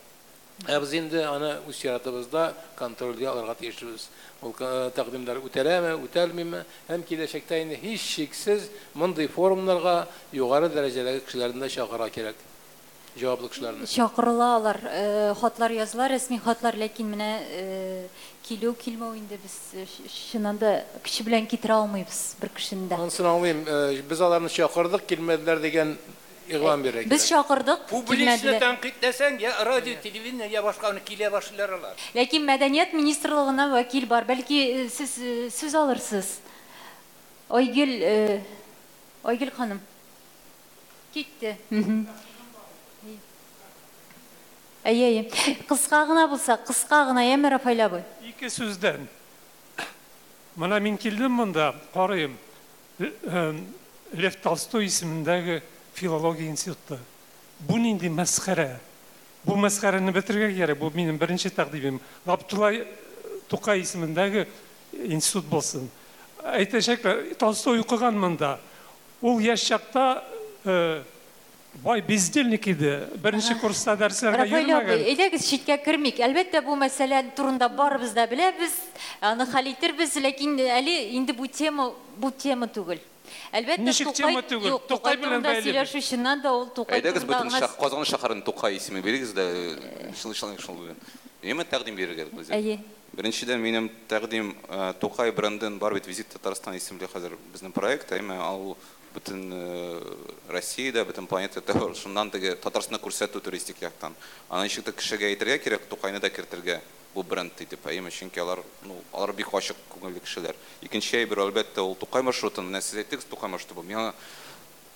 Ә без инде аны үз чиратыбызда контрольгә алырга тиешбез. Ул ка- тәкъдимнәр үтәләме, үтәлмиме, һәм киләчәктә инде һич шиксез мондый форумнарга югары дәрәҗәдәге кешеләрне дә чакырырга кирәк. Җаваплы кешеләрне. Чакырыла алар, э, хатлар языла, рәсми хатлар, ләкин менә э, килү килмәү инде без э, чыннан да кеше белән китерә алмыйбыз бер кешене дә. Анысын аңлыйм. Э, Без аларны чакырдык, килмәделәр дигән игълан бирә. Без чакырдык, Публично килмәделәр. тәнкыйтьләсәң, я радио, телевидение, я башканы килә башлар алар. Ләкин мәдәният министрлыгына вәкил бар. Бәлки сез сүз алырсыз. Айгөл э, Айгөл ханым. Китте. Әйе, әйе. Кыска гына булса, кыска гына Әмир апайлабы. Ике сүздән. Менә мин килдем монда, карыйм. Лев Толстой исемендәге филология институты. Бу нинди мәсхәрә? Бу мәсхәрәне бетергә кирәк. Бу минем беренче тәкъдимем. Габдулла Тукай исемендәге институт булсын. Әйтәчәкләр, Толстой укыган монда. Ул яшь чакта э, бай бездельник иде. Беренче курста абый, йөрмәгән. әйдәгез читкә кермик. Әлбәттә бу мәсьәлә турында барыбыз да беләбез, аны хәл итербез, ләкин әле инде бу тема бу тема түгел. Тукай белән турында бәйле бит. сөйләшү чыннан да гына- шах, Казан шәһәрен Тукай исеме бирегез дә шул шул шул. Неме тәкъдим бирергә без? Әйе. Беренчедән минем тәкъдим э, Тукай брендын бар бит визит Татарстан исемле хәзер безнең проект, әйме ал бөтен э, Россиядә, бөтен планетада бар. Шуннан теге туристик яктан. Аны ничек тә кешегә әйтергә кирәк, Тукайны да кертергә бу бренд итеп, әйме чөнки алар, алар бик ачык күңелле кешеләр. Икенче әйбер әлбәттә ул Тукай маршрутын, менә сез әйттегез Тукай маршруты бу. Миңа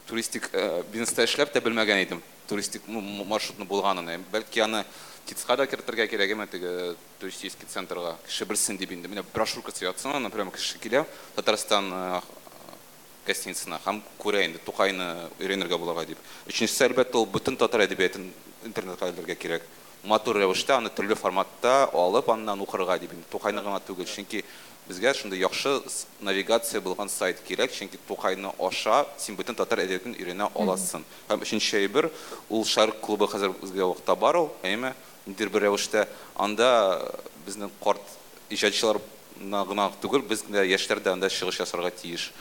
туристик э, бизнеста эшләп тә белмәгән идем. М- маршрутны булганын. Бәлки аны ТИЦКа да кертергә кирәк име теге туристический центрга. Кеше белсен дип инде. Менә брошюрка ясана, например, кеше килә Татарстан э, гостиницасына һәм күрә инде Тукайны өйрәнергә булырга дип. Өченчесе әлбәттә ул бөтен татар әдәбиятын интернетка элдергә кирәк. Матур рәвештә аны төрле форматта алып, аннан укырга дип. Тукайны гына түгел, чөнки безгә шундый яхшы навигация булган сайт кирәк, чөнки Тукайны аша син бөтен татар әдәбиятын өйрәнә аласың. Һәм өченче әйбер ул Шарк клубы хәзер безгә вакытта бар ул, әйме? Ниндидер бер рәвештә анда безнең карт иҗатчылар гына түгел, без яшьләр дә анда чыгыш ясарга тиеш.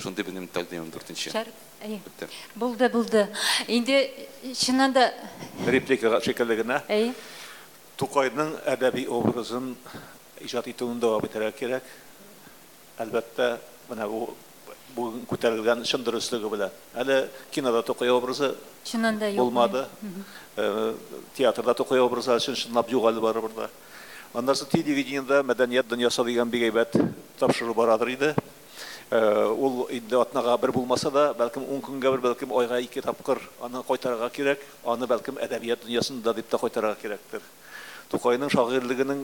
Шундый минем тәкъдимем дүртенче. Шәр- әйе. Бетте. Булды, булды. Инде чыннан да реплика әйе. Тукайның әдәби образын иҗат итүен дәвам итәргә кирәк. Әлбәттә, менә бу бүген күтәрелгән чын дөрестлеге белән. Әле кинода Тукай образы Чыннан да юк. булмады. Э, Театрда Тукай образы өчен чынлап югалы бар burada. Андан соң телевидениеда мәдәният дөньясы дигән бик әйбәт тапшыру барадыр иде. Ул инде атнага бер булмаса да, бәлкем 10 көнгә бер, бәлкем айга 2 тапкыр аны кайтарырга кирәк. Аны бәлкем әдәбият дөньясында дип тә кайтарырга кирәктер. Тукайның шагыйрьлегенең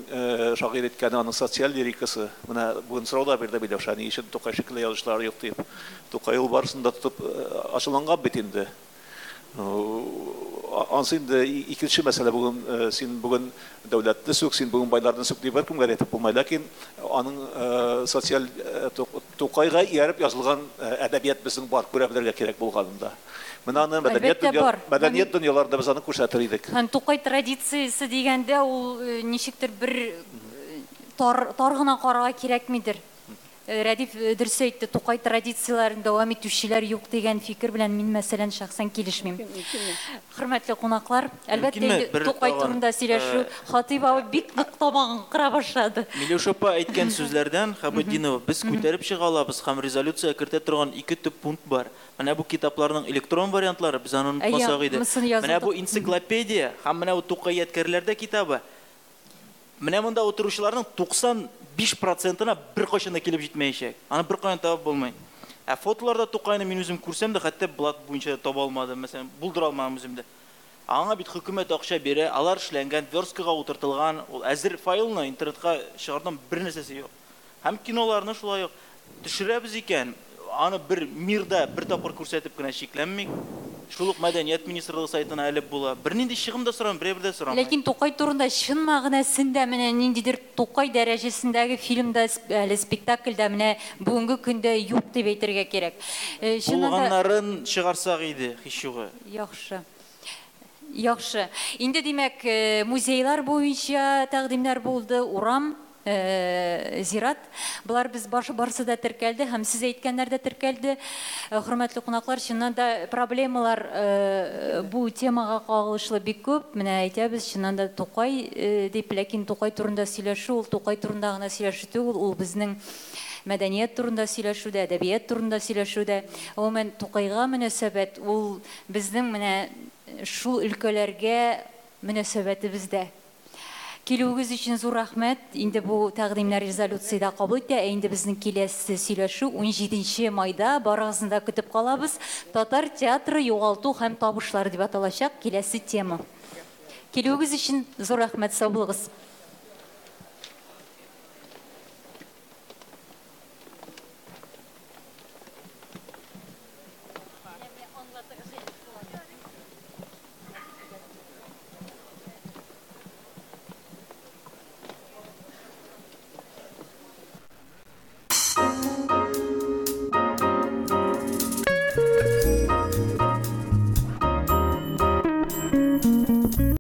шагыйрь иткәне аның социаль лирикасы. Менә бүген сорауда бирде Миләүшә, ни өчен Тукай шикелле язышлар юк дип. Тукай ул барысында тотып э, ачылган бит инде. Ансы инде икенче мәсьәлә бүген э, син бүген дәүләтне сүк, син бүген байларны сүк дип беркемгә әйтеп булмай, ләкин аның э, социаль э, Тук- Тукайга ияреп язылган әдәбият безнең бар, күрә белергә кирәк булганында. Менә аны мәдәният мәдәният дөньяларында без аны күрсәтер идек. Тукай традициясе дигәндә ул ничектер бер тар, тар гына карарга кирәкмидер. Э, Рәдиф э, дөрес әйтте, Тукай традицияләрен дәвам итүчеләр юк дигән фикер белән мин мәсәлән шәхсән килешмим. Хөрмәтле кунаклар, әлбәттә Тукай турында сөйләшү э, Хатип абый бик нык тамагын кыра башлады. Миләүшә апа әйткән *laughs* сүзләрдән Хабуддинова без күтәреп чыга алабыз һәм резолюция кертә торган ике төп пункт бар. Менә бу китапларның электрон вариантлары без аны онытмасак иде. Менә бу энциклопедия һәм менә бу Тукай ядкәрләрдә китабы. Менә монда утыручыларның 95%-на бер кайчан да килеп җитмәячәк. Аны бер кайдан табып булмый. Ә фотоларда Тукайны мин үзем күрсәм дә хәтта блат буенча таба алмадым. Мәсәлән, булдыра алмадым үземдә. Аңа бит хөкүмәт акча бирә, алар эшләнгән, версткага утыртылган, ул әзер файлны интернетка чыгардан бер нәрсәсе юк. Һәм киноларны шулай ук төшерәбез аны бер мирда бер тапкыр күрсәтеп кенә шикләнмик. Шул ук мәдәният министрлыгы сайтына әлеп була. Бернинди чыгым да сорамый, берәр дә сорамый. Ләкин Тукай турында шын мәгънәсендә менә ниндидер Тукай дәрәҗәсендәге фильмда әле спектакльдә менә бүгенге көндә юк дип әйтергә кирәк. Да- Булганнарын чыгарсак иде, һич югы. Яхшы. Яхшы. Инде димәк, э, музейлар буенча тәкъдимнәр булды, урам зират. Булар без башы барсы да теркәлде һәм сез әйткәннәр дә теркәлде. Э, Хөрмәтле кунаклар, чыннан да проблемалар э, бу темага кагылышлы бик күп. Менә әйтәбез, чыннан да Тукай э, дип, ләкин Тукай турында сөйләшү, ул Тукай турында гына сөйләшү түгел, ул безнең мәдәният турында сөйләшүдә, әдәбият турында сөйләшүдә, гомумән Тукайга мөнәсәбәт ул безнең менә шул өлкәләргә мөнәсәбәтебездә. Килүегез өчен зур рәхмәт. Инде бу тәкъдимнәр резолюциядә кабул итә. Ә Инде безнең киләсе сөйләшү 17 майда барыгызны да көтеп калабыз. Татар театры югалту һәм табышлар дип аталачак киләсе тема. Килүегез өчен зур рәхмәт, сау булыгыз.